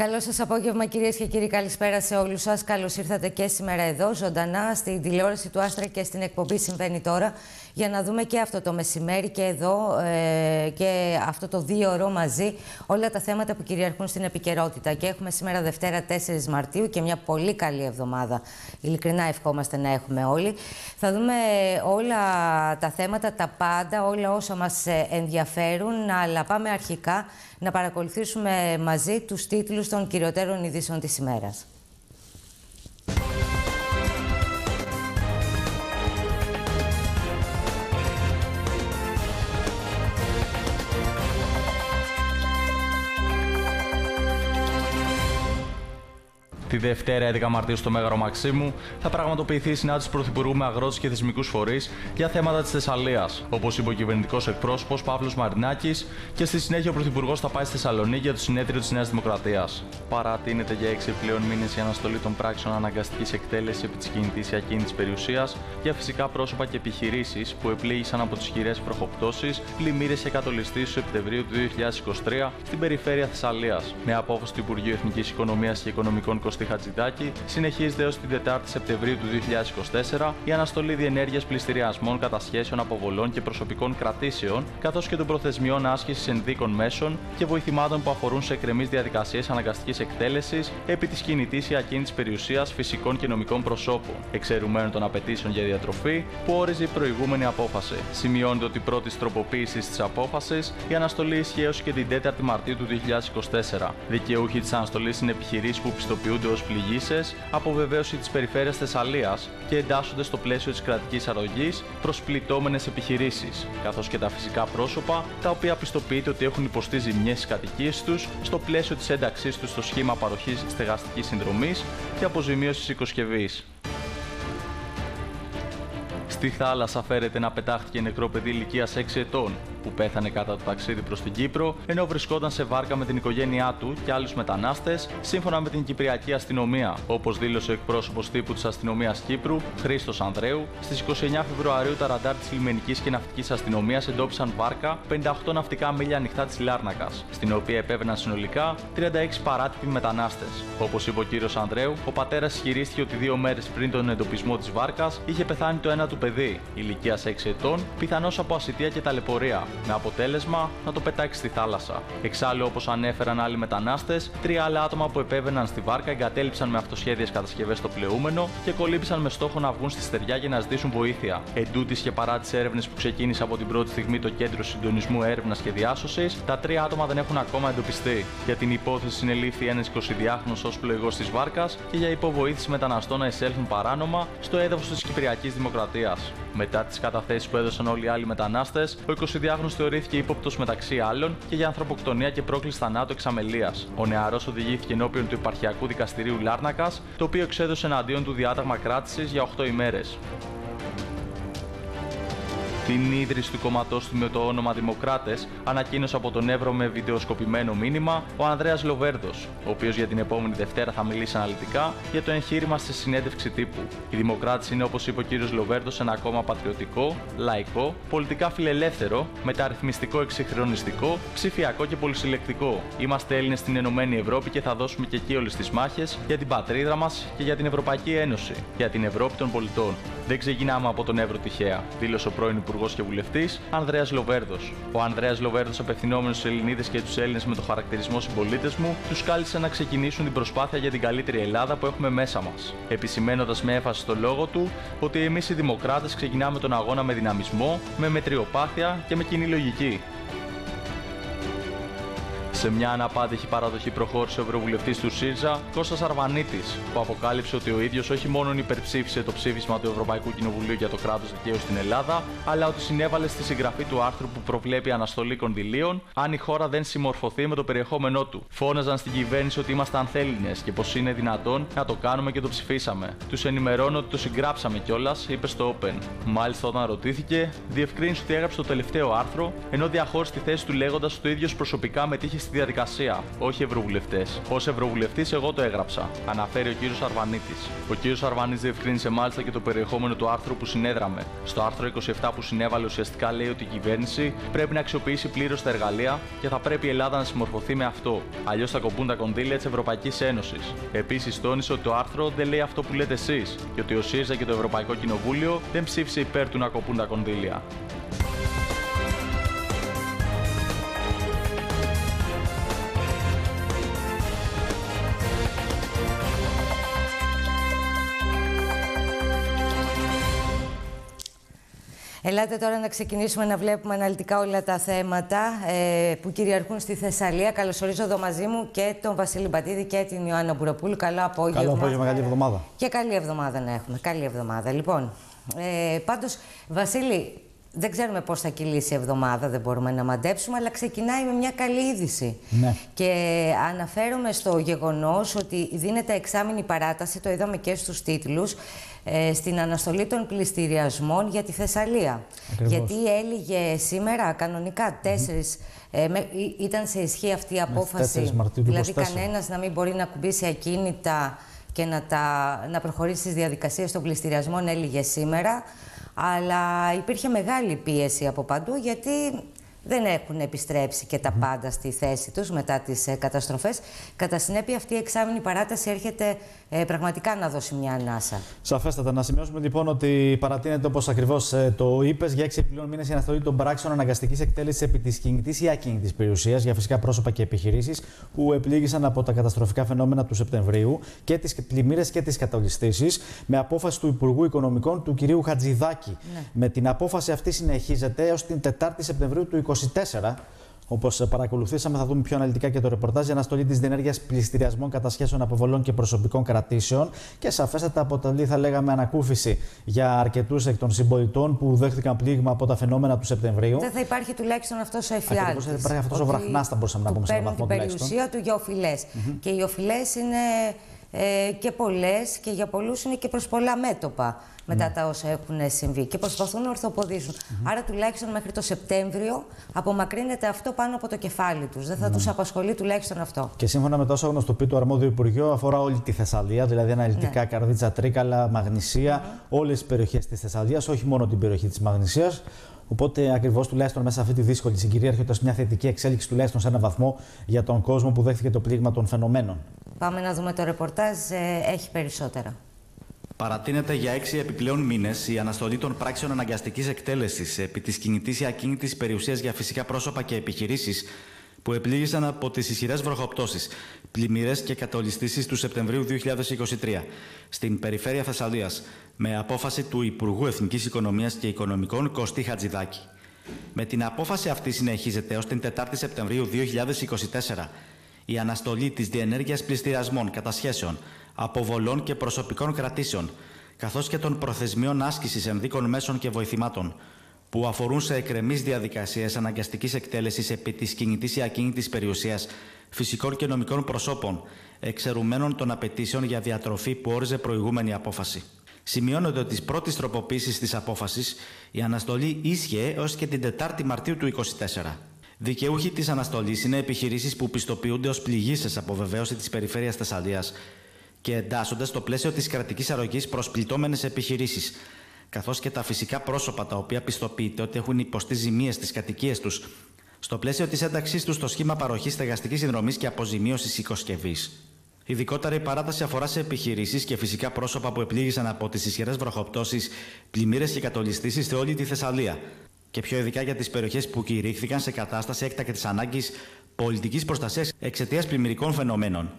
Καλό σας απόγευμα, κυρίες και κύριοι. Καλησπέρα σε όλους σας. Καλώς ήρθατε και σήμερα εδώ, ζωντανά, στην τηλεόραση του Άστρα και στην εκπομπή Συμβαίνει τώρα, για να δούμε και αυτό το μεσημέρι και εδώ ε, και αυτό το δύο ώρο μαζί όλα τα θέματα που κυριαρχούν στην επικαιρότητα. Και έχουμε σήμερα Δευτέρα 4 Μαρτίου και μια πολύ καλή εβδομάδα. Ειλικρινά ευχόμαστε να έχουμε όλοι. Θα δούμε όλα τα θέματα, τα πάντα, όλα όσα μας ενδιαφέρουν, αλλά πάμε αρχικά να παρακολουθήσουμε μαζί τους τίτλους των κυριωτέρων ειδήσεων της ημέρας. Τη Δευτέρα, 11 Μαρτίου, στο Μέγαρο Μαξίμου, θα πραγματοποιηθεί η συνάντηση του Πρωθυπουργού με αγρότες και θεσμικούς φορείς για θέματα της Θεσσαλίας. Όπως είπε ο κυβερνητικός εκπρόσωπος Παύλος Μαρινάκης, και στη συνέχεια ο Πρωθυπουργός θα πάει στη Θεσσαλονίκη για το συνέδριο της Νέας Δημοκρατίας. Παρατείνεται για 6 πλέον μήνες η αναστολή των πράξεων αναγκαστικής εκτέλεσης επί της κινητής ακίνητης περιουσίας για φυσικά πρόσωπα και επιχειρήσεις που επλήγησαν από τις χειρές βροχοπτώσει, πλημμύρες και κατολιστή του Σεπτεμβρίου του 2023 στην περιφέρεια Θεσσαλίας. Με απόφαση του Υπουργείου Εθνικής Οικονομίας και Οικονομικών στη Χατζηδάκη, συνεχίζεται έως την 4η Σεπτεμβρίου του 2024 η αναστολή διενέργειας πληστηριασμών, κατασχέσεων, αποβολών και προσωπικών κρατήσεων, καθώς και των προθεσμιών άσκησης ενδίκων μέσων και βοηθημάτων που αφορούν σε εκκρεμείς διαδικασίες αναγκαστικής εκτέλεσης επί της κινητής ή ακίνητης περιουσίας φυσικών και νομικών προσώπων, εξαιρουμένων των απαιτήσεων για διατροφή που όριζε η προηγούμενη απόφαση. Σημειώνεται ότι πρώτης τροποποίησης της απόφασης η αναστολή ισχύει και την 4η Μαρτίου του 2024. Δικαιούχοι της αναστολής είναι επιχειρήσεις που πιστοποιούνται ως πληγήσεις από βεβαίωση της περιφέρειας Θεσσαλίας και εντάσσονται στο πλαίσιο της κρατικής αρρωγής προς πληττόμενες επιχειρήσεις, καθώς και τα φυσικά πρόσωπα τα οποία πιστοποιείται ότι έχουν υποστεί ζημιές στις κατοικίες τους στο πλαίσιο της ένταξής τους στο σχήμα παροχής στεγαστικής συνδρομής και αποζημίωσης οικοσκευής. Στη θάλασσα φέρεται να πετάχτηκε νεκρό παιδί ηλικίας 6 ετών που πέθανε κατά το ταξίδι προς την Κύπρο, ενώ βρισκόταν σε βάρκα με την οικογένειά του και άλλους μετανάστες, σύμφωνα με την Κυπριακή Αστυνομία. Όπως δήλωσε ο εκπρόσωπος τύπου της Αστυνομίας Κύπρου, Χρήστος Ανδρέου, στις 29 Φεβρουαρίου τα ραντάρ της λιμενικής και ναυτικής αστυνομίας εντόπισαν βάρκα 58 ναυτικά μίλια ανοιχτά της Λάρνακας, στην οποία επέβαιναν συνολικά 36 παράτυποι μετανάστες. Όπως είπε ο κύριος Ανδρέου, ο πατέρας ισχυρίστηκε ότι δύο μέρες πριν τον εντοπισμό της βάρκας είχε πεθάνει το ένα του παιδί, ηλικία 6 ετών, πιθανώς από ασυτεία και ταλαιπωρία, με αποτέλεσμα να το πετάξει στη θάλασσα. Εξάλλου, όπως ανέφεραν άλλοι μετανάστες, τρία άλλα άτομα που επέβαιναν στη βάρκα εγκατέλειψαν με αυτοσχέδιες κατασκευές το πλεούμενο και κολύμπησαν με στόχο να βγουν στη στεριά για να ζητήσουν βοήθεια. Εντούτοι και παρά τι έρευνες που ξεκίνησε από την πρώτη στιγμή το Κέντρο Συντονισμού Έρευνας και Διάσωσης, τα τρία άτομα δεν έχουν ακόμα εντοπιστεί. Για την υπόθεση συνελήφθη ένας 22χρονο ως πλοηγός της βάρκας και για υποβοήθηση μεταναστών να εισέλθουν παράνομα στο έδαφος της Κυπριακής Δημοκρατίας. Μετά τις καταθέσεις που έδωσαν όλοι οι άλλοι μετανάστες, ο 22χρονο θεωρήθηκε ύποπτος μεταξύ άλλων και για ανθρωποκτονία και πρόκληση θανάτου εξαμελία. Ο νεαρός οδηγήθηκε ενώπιον του Υπαρχιακού Δικαστηρίου Λάρνακας, το οποίο εξέδωσε εναντίον του διάταγμα κράτησης για 8 ημέρες. Την ίδρυση του κόμματός του με το όνομα Δημοκράτες ανακοίνωσε από τον Εύρο με βιντεοσκοπημένο μήνυμα ο Ανδρέας Λοβέρδος, ο οποίος για την επόμενη Δευτέρα θα μιλήσει αναλυτικά για το εγχείρημα στη συνέντευξη τύπου. Οι Δημοκράτες είναι, όπως είπε ο κ. Λοβέρδος, ένα κόμμα πατριωτικό, λαϊκό, πολιτικά φιλελεύθερο, μεταρρυθμιστικό εξυγχρονιστικό, ψηφιακό και πολυσυλλεκτικό. Είμαστε Έλληνες στην Ενωμένη Ευρώπη και θα δώσουμε και εκεί όλες τις μάχες για την πατρίδα μας και για την Ευρωπαϊκή Ένωση, για την Ευρώπη των πολιτών. Δεν ξεκινάμε από τον Εύρο τυχαία, δήλωσε ο πρώην Υπουργός και Βουλευτής Ανδρέας Λοβέρδος. Ο Ανδρέας Λοβέρδος, απευθυνόμενος στους Ελληνίδες και τους Έλληνες με το χαρακτηρισμό συμπολίτες μου, τους κάλεσε να ξεκινήσουν την προσπάθεια για την καλύτερη Ελλάδα που έχουμε μέσα μας. Επισημένοντας με έφαση στο λόγο του ότι εμείς οι Δημοκράτες ξεκινάμε τον αγώνα με δυναμισμό, με μετριοπάθεια και με κοινή λογική. Σε μια αναπάντηχη παραδοχή προχώρησε ο Ευρωβουλευτής του ΣΥΡΖΑ, Κώστας Αρβανίτης, που αποκάλυψε ότι ο ίδιος όχι μόνο υπερψήφισε το ψήφισμα του Ευρωπαϊκού Κοινοβουλίου για το κράτος δικαίου στην Ελλάδα, αλλά ότι συνέβαλε στη συγγραφή του άρθρου που προβλέπει αναστολή κονδυλίων αν η χώρα δεν συμμορφωθεί με το περιεχόμενό του. Φώναζαν στην κυβέρνηση ότι είμαστε ανθέληνε και πως είναι δυνατόν να το κάνουμε και το ψηφίσαμε. Τους ενημερώνω ότι το συγγράψαμε κιόλας, είπε στο Open. Μάλιστα, όταν ρωτήθηκε, διευκρίνησε ότι έγραψε το τελευταίο άρθρο, ενώ διαχώρισε τη θέση του λέγοντας ότι ο ίδιος προσωπικά μετήχε στη στη διαδικασία, όχι ευρωβουλευτές. Ω ευρωβουλευτής, εγώ το έγραψα, αναφέρει ο κύριος Αρβανίτης. Ο κύριος Αρβανίτης διευκρίνησε μάλιστα και το περιεχόμενο του άρθρου που συνέδραμε. Στο άρθρο 27 που συνέβαλε ουσιαστικά λέει ότι η κυβέρνηση πρέπει να αξιοποιήσει πλήρως τα εργαλεία και θα πρέπει η Ελλάδα να συμμορφωθεί με αυτό. Αλλιώς θα κοπούν τα κονδύλια της Ευρωπαϊκής Ένωσης. Επίσης, τόνισε ότι το άρθρο δεν λέει αυτό που λέτε εσείς και ότι ο ΣΥΡΙΖΑ και το Ευρωπαϊκό Κοινοβούλιο δεν ψήφισε υπέρ του να κοπούν τα κονδύλια. Ελάτε τώρα να ξεκινήσουμε να βλέπουμε αναλυτικά όλα τα θέματα ε, που κυριαρχούν στη Θεσσαλία. Καλωσορίζω εδώ μαζί μου και τον Βασίλη Μπατίδη και την Ιωάννα Μπουροπούλου. Καλό απόγευμα. Καλό απόγευμα, καλή εβδομάδα. Και καλή εβδομάδα να έχουμε. Καλή εβδομάδα. Λοιπόν, ε, πάντως, Βασίλη, δεν ξέρουμε πώς θα κυλήσει η εβδομάδα, δεν μπορούμε να μαντέψουμε, αλλά ξεκινάει με μια καλή είδηση. Ναι. Και αναφέρομαι στο γεγονός ότι δίνεται εξάμεινη παράταση, το είδαμε και στους τίτλους, ε, στην αναστολή των πληστηριασμών για τη Θεσσαλία. Γιατί έλυγε σήμερα κανονικά τέσσερις, ε, ήταν σε ισχύ αυτή η απόφαση, δηλαδή κανένας να μην μπορεί να κουμπίσει ακίνητα και να, τα, να προχωρήσει στις διαδικασίες των πληστηριασμών έλυγε σήμερα. Αλλά υπήρχε μεγάλη πίεση από παντού γιατί δεν έχουν επιστρέψει και τα πάντα στη θέση τους μετά τις ε, καταστροφές. Κατά συνέπεια αυτή η εξάμεινη παράταση έρχεται ε, πραγματικά να δώσει μια ανάσα. Σαφέστατα. Να σημειώσουμε λοιπόν ότι παρατείνεται όπως ακριβώς ε, το είπες για 6 επιπλέον μήνες η αναστολή των πράξεων αναγκαστικής εκτέλεσης επί της κινητής ή ακίνητης περιουσίας για φυσικά πρόσωπα και επιχειρήσεις που επλήγησαν από τα καταστροφικά φαινόμενα του Σεπτεμβρίου και τις πλημμύρες και τις καταβληστήσεις με απόφαση του Υπουργού Οικονομικών του κυρίου Χατζηδάκη. Ναι. Με την απόφαση αυτή συνεχίζεται έως την 4η Σεπτεμβρίου του 2024 Όπως παρακολουθήσαμε, θα δούμε πιο αναλυτικά και το ρεπορτάζ για αναστολή της διενέργειας πληστηριασμών κατασχέσεων αποβολών και προσωπικών κρατήσεων και σαφέστατα αποτελεί, θα λέγαμε, ανακούφιση για αρκετούς εκ των συμπολιτών που δέχτηκαν πλήγμα από τα φαινόμενα του Σεπτεμβρίου. Δεν θα υπάρχει τουλάχιστον αυτός ο εφιάλτης. Δεν θα υπάρχει αυτός ο βραχνάς, θα μπορούσαμε να πούμε σε έναν βαθμό τουλάχιστον. την περιουσία του για οφειλές. Και οι οφειλές είναι ε, και πολλές και για πολλούς είναι και προς πολλά μέτωπα μετά ναι. τα όσα έχουν συμβεί και προσπαθούν να ορθοποδήσουν. Άρα, τουλάχιστον μέχρι το Σεπτέμβριο απομακρύνεται αυτό πάνω από το κεφάλι τους. Δεν θα ναι. τους απασχολεί τουλάχιστον αυτό. Και σύμφωνα με το όσο γνωστοποιεί το αρμόδιο Υπουργείο, αφορά όλη τη Θεσσαλία, δηλαδή αναλυτικά ναι. Καρδίτσα, Τρίκαλα, Μαγνησία, mm όλες τις περιοχές της Θεσσαλίας, όχι μόνο την περιοχή της Μαγνησίας. Οπότε, ακριβώς τουλάχιστον μέσα σε αυτή τη δύσκολη συγκυρία, έρχεται μια θετική εξέλιξη τουλάχιστον σε έναν βαθμό για τον κόσμο που δέχθηκε το πλήγμα των φαινομένων. Πάμε να δούμε το ρεπορτάζ. Ε, έχει περισσότερα. Παρατείνεται για έξι επιπλέον μήνες η αναστολή των πράξεων αναγκαστικής εκτέλεσης επί της κινητής ή ακίνητης περιουσίας για φυσικά πρόσωπα και επιχειρήσεις που επλήγησαν από τις ισχυρές βροχοπτώσεις, πλημμύρε και κατολιστήσεις του Σεπτεμβρίου 2023 στην περιφέρεια Θεσσαλίας με απόφαση του Υπουργού Εθνικής Οικονομίας και Οικονομικών Κωστή Χατζηδάκη. Με την απόφαση αυτή συνεχίζεται έως την 4η Σεπτεμβρίου 2024 η αναστολή της διενέργειας πληστηριασμών, κατασχέσεων, αποβολών και προσωπικών κρατήσεων, καθώς και των προθεσμίων άσκησης ενδίκων μέσων και βοηθημάτων, που αφορούν σε εκρεμείς διαδικασίες αναγκαστικής εκτέλεσης επί της κινητής ή ακίνητης περιουσίας φυσικών και νομικών προσώπων, εξαιρουμένων των απαιτήσεων για διατροφή που όριζε προηγούμενη απόφαση. Σημειώνεται ότι της πρώτης τροποποίησης της απόφασης η αναστολή ίσχυε έως και την 4η Μαρτίου του 2024. Δικαιούχοι της αναστολής είναι επιχειρήσεις που πιστοποιούνται ως πληγήσεις από βεβαίωση της περιφέρειας Θεσσαλίας και εντάσσονται στο πλαίσιο της κρατικής αρρωγής προ πληττόμενε επιχειρήσεις, καθώς και τα φυσικά πρόσωπα τα οποία πιστοποιείται ότι έχουν υποστεί ζημίες στις κατοικίες τους, στο πλαίσιο της ένταξής τους στο σχήμα παροχής στεγαστικής συνδρομής και αποζημίωσης οικοσκευή. Ειδικότερα, η παράταση αφορά σε επιχειρήσεις και φυσικά πρόσωπα που επλήγησαν από τις ισχυρές βροχοπτώσεις, πλημμύρες και κατολιστήσεις σε όλη τη Θεσσαλία. Και πιο ειδικά για τις περιοχές που κηρύχθηκαν σε κατάσταση έκτακτη ανάγκης πολιτικής προστασίας εξαιτίας πλημμυρικών φαινομένων.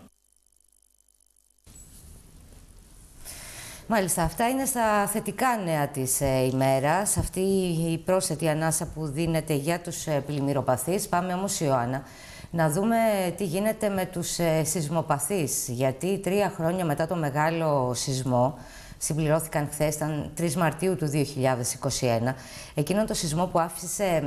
Μάλιστα, αυτά είναι στα θετικά νέα της ε, ημέρας, αυτή η πρόσθετη ανάσα που δίνεται για τους ε, πλημμυροπαθείς. Πάμε όμως, Ιωάννα, να δούμε τι γίνεται με τους ε, σεισμοπαθείς, γιατί τρία χρόνια μετά το μεγάλο σεισμό, συμπληρώθηκαν χθες, ήταν 3 Μαρτίου του 2021. Εκείνο το σεισμό που άφησε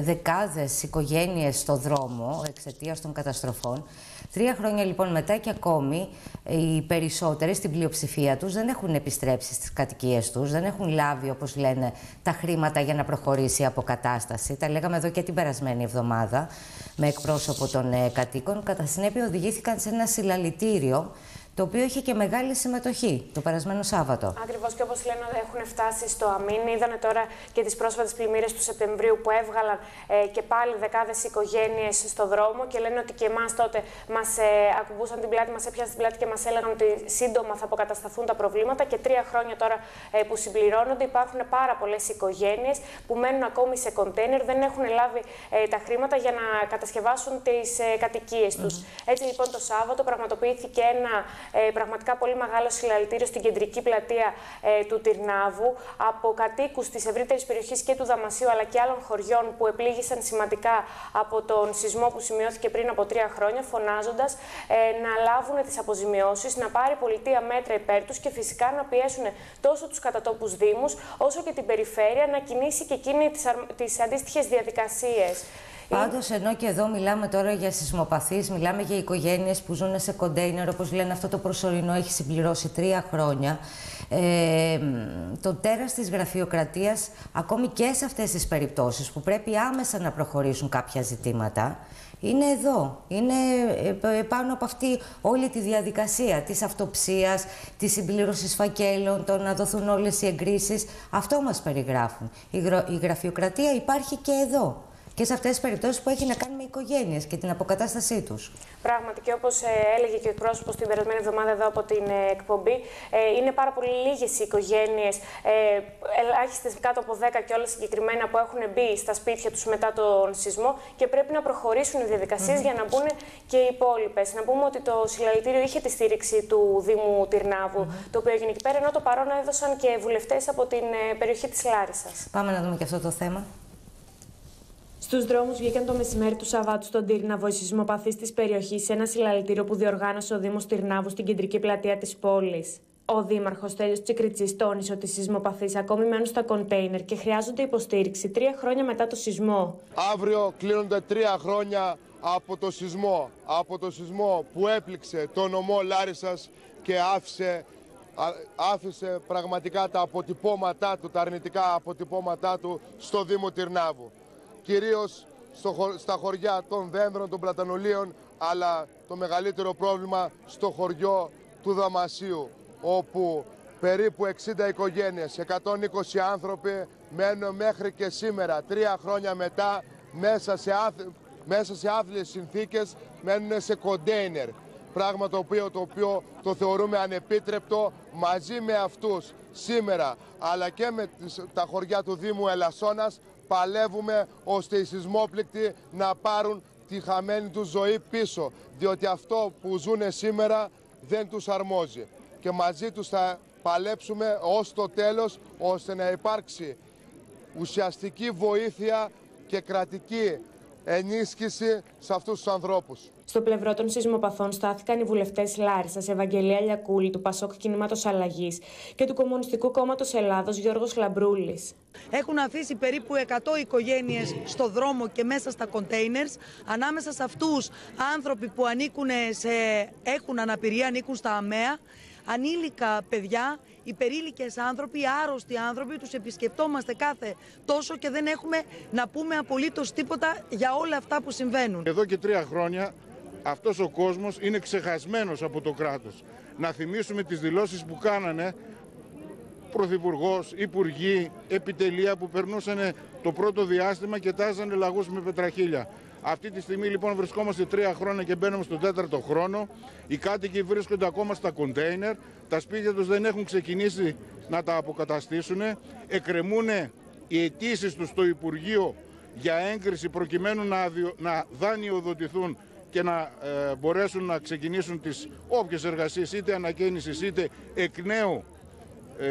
δεκάδες οικογένειες στο δρόμο εξαιτίας των καταστροφών. Τρία χρόνια λοιπόν μετά και ακόμη οι περισσότεροι στην πλειοψηφία τους δεν έχουν επιστρέψει στις κατοικίες τους, δεν έχουν λάβει όπως λένε τα χρήματα για να προχωρήσει η αποκατάσταση. Τα λέγαμε εδώ και την περασμένη εβδομάδα με εκπρόσωπο των ε, κατοίκων. Κατά συνέπεια οδηγήθηκαν σε ένα συλλαλητήριο το οποίο είχε και μεγάλη συμμετοχή το περασμένο Σάββατο. Ακριβώς και όπως λένε, έχουν φτάσει στο αμήν. Είδανε τώρα και τις πρόσφατες πλημμύρες του Σεπτεμβρίου που έβγαλαν ε, και πάλι δεκάδες οικογένειες στο δρόμο και λένε ότι και εμάς τότε μας ε, ακουμπούσαν την πλάτη, μας έπιασαν την πλάτη και μας έλεγαν ότι σύντομα θα αποκατασταθούν τα προβλήματα. Και τρία χρόνια τώρα ε, που συμπληρώνονται, υπάρχουν πάρα πολλές οικογένειες που μένουν ακόμη σε κοντέινερ, δεν έχουν λάβει ε, τα χρήματα για να κατασκευάσουν τις ε, κατοικίες τους. Έτσι λοιπόν το Σάββατο πραγματοποιήθηκε ένα ε, πραγματικά πολύ μεγάλο συλλαλητήριο στην κεντρική πλατεία ε, του Τυρνάβου από κατοίκους της ευρύτερης περιοχής και του Δαμασίου αλλά και άλλων χωριών που επλήγησαν σημαντικά από τον σεισμό που σημειώθηκε πριν από τρία χρόνια, φωνάζοντας ε, να λάβουν τις αποζημιώσεις, να πάρει πολιτεία μέτρα υπέρ τους και φυσικά να πιέσουν τόσο τους κατατόπους Δήμους όσο και την περιφέρεια να κινήσει και εκείνη τις αντίστοιχες διαδικασίες. Πάντως, ενώ και εδώ μιλάμε τώρα για σεισμοπαθείς, μιλάμε για οικογένειες που ζουν σε κοντέινερ, όπως λένε αυτό το προσωρινό έχει συμπληρώσει τρία χρόνια, ε, το τέρας της γραφειοκρατίας, ακόμη και σε αυτές τις περιπτώσεις που πρέπει άμεσα να προχωρήσουν κάποια ζητήματα, είναι εδώ. Είναι ε, πάνω από αυτή όλη τη διαδικασία της αυτοψίας, της συμπλήρωσης φακέλων, το να δοθούν όλες οι εγκρίσεις. Αυτό μας περιγράφουν. Η γραφειοκρατία υπάρχει και εδώ και σε αυτές τις περιπτώσεις που έχει να κάνει με οικογένειες και την αποκατάστασή τους. Πράγματι, και όπως ε, έλεγε και ο εκπρόσωπος την περασμένη εβδομάδα εδώ από την ε, εκπομπή, ε, είναι πάρα πολύ λίγες οι οικογένειες, ελάχιστες κάτω από 10 και όλα συγκεκριμένα, που έχουν μπει στα σπίτια τους μετά τον σεισμό και πρέπει να προχωρήσουν οι διαδικασίες για να μπουν και οι υπόλοιπες. Να πούμε ότι το συλλαλητήριο είχε τη στήριξη του Δήμου Τυρνάβου, το οποίο έγινε εκεί πέρα, ενώ το παρόν έδωσαν και βουλευτές από την περιοχή της Λάρισας. Πάμε να δούμε και αυτό το θέμα. Στους δρόμους βγήκαν το μεσημέρι του Σαββάτου στον Τύρναβο οι σεισμοπαθεί της περιοχής σε ένα συλλαλητήριο που διοργάνωσε ο Δήμος Τυρνάβου στην κεντρική πλατεία της πόλης. Ο Δήμαρχος Τέλειο Τσικριτσής τόνισε ότι οι σεισμοπαθείς ακόμη μένουν στα κοντέινερ και χρειάζονται υποστήριξη τρία χρόνια μετά το σεισμό. Αύριο κλείνονται τρία χρόνια από το σεισμό. Από το σεισμό που έπληξε το νομό Λάρισας και άφησε άφησε πραγματικά τα αποτυπώματά του, τα αρνητικά αποτυπώματά του στο Δήμο Τυρνάβου κυρίως στα χωριά των δέντρων, των πλατανολίων, αλλά το μεγαλύτερο πρόβλημα στο χωριό του Δαμασίου, όπου περίπου 60 οικογένειες, 120 άνθρωποι μένουν μέχρι και σήμερα, τρία χρόνια μετά, μέσα σε, άθ... μέσα σε άθλιες συνθήκες, μένουν σε κοντέινερ. Πράγμα το οποίο, το οποίο το θεωρούμε ανεπίτρεπτο μαζί με αυτούς σήμερα, αλλά και με τα χωριά του Δήμου Ελασσόνας, παλεύουμε ώστε οι σεισμόπληκτοι να πάρουν τη χαμένη τους ζωή πίσω. Διότι αυτό που ζουν σήμερα δεν τους αρμόζει. Και μαζί τους θα παλέψουμε ως το τέλος ώστε να υπάρξει ουσιαστική βοήθεια και κρατική ενίσχυση σε αυτούς τους ανθρώπους. Στο πλευρό των σεισμοπαθών στάθηκαν οι βουλευτές Λάρισας, Ευαγγελία Λιακούλη, του Πασόκ Κινήματος Αλλαγής και του Κομμουνιστικού Κόμματος Ελλάδος Γιώργος Λαμπρούλης. Έχουν αφήσει περίπου 100 οικογένειες στο δρόμο και μέσα στα κοντέινερς. Ανάμεσα σε αυτούς άνθρωποι που ανήκουν σε, έχουν αναπηρία, ανήκουν στα ΑΜΕΑ, ανήλικα παιδιά, υπερήλικες άνθρωποι, άρρωστοι άνθρωποι, τους επισκεπτόμαστε κάθε τόσο και δεν έχουμε να πούμε απολύτως τίποτα για όλα αυτά που συμβαίνουν. Εδώ και τρία χρόνια αυτός ο κόσμος είναι ξεχασμένος από το κράτος. Να θυμίσουμε τις δηλώσεις που κάνανε Πρωθυπουργός, Υπουργοί, Επιτελεία που περνούσαν το πρώτο διάστημα και τάζανε λαγούς με πετραχίλια. Αυτή τη στιγμή λοιπόν βρισκόμαστε τρία χρόνια και μπαίνουμε στον τέταρτο χρόνο. Οι κάτοικοι βρίσκονται ακόμα στα κοντέινερ. Τα σπίτια τους δεν έχουν ξεκινήσει να τα αποκαταστήσουν. Εκκρεμούν οι αιτήσεις τους στο Υπουργείο για έγκριση προκειμένου να, να δανειοδοτηθούν και να ε, μπορέσουν να ξεκινήσουν τις όποιες εργασίες είτε ανακαίνησης είτε εκ νέου ε,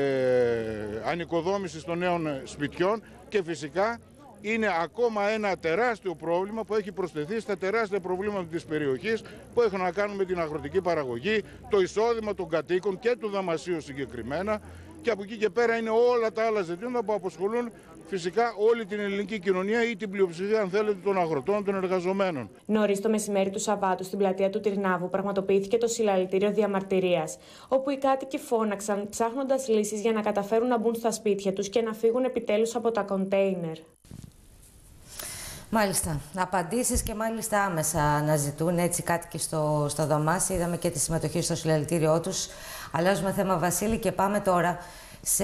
ανοικοδόμησης των νέων σπιτιών και φυσικά είναι ακόμα ένα τεράστιο πρόβλημα που έχει προσθεθεί στα τεράστια προβλήματα της περιοχής που έχουν να κάνουν με την αγροτική παραγωγή, το εισόδημα των κατοίκων και του Δαμασίου συγκεκριμένα και από εκεί και πέρα είναι όλα τα άλλα ζητήματα που αποσχολούν φυσικά όλη την ελληνική κοινωνία ή την πλειοψηφία, αν θέλετε, των αγροτών, των εργαζομένων. Νωρίς το μεσημέρι του Σαββάτου, στην πλατεία του Τυρνάβου, πραγματοποιήθηκε το συλλαλητήριο διαμαρτυρίας, όπου οι κάτοικοι φώναξαν, ψάχνοντας λύσεις για να καταφέρουν να μπουν στα σπίτια τους και να φύγουν επιτέλους από τα κοντέινερ. Μάλιστα. Απαντήσεις και μάλιστα άμεσα να ζητούν έτσι κάτι και στο, στο Δαμάσι. Είδαμε και τη συμμετοχή στο συλλαλητήριό τους. Αλλάζουμε θέμα, Βασίλη, και πάμε τώρα σε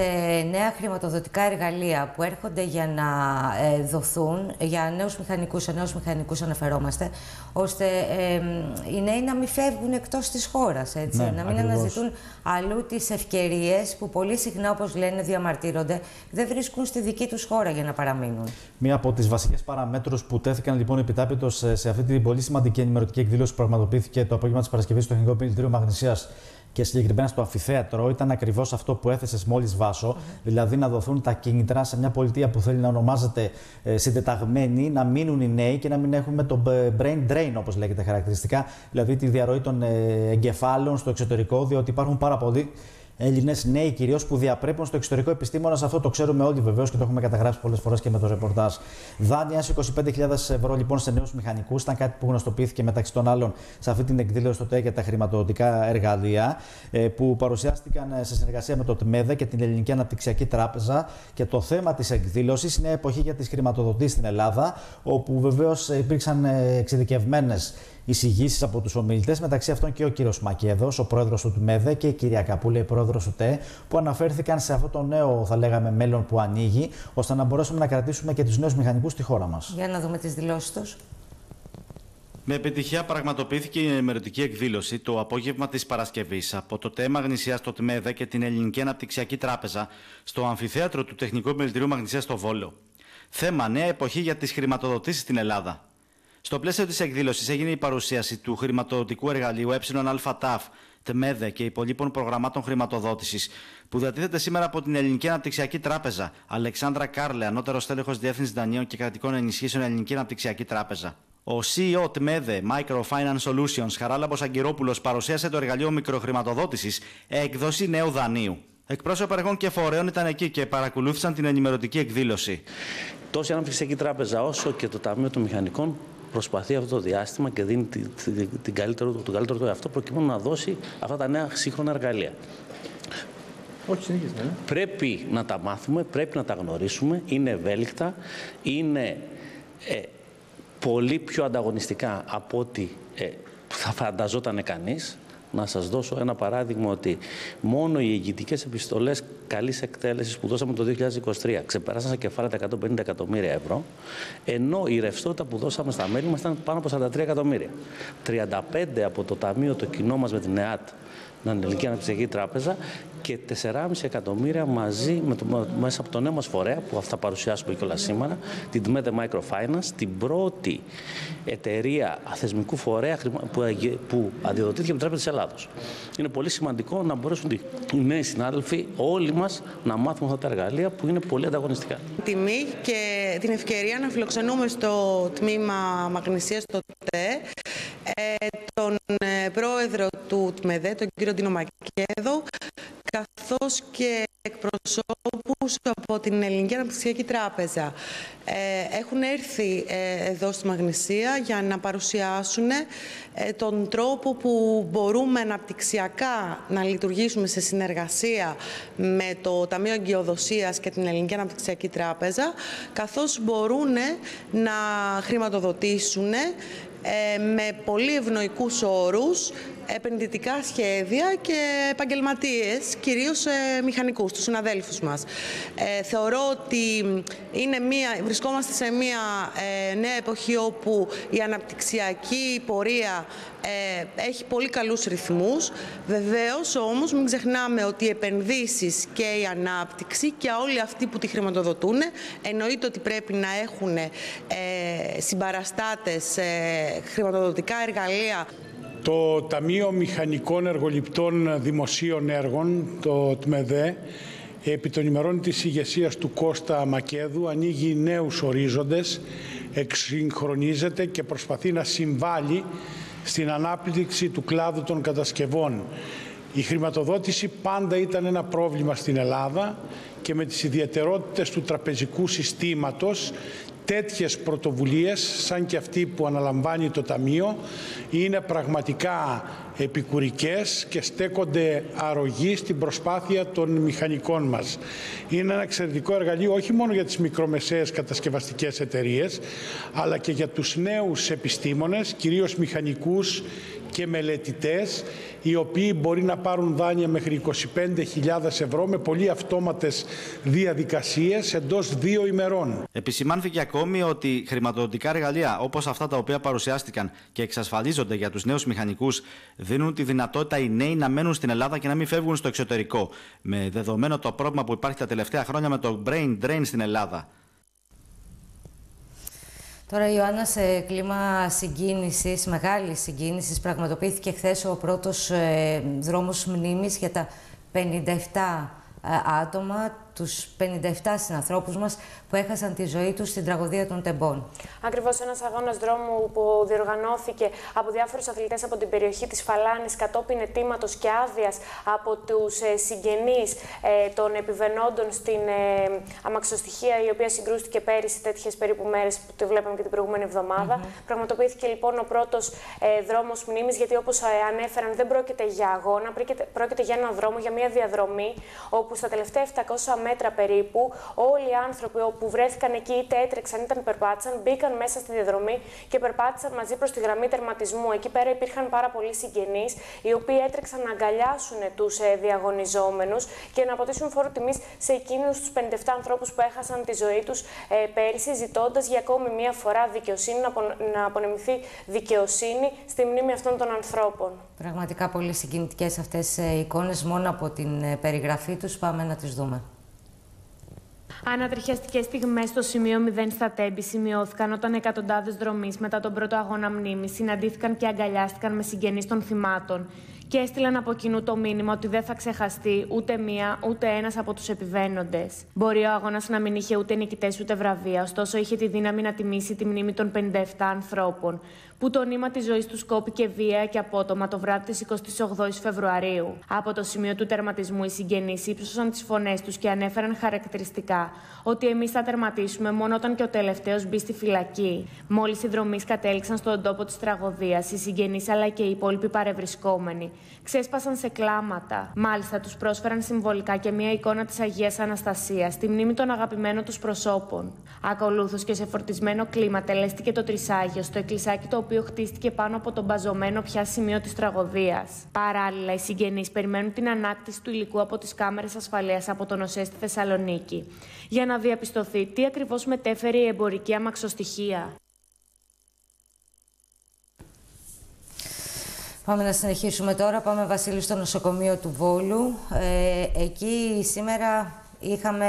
νέα χρηματοδοτικά εργαλεία που έρχονται για να ε, δοθούν για νέους μηχανικούς, σε νέους μηχανικούς αναφερόμαστε, ώστε ε, οι νέοι να μην φεύγουν εκτός της χώρας, έτσι, Ναι, να μην ακριβώς. αναζητούν αλλού τις ευκαιρίες που πολύ συχνά, όπως λένε, διαμαρτύρονται, δεν βρίσκουν στη δική τους χώρα για να παραμείνουν. Μία από τις βασικές παραμέτρους που τέθηκαν λοιπόν επιτάπητος σε, σε αυτή την πολύ σημαντική ενημερωτική εκδήλωση που πραγματοποιήθηκε το απόγευμα της Παρασκευής στο Εθνικό Πιλητήριο Μαγνησίας και συγκεκριμένα στο αμφιθέατρο ήταν ακριβώς αυτό που έθεσες μόλις βάσο, δηλαδή να δοθούν τα κίνητρα σε μια πολιτεία που θέλει να ονομάζεται ε, συντεταγμένη, να μείνουν οι νέοι και να μην έχουμε το b- brain drain, όπως λέγεται χαρακτηριστικά, δηλαδή τη διαρροή των ε, εγκεφάλων στο εξωτερικό, διότι υπάρχουν πάρα πολλοί Έλληνες νέοι κυρίως που διαπρέπουν στο εξωτερικό επιστήμονα. Αυτό το ξέρουμε όλοι βεβαίως και το έχουμε καταγράψει πολλές φορές και με το ρεπορτάζ. Δάνεια σε 25.000 ευρώ λοιπόν σε νέους μηχανικούς ήταν κάτι που γνωστοποιήθηκε μεταξύ των άλλων σε αυτή την εκδήλωση στο ΤΕ για τα χρηματοδοτικά εργαλεία ε, που παρουσιάστηκαν ε, σε συνεργασία με το ΤΜΕΔΕ και την Ελληνική Αναπτυξιακή Τράπεζα. Και το θέμα της εκδήλωσης είναι εποχή για τις χρηματοδοτήσεις στην Ελλάδα, όπου βεβαίως υπήρξαν εξειδικευμένες εισηγήσεις από τους ομιλητές, μεταξύ αυτών και ο κύριος Μακέδος, ο πρόεδρος του ΤΜΕΔΕ και η κυρία Καπούλη, η πρόεδρος του ΤΕ, που αναφέρθηκαν σε αυτό το νέο, θα λέγαμε, μέλλον που ανοίγει, ώστε να μπορέσουμε να κρατήσουμε και τους νέους μηχανικούς στη χώρα μας. Για να δούμε τις δηλώσεις τους. Με επιτυχία πραγματοποιήθηκε η ενημερωτική εκδήλωση το απόγευμα της Παρασκευής από το ΤΕ Μαγνησίας στο ΤΜΕΔΕ και την Ελληνική Αναπτυξιακή Τράπεζα στο αμφιθέατρο του Τεχνικού Επιμελητηρίου Μαγνησίας στο Βόλο. Θέμα νέα εποχή για τις χρηματοδοτήσεις στην Ελλάδα. Στο πλαίσιο της εκδήλωσης έγινε η παρουσίαση του χρηματοδοτικού εργαλείου ΕΑΤΑΦ, ΤΜΕΔΕ και υπολοίπων προγραμμάτων χρηματοδότησης που διατίθεται σήμερα από την Ελληνική Αναπτυξιακή Τράπεζα. Αλεξάνδρα Κάρλε, ανώτερο στέλεχος Διεύθυνσης Δανείων και Κρατικών Ενισχύσεων Ελληνική Αναπτυξιακή Τράπεζα. Ο CEO ΤΜΕΔΕ Microfinance Solutions, Χαράλαμπος Αγκυρόπουλος, παρουσίασε το εργαλείο μικροχρηματοδότησης έκδοση νέου δανείου. Εκπρόσωποι εργών και φορέων ήταν εκεί και παρακολούθησαν την ενημερωτική εκδήλωση. Τόσο η Αναπτυξιακή Τράπεζα όσο και το Ταμείο των Μηχανικών προσπαθεί αυτό το διάστημα και δίνει τη- τη- την καλύτερο, τον καλύτερο του εαυτό προκειμένου να δώσει αυτά τα νέα σύγχρονα εργαλεία. Όχι, συνεχίστε. ναι. Πρέπει να τα μάθουμε, πρέπει να τα γνωρίσουμε, είναι ευέλικτα, είναι ε, πολύ πιο ανταγωνιστικά από ό,τι ε, θα φανταζόταν κανείς. Να σας δώσω ένα παράδειγμα ότι μόνο οι εγγυητικές επιστολές καλής εκτέλεσης που δώσαμε το 2023 ξεπεράσαν σε κεφάλαια τα 150 εκατομμύρια ευρώ, ενώ η ρευστότητα που δώσαμε στα μέλη μας ήταν πάνω από 43 εκατομμύρια. 35 από το ταμείο το κοινό μας με την ΕΑΤ την Ελληνική Αναπτυξιακή Τράπεζα και 4,5 εκατομμύρια μαζί με το, μέσα από το νέο μας φορέα που θα παρουσιάσουμε κιόλας σήμερα, την TMEDE Microfinance, την πρώτη εταιρεία θεσμικού φορέα χρημα- που, αγε- που αδειοδοτήθηκε από την Τράπεζα της Ελλάδος. Είναι πολύ σημαντικό να μπορέσουν οι νέοι συνάδελφοι, όλοι μας, να μάθουμε αυτά τα εργαλεία που είναι πολύ ανταγωνιστικά. τιμή και την ευκαιρία να φιλοξενούμε στο τμήμα Μαγνησίας στο ΤΕ ε, τον ε, πρόεδρο του ΤΜΕΔΕ, τον κύριο Ντίνο Μακέδο, καθώς και εκπροσώπους από την Ελληνική Αναπτυξιακή Τράπεζα. Ε, έχουν έρθει ε, εδώ στη Μαγνησία για να παρουσιάσουν ε, τον τρόπο που μπορούμε αναπτυξιακά να λειτουργήσουμε σε συνεργασία με το Ταμείο Εγκυοδοσίας και την Ελληνική Αναπτυξιακή Τράπεζα, καθώς μπορούν να χρηματοδοτήσουν ε, με πολύ ευνοϊκούς όρους επενδυτικά σχέδια και επαγγελματίες, κυρίως ε, μηχανικούς, τους συναδέλφους μας. Ε, θεωρώ ότι είναι μία, βρισκόμαστε σε μία ε, νέα εποχή όπου η αναπτυξιακή πορεία ε, έχει πολύ καλούς ρυθμούς. Βεβαίως όμως μην ξεχνάμε ότι οι επενδύσεις και η ανάπτυξη και όλοι αυτοί που τη χρηματοδοτούν εννοείται ότι πρέπει να έχουν ε, συμπαραστάτες, ε, χρηματοδοτικά εργαλεία Το Ταμείο Μηχανικών Εργοληπτών Δημοσίων Έργων, το ΤΜΕΔΕ, επί των ημερών της ηγεσίας του Κώστα Μακέδου ανοίγει νέους ορίζοντες, εξυγχρονίζεται και προσπαθεί να συμβάλλει στην ανάπτυξη του κλάδου των κατασκευών. Η χρηματοδότηση πάντα ήταν ένα πρόβλημα στην Ελλάδα και με τις ιδιαιτερότητες του τραπεζικού συστήματος τέτοιες πρωτοβουλίες σαν και αυτή που αναλαμβάνει το Ταμείο είναι πραγματικά επικουρικές και στέκονται αρρωγοί στην προσπάθεια των μηχανικών μας. Είναι ένα εξαιρετικό εργαλείο όχι μόνο για τις μικρομεσαίες κατασκευαστικές εταιρείες αλλά και για τους νέους επιστήμονες, κυρίως μηχανικούς και μελετητές οι οποίοι μπορεί να πάρουν δάνεια μέχρι 25.000 ευρώ με πολύ αυτόματες διαδικασίες εντός δύο ημερών. Επισημάνθηκε ακόμη ότι χρηματοδοτικά εργαλεία όπως αυτά τα οποία παρουσιάστηκαν και εξασφαλίζονται για τους νέους μηχανικούς δίνουν τη δυνατότητα οι νέοι να μένουν στην Ελλάδα και να μην φεύγουν στο εξωτερικό. Με δεδομένο το πρόβλημα που υπάρχει τα τελευταία χρόνια με το brain drain στην Ελλάδα. Τώρα, Ιωάννα, σε κλίμα συγκίνησης, μεγάλη συγκίνησης, πραγματοποιήθηκε χθες ο πρώτος ε, δρόμος μνήμης για τα 57 ε, άτομα τους 57 συνανθρώπους μας που έχασαν τη ζωή τους στην τραγωδία των Τεμπών. Ακριβώς ένας αγώνας δρόμου που διοργανώθηκε από διάφορους αθλητές από την περιοχή της Φαλάνης κατόπιν ετήματος και άδειας από τους ε, συγγενείς ε, των επιβενόντων στην ε, αμαξοστοιχεία η οποία συγκρούστηκε πέρυσι τέτοιες περίπου μέρες που το βλέπαμε και την προηγούμενη εβδομάδα. Mm Πραγματοποιήθηκε λοιπόν ο πρώτος ε, δρόμος μνήμης γιατί όπως ε, ανέφεραν δεν πρόκειται για αγώνα, πρόκειται για ένα δρόμο, για μια διαδρομή όπου στα τελευταία 700 μέτρα περίπου, όλοι οι άνθρωποι που βρέθηκαν εκεί, είτε έτρεξαν είτε περπάτησαν, μπήκαν μέσα στη διαδρομή και περπάτησαν μαζί προς τη γραμμή τερματισμού. Εκεί πέρα υπήρχαν πάρα πολλοί συγγενείς, οι οποίοι έτρεξαν να αγκαλιάσουν τους ε, διαγωνιζόμενους και να αποτίσουν φόρο τιμής σε εκείνους τους 57 ανθρώπους που έχασαν τη ζωή τους ε, πέρυσι, ζητώντας για ακόμη μία φορά δικαιοσύνη, να, να απονεμηθεί δικαιοσύνη στη μνήμη αυτών των ανθρώπων. Πραγματικά πολύ συγκινητικές αυτές οι εικόνες, μόνο από την ε, περιγραφή τους. Πάμε να τις δούμε. Ανατριχιαστικέ στιγμές στο σημείο 0 στα Τέμπη σημειώθηκαν όταν εκατοντάδες δρομείς μετά τον πρώτο αγώνα μνήμης συναντήθηκαν και αγκαλιάστηκαν με συγγενείς των θυμάτων και έστειλαν από κοινού το μήνυμα ότι δεν θα ξεχαστεί ούτε μία ούτε ένας από τους επιβαίνοντες. Μπορεί ο αγώνας να μην είχε ούτε νικητές ούτε βραβεία, ωστόσο είχε τη δύναμη να τιμήσει τη μνήμη των 57 ανθρώπων που το νήμα της ζωής τους κόπηκε βία και απότομα το βράδυ της 28η Φεβρουαρίου. Από το σημείο του τερματισμού, οι συγγενείς ύψωσαν τις φωνές τους και ανέφεραν χαρακτηριστικά ότι εμείς θα τερματίσουμε μόνο όταν και ο τελευταίος μπει στη φυλακή. Μόλις οι δρομείς κατέληξαν στον τόπο της τραγωδίας, οι συγγενείς αλλά και οι υπόλοιποι παρευρισκόμενοι ξέσπασαν σε κλάματα. Μάλιστα, τους πρόσφεραν συμβολικά και μια εικόνα της Αγίας Αναστασίας, στη μνήμη των αγαπημένων τους προσώπων. Ακολούθως και σε φορτισμένο κλίμα τελέστηκε το Τρισάγιο, στο εκκλησάκι το οποίο χτίστηκε πάνω από τον μπαζωμένο πια σημείο της τραγωδίας. Παράλληλα, οι συγγενείς περιμένουν την ανάκτηση του υλικού από τις κάμερες ασφαλείας από τον ΟΣΕ στη Θεσσαλονίκη, για να διαπιστωθεί τι ακριβώς μετέφερε η εμπορική αμαξοστοιχεία. Πάμε να συνεχίσουμε τώρα. Πάμε, Βασίλη, στο νοσοκομείο του Βόλου. Ε, εκεί σήμερα είχαμε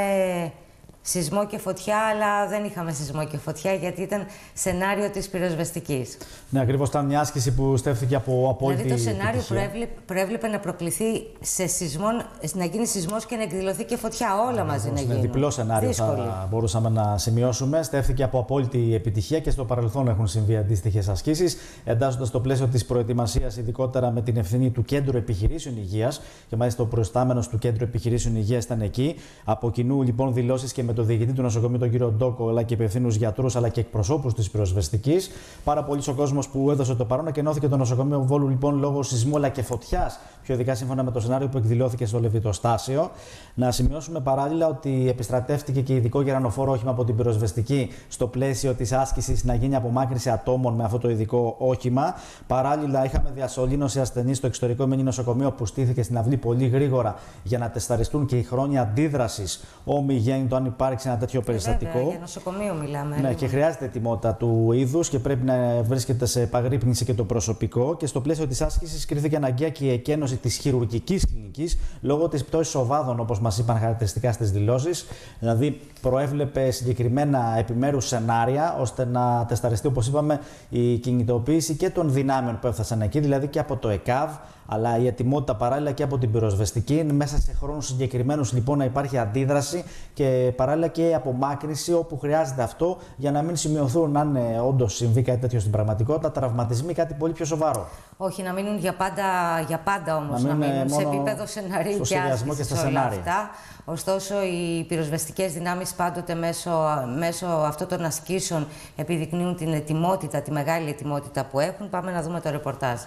σεισμό και φωτιά, αλλά δεν είχαμε σεισμό και φωτιά γιατί ήταν σενάριο της πυροσβεστικής. Ναι, ακριβώς ήταν μια άσκηση που στέφθηκε από απόλυτη. Δηλαδή το σενάριο προέβλεπε, προέβλεπε να προκληθεί σε σεισμό, να γίνει σεισμός και να εκδηλωθεί και φωτιά. Όλα μαζί να γίνουν. Είναι διπλό σενάριο θα μπορούσαμε να σημειώσουμε. Στέφθηκε από απόλυτη επιτυχία και στο παρελθόν έχουν συμβεί αντίστοιχες ασκήσεις, εντάσσοντας το πλαίσιο της προετοιμασίας, ειδικότερα με την ευθύνη του Κέντρου Επιχειρήσεων Υγείας. Και μάλιστα ο προϊστάμενος του Κέντρου Επιχειρήσεων Υγείας ήταν εκεί. Από κοινού λοιπόν δηλώσεις και με τον διοικητή του νοσοκομείου, τον κύριο Ντόκο, αλλά και υπευθύνους γιατρούς αλλά και εκπροσώπους της πυροσβεστικής. Πάρα πολύ ο κόσμος που έδωσε το παρόν και ενώθηκε το νοσοκομείο Βόλου λοιπόν λόγω σεισμού αλλά και φωτιάς, πιο ειδικά σύμφωνα με το σενάριο που εκδηλώθηκε στο Λεβιτοστάσιο. Να σημειώσουμε παράλληλα ότι επιστρατεύτηκε και ειδικό γερανοφόρο όχημα από την πυροσβεστική στο πλαίσιο της άσκησης να γίνει απομάκρυνση ατόμων με αυτό το ειδικό όχημα. Παράλληλα, είχαμε διασωλήνωση ασθενή στο εξωτερικό μήνυ νοσοκομείο που στήθηκε στην αυλή πολύ γρήγορα για να τεσταριστούν και οι χρόνια αντίδρασης ομιγέννητο αν υπάρξει ένα τέτοιο περιστατικό. Βέβαια, για νοσοκομείο μιλάμε. Ναι, και χρειάζεται ετοιμότητα του είδους και πρέπει να βρίσκεται σε επαγρύπνηση και το προσωπικό. Και στο πλαίσιο της άσκησης κρίθηκε αναγκαία και η εκένωση εκένωση της χειρουργικής κλινικής λόγω της πτώσης οβάδων, όπως μας είπαν χαρακτηριστικά στις δηλώσεις. Δηλαδή, προέβλεπε συγκεκριμένα επιμέρους σενάρια ώστε να τεσταριστεί, όπως είπαμε, η κινητοποίηση και των δυνάμεων που έφτασαν εκεί, δηλαδή και από το ΕΚΑΒ, αλλά η ετοιμότητα παράλληλα και από την πυροσβεστική. Μέσα σε χρόνους συγκεκριμένους λοιπόν να υπάρχει αντίδραση και παράλληλα και απομάκρυνση όπου χρειάζεται αυτό για να μην σημειωθούν, αν ε, όντως συμβεί κάτι τέτοιο στην πραγματικότητα, τραυματισμοί, κάτι πολύ πιο σοβαρό. Όχι, να μείνουν για πάντα, για πάντα όμως, να, να μείνουν σε επίπεδο σενάριου και άσκηση και στα σενάρια. Αυτά. Ωστόσο, οι πυροσβεστικές δυνάμεις πάντοτε μέσω, μέσω αυτών των ασκήσεων επιδεικνύουν την ετοιμότητα, τη μεγάλη ετοιμότητα που έχουν. Πάμε να δούμε το ρεπορτάζ.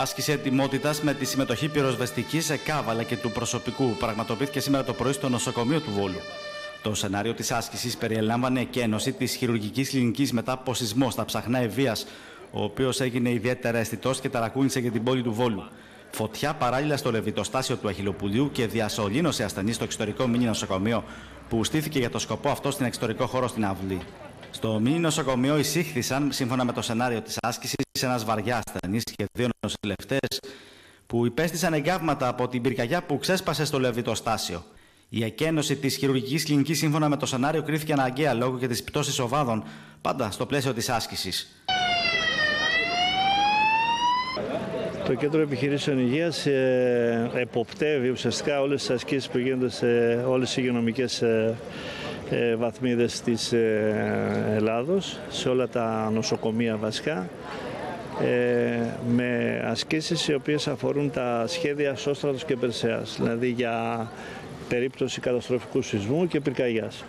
Άσκηση ετοιμότητας με τη συμμετοχή πυροσβεστικής ΕΚΑΒ αλλά και του προσωπικού πραγματοποιήθηκε σήμερα το πρωί στο νοσοκομείο του Βόλου. Το σενάριο της άσκησης περιέλαμβανε εκένωση της χειρουργικής κλινικής μετά από σεισμό στα ψαχνά Ευεία, ο οποίος έγινε ιδιαίτερα αισθητός και ταρακούνησε για την πόλη του Βόλου. Φωτιά παράλληλα στο λεβιτοστάσιο του Αχυλοπουλίου και διασωλήνωσε ασθενή στο εξωτερικό μήνυ νοσοκομείο που στήθηκε για το σκοπό αυτό στην εξωτερικό χώρο στην Αυλή. Στο μήνυ νοσοκομείο εισήχθησαν, σύμφωνα με το σενάριο της άσκησης, ένας βαριάς ασθενή και δύο νοσηλευτές που υπέστησαν εγκάβματα από την πυρκαγιά που ξέσπασε στο λεβιτοστάσιο. Η εκένωση της χειρουργικής κλινικής, σύμφωνα με το σενάριο, κρίθηκε αναγκαία λόγω και της πτώσης οβάδων, πάντα στο πλαίσιο της άσκησης. Το Κέντρο Επιχειρήσεων Υγείας ε, εποπτεύει ουσιαστικά όλες τις ασκήσεις που γίνονται σε όλες τις υγειονομικές ε, ε, βαθμίδες της ε, Ελλάδος, σε όλα τα νοσοκομεία βασικά, ε, με ασκήσεις οι οποίες αφορούν τα σχέδια Σώστρατος και Περσέας, δηλαδή για περίπτωση καταστροφικού σεισμού και πυρκαγιάς.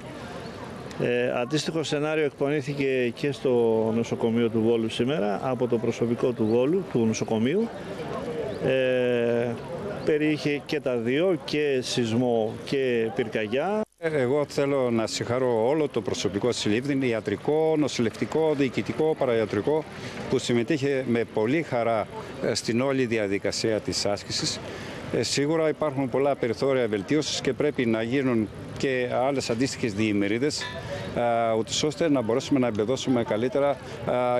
Ε, αντίστοιχο σενάριο εκπονήθηκε και στο νοσοκομείο του Βόλου σήμερα από το προσωπικό του Βόλου, του νοσοκομείου. Ε, περιείχε και τα δύο, και σεισμό και πυρκαγιά. Εγώ θέλω να συγχαρώ όλο το προσωπικό της Λίβδιν, ιατρικό, νοσηλευτικό, διοικητικό, παραϊατρικό, που συμμετείχε με πολύ χαρά ε, στην όλη διαδικασία της άσκησης. Ε, σίγουρα υπάρχουν πολλά περιθώρια βελτίωσης και πρέπει να γίνουν και άλλες αντίστοιχες διημερίδες ούτως ώστε να μπορέσουμε να εμπεδώσουμε καλύτερα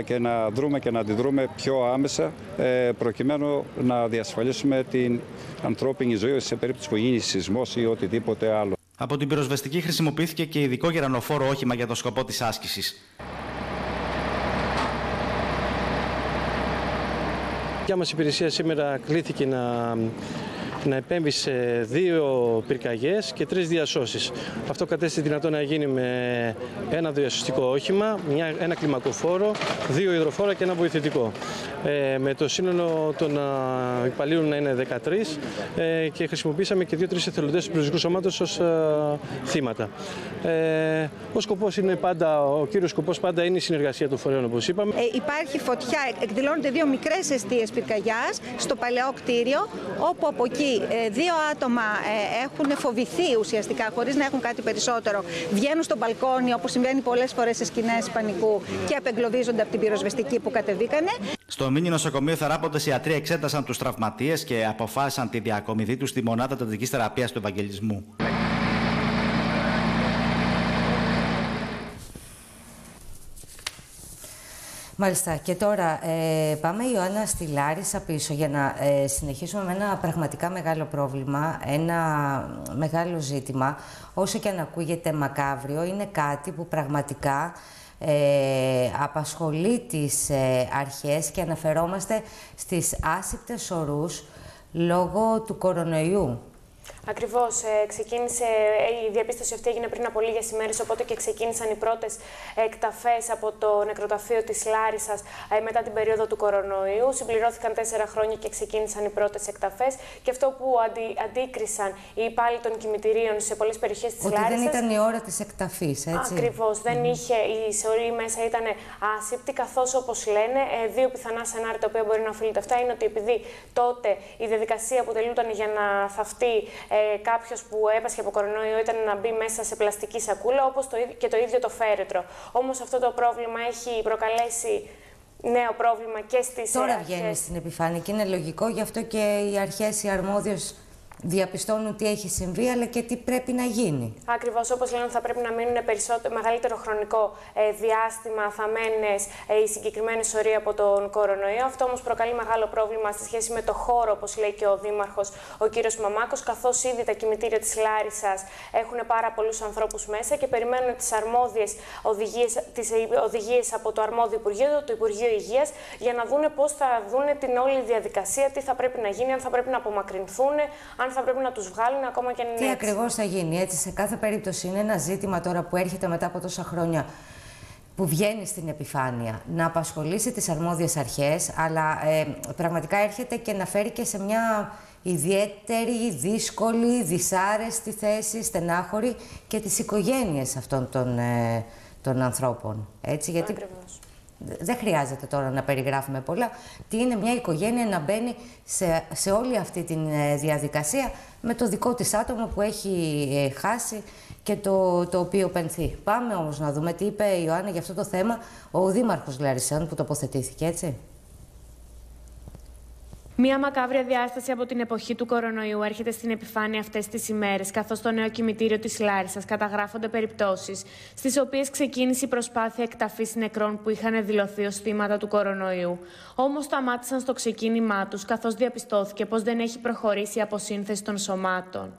και να δρούμε και να αντιδρούμε πιο άμεσα ε, προκειμένου να διασφαλίσουμε την ανθρώπινη ζωή σε περίπτωση που γίνει σεισμός ή οτιδήποτε άλλο. Από την πυροσβεστική χρησιμοποιήθηκε και ειδικό γερανοφόρο όχημα για το σκοπό της άσκησης. Η μας υπηρεσία σήμερα κλήθηκε να να επέμβεις σε δύο πυρκαγιές και τρεις διασώσεις. Αυτό κατέστη δυνατό να γίνει με ένα διασωστικό όχημα, μια, ένα κλιμακοφόρο, δύο υδροφόρα και ένα βοηθητικό. Ε, με το σύνολο των υπαλλήλων να είναι 13 ε, και χρησιμοποίησαμε και δύο-τρεις εθελοντές του Πυροσβεστικού Σώματος ως ε, θύματα. Ε, ο σκοπός είναι πάντα, ο κύριος σκοπός πάντα είναι η συνεργασία των φορέων, όπως είπαμε. Ε, υπάρχει φωτιά, εκδηλώνονται δύο μικρές αιστείε πυρκαγιάς στο παλαιό κτίριο, όπου από εκεί ε, δύο άτομα ε, έχουν φοβηθεί ουσιαστικά χωρίς να έχουν κάτι περισσότερο. Βγαίνουν στο μπαλκόνι όπως συμβαίνει πολλές φορές σε σκηνές πανικού και απεγκλωβίζονται από την πυροσβεστική που κατεβήκανε. Στο μήνυ νοσοκομείο θεράποντες ιατροί εξέτασαν τους τραυματίες και αποφάσισαν τη διακομιδή τους στη μονάδα τατική θεραπείας του Ευαγγελισμού. Μάλιστα. Και τώρα ε, πάμε, Ιωάννα, στη Λάρισα πίσω για να ε, συνεχίσουμε με ένα πραγματικά μεγάλο πρόβλημα, ένα μεγάλο ζήτημα. Όσο και αν ακούγεται μακάβριο, είναι κάτι που πραγματικά ε, απασχολεί τις ε, αρχές και αναφερόμαστε στις άσυπτες ορούς λόγω του κορονοϊού. Ακριβώς. Ε, ξεκίνησε, ε, η διαπίστωση αυτή έγινε πριν από λίγες ημέρες, οπότε και ξεκίνησαν οι πρώτες εκταφές από το νεκροταφείο της Λάρισας ε, μετά την περίοδο του κορονοϊού. Συμπληρώθηκαν τέσσερα χρόνια και ξεκίνησαν οι πρώτες εκταφές. Και αυτό που αντι, αντίκρισαν οι υπάλληλοι των κημητηρίων σε πολλές περιοχές της Λάρισα. Ότι δεν ήταν η ώρα της εκταφής, έτσι. Ακριβώς. Δεν είχε, η σωρή μέσα ήταν άσυπτη, καθώς όπως λένε, δύο πιθανά σενάρια τα οποία μπορεί να οφείλονται αυτά είναι ότι επειδή τότε η διαδικασία που τελούνταν για να θαυτεί ε, κάποιος που έπασχε από κορονοϊό ήταν να μπει μέσα σε πλαστική σακούλα, όπως και το ίδιο το φέρετρο. Όμως αυτό το πρόβλημα έχει προκαλέσει νέο πρόβλημα και στις Τώρα βγαίνει στην επιφάνεια και είναι λογικό, γι' αυτό και οι αρχές, οι αρμόδιες διαπιστώνουν τι έχει συμβεί αλλά και τι πρέπει να γίνει. Ακριβώς όπως λένε θα πρέπει να μείνουν περισσότερο, μεγαλύτερο χρονικό ε, διάστημα θαμένες ε, οι συγκεκριμένες οροί από τον κορονοϊό. Αυτό όμως προκαλεί μεγάλο πρόβλημα στη σχέση με το χώρο όπως λέει και ο Δήμαρχος ο κύριος Μαμάκος καθώς ήδη τα κημητήρια της Λάρισας έχουν πάρα πολλούς ανθρώπους μέσα και περιμένουν τις αρμόδιες οδηγίες, τις οδηγίες από το αρμόδιο Υπουργείο, το Υπουργείο Υγείας για να δούνε πώς θα δούνε την όλη διαδικασία, τι θα πρέπει να γίνει, αν θα πρέπει να απομακρυνθούν, αν θα πρέπει να τους βγάλουν ακόμα και αν είναι Τι ακριβώς θα γίνει, έτσι. Σε κάθε περίπτωση είναι ένα ζήτημα τώρα που έρχεται μετά από τόσα χρόνια που βγαίνει στην επιφάνεια να απασχολήσει τις αρμόδιες αρχές, αλλά ε, πραγματικά έρχεται και να φέρει και σε μια ιδιαίτερη, δύσκολη, δυσάρεστη θέση, στενάχωρη και τις οικογένειες αυτών των, ε, των ανθρώπων. Έτσι, γιατί δεν χρειάζεται τώρα να περιγράφουμε πολλά. Τι είναι μια οικογένεια να μπαίνει σε, σε όλη αυτή τη ε, διαδικασία με το δικό της άτομο που έχει ε, χάσει και το, το οποίο πενθεί. Πάμε όμως να δούμε τι είπε η Ιωάννα για αυτό το θέμα ο Δήμαρχος Λαρισάν που τοποθετήθηκε, έτσι. Μία μακάβρια διάσταση από την εποχή του κορονοϊού έρχεται στην επιφάνεια αυτές τις ημέρες, καθώς στο νέο κημητήριο της Λάρισας καταγράφονται περιπτώσεις στις οποίες ξεκίνησε η προσπάθεια εκταφής νεκρών που είχαν δηλωθεί ως θύματα του κορονοϊού. Όμως σταμάτησαν στο ξεκίνημά τους, καθώς διαπιστώθηκε πως δεν έχει προχωρήσει η αποσύνθεση των σωμάτων.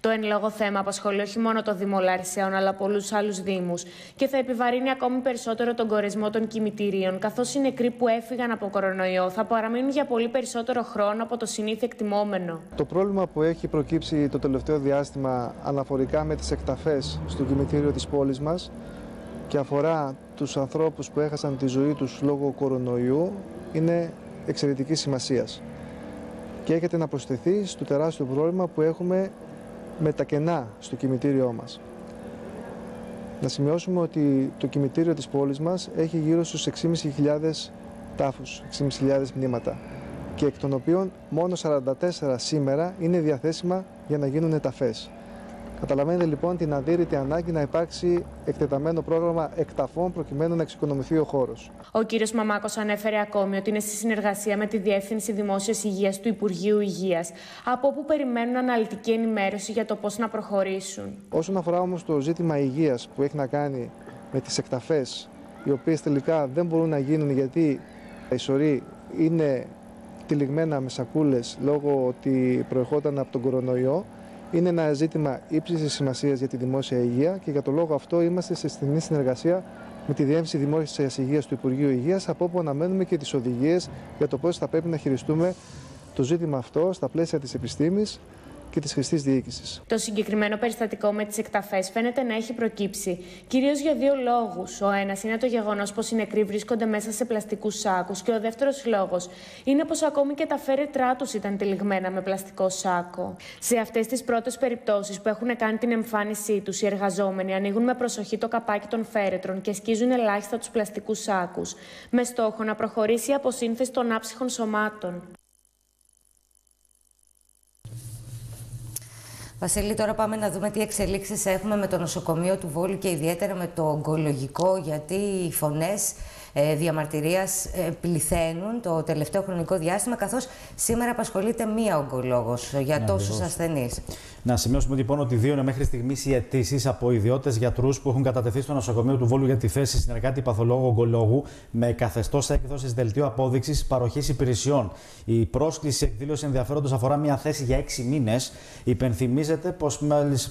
Το εν λόγω θέμα απασχολεί όχι μόνο το Δήμο Λαρισαίων, αλλά πολλούς άλλους Δήμους και θα επιβαρύνει ακόμη περισσότερο τον κορεσμό των κημητηρίων, καθώς οι νεκροί που έφυγαν από κορονοϊό θα παραμείνουν για πολύ περισσότερο χρόνο από το συνήθεια εκτιμόμενο. Το πρόβλημα που έχει προκύψει το τελευταίο διάστημα αναφορικά με τις εκταφές στο κημητήριο της πόλης μας και αφορά τους ανθρώπους που έχασαν τη ζωή τους λόγω κορονοϊού είναι εξαιρετικής σημασίας και έχετε να προσθεθεί στο τεράστιο πρόβλημα που έχουμε με τα κενά στο κημητήριό μας. Να σημειώσουμε ότι το κημητήριο της πόλης μας έχει γύρω στους 6.500 τάφους, 6.500 μνήματα και εκ των οποίων μόνο 44 σήμερα είναι διαθέσιμα για να γίνουν ταφές. Καταλαβαίνετε λοιπόν την αδύρυτη ανάγκη να υπάρξει εκτεταμένο πρόγραμμα εκταφών προκειμένου να εξοικονομηθεί ο χώρος. Ο κύριος Μαμάκος ανέφερε ακόμη ότι είναι στη συνεργασία με τη Διεύθυνση Δημόσιας Υγείας του Υπουργείου Υγείας, από όπου περιμένουν αναλυτική ενημέρωση για το πώς να προχωρήσουν. Όσον αφορά όμως το ζήτημα υγείας που έχει να κάνει με τις εκταφές, οι οποίες τελικά δεν μπορούν να γίνουν γιατί οι σωροί είναι τυλιγμένα με σακούλες λόγω ότι προερχόταν από τον κορονοϊό είναι ένα ζήτημα ύψης σημασίας για τη δημόσια υγεία και για το λόγο αυτό είμαστε σε στενή συνεργασία με τη Διεύθυνση Δημόσιας Υγείας του Υπουργείου Υγείας, από όπου αναμένουμε και τις οδηγίες για το πώς θα πρέπει να χειριστούμε το ζήτημα αυτό στα πλαίσια της επιστήμης και της χρηστής διοίκησης. Το συγκεκριμένο περιστατικό με τις εκταφές φαίνεται να έχει προκύψει κυρίως για δύο λόγους. Ο ένας είναι το γεγονός πως οι νεκροί βρίσκονται μέσα σε πλαστικούς σάκους και ο δεύτερος λόγος είναι πως ακόμη και τα φέρετρά τους ήταν τυλιγμένα με πλαστικό σάκο. Σε αυτές τις πρώτες περιπτώσεις που έχουν κάνει την εμφάνισή τους, οι εργαζόμενοι ανοίγουν με προσοχή το καπάκι των φέρετρων και σκίζουν ελάχιστα τους πλαστικούς σάκους, με στόχο να προχωρήσει η αποσύνθεση των άψυχων σωμάτων. Βασίλη, τώρα πάμε να δούμε τι εξελίξεις έχουμε με το νοσοκομείο του Βόλου και ιδιαίτερα με το ογκολογικό, γιατί οι φωνές ε, διαμαρτυρίας ε, πληθαίνουν το τελευταίο χρονικό διάστημα, καθώς σήμερα απασχολείται μία ογκολόγος για ναι, τόσους ασθενείς. Να σημειώσουμε λοιπόν ότι δύο είναι μέχρι στιγμής οι αιτήσεις από ιδιώτες γιατρούς που έχουν κατατεθεί στο νοσοκομείο του Βόλου για τη θέση συνεργάτη παθολόγου ογκολόγου με καθεστώς έκδοσης δελτίου απόδειξης παροχής υπηρεσιών. Η πρόσκληση εκδήλωση ενδιαφέροντος αφορά μια θέση για έξι μήνες. Υπενθυμίζεται πως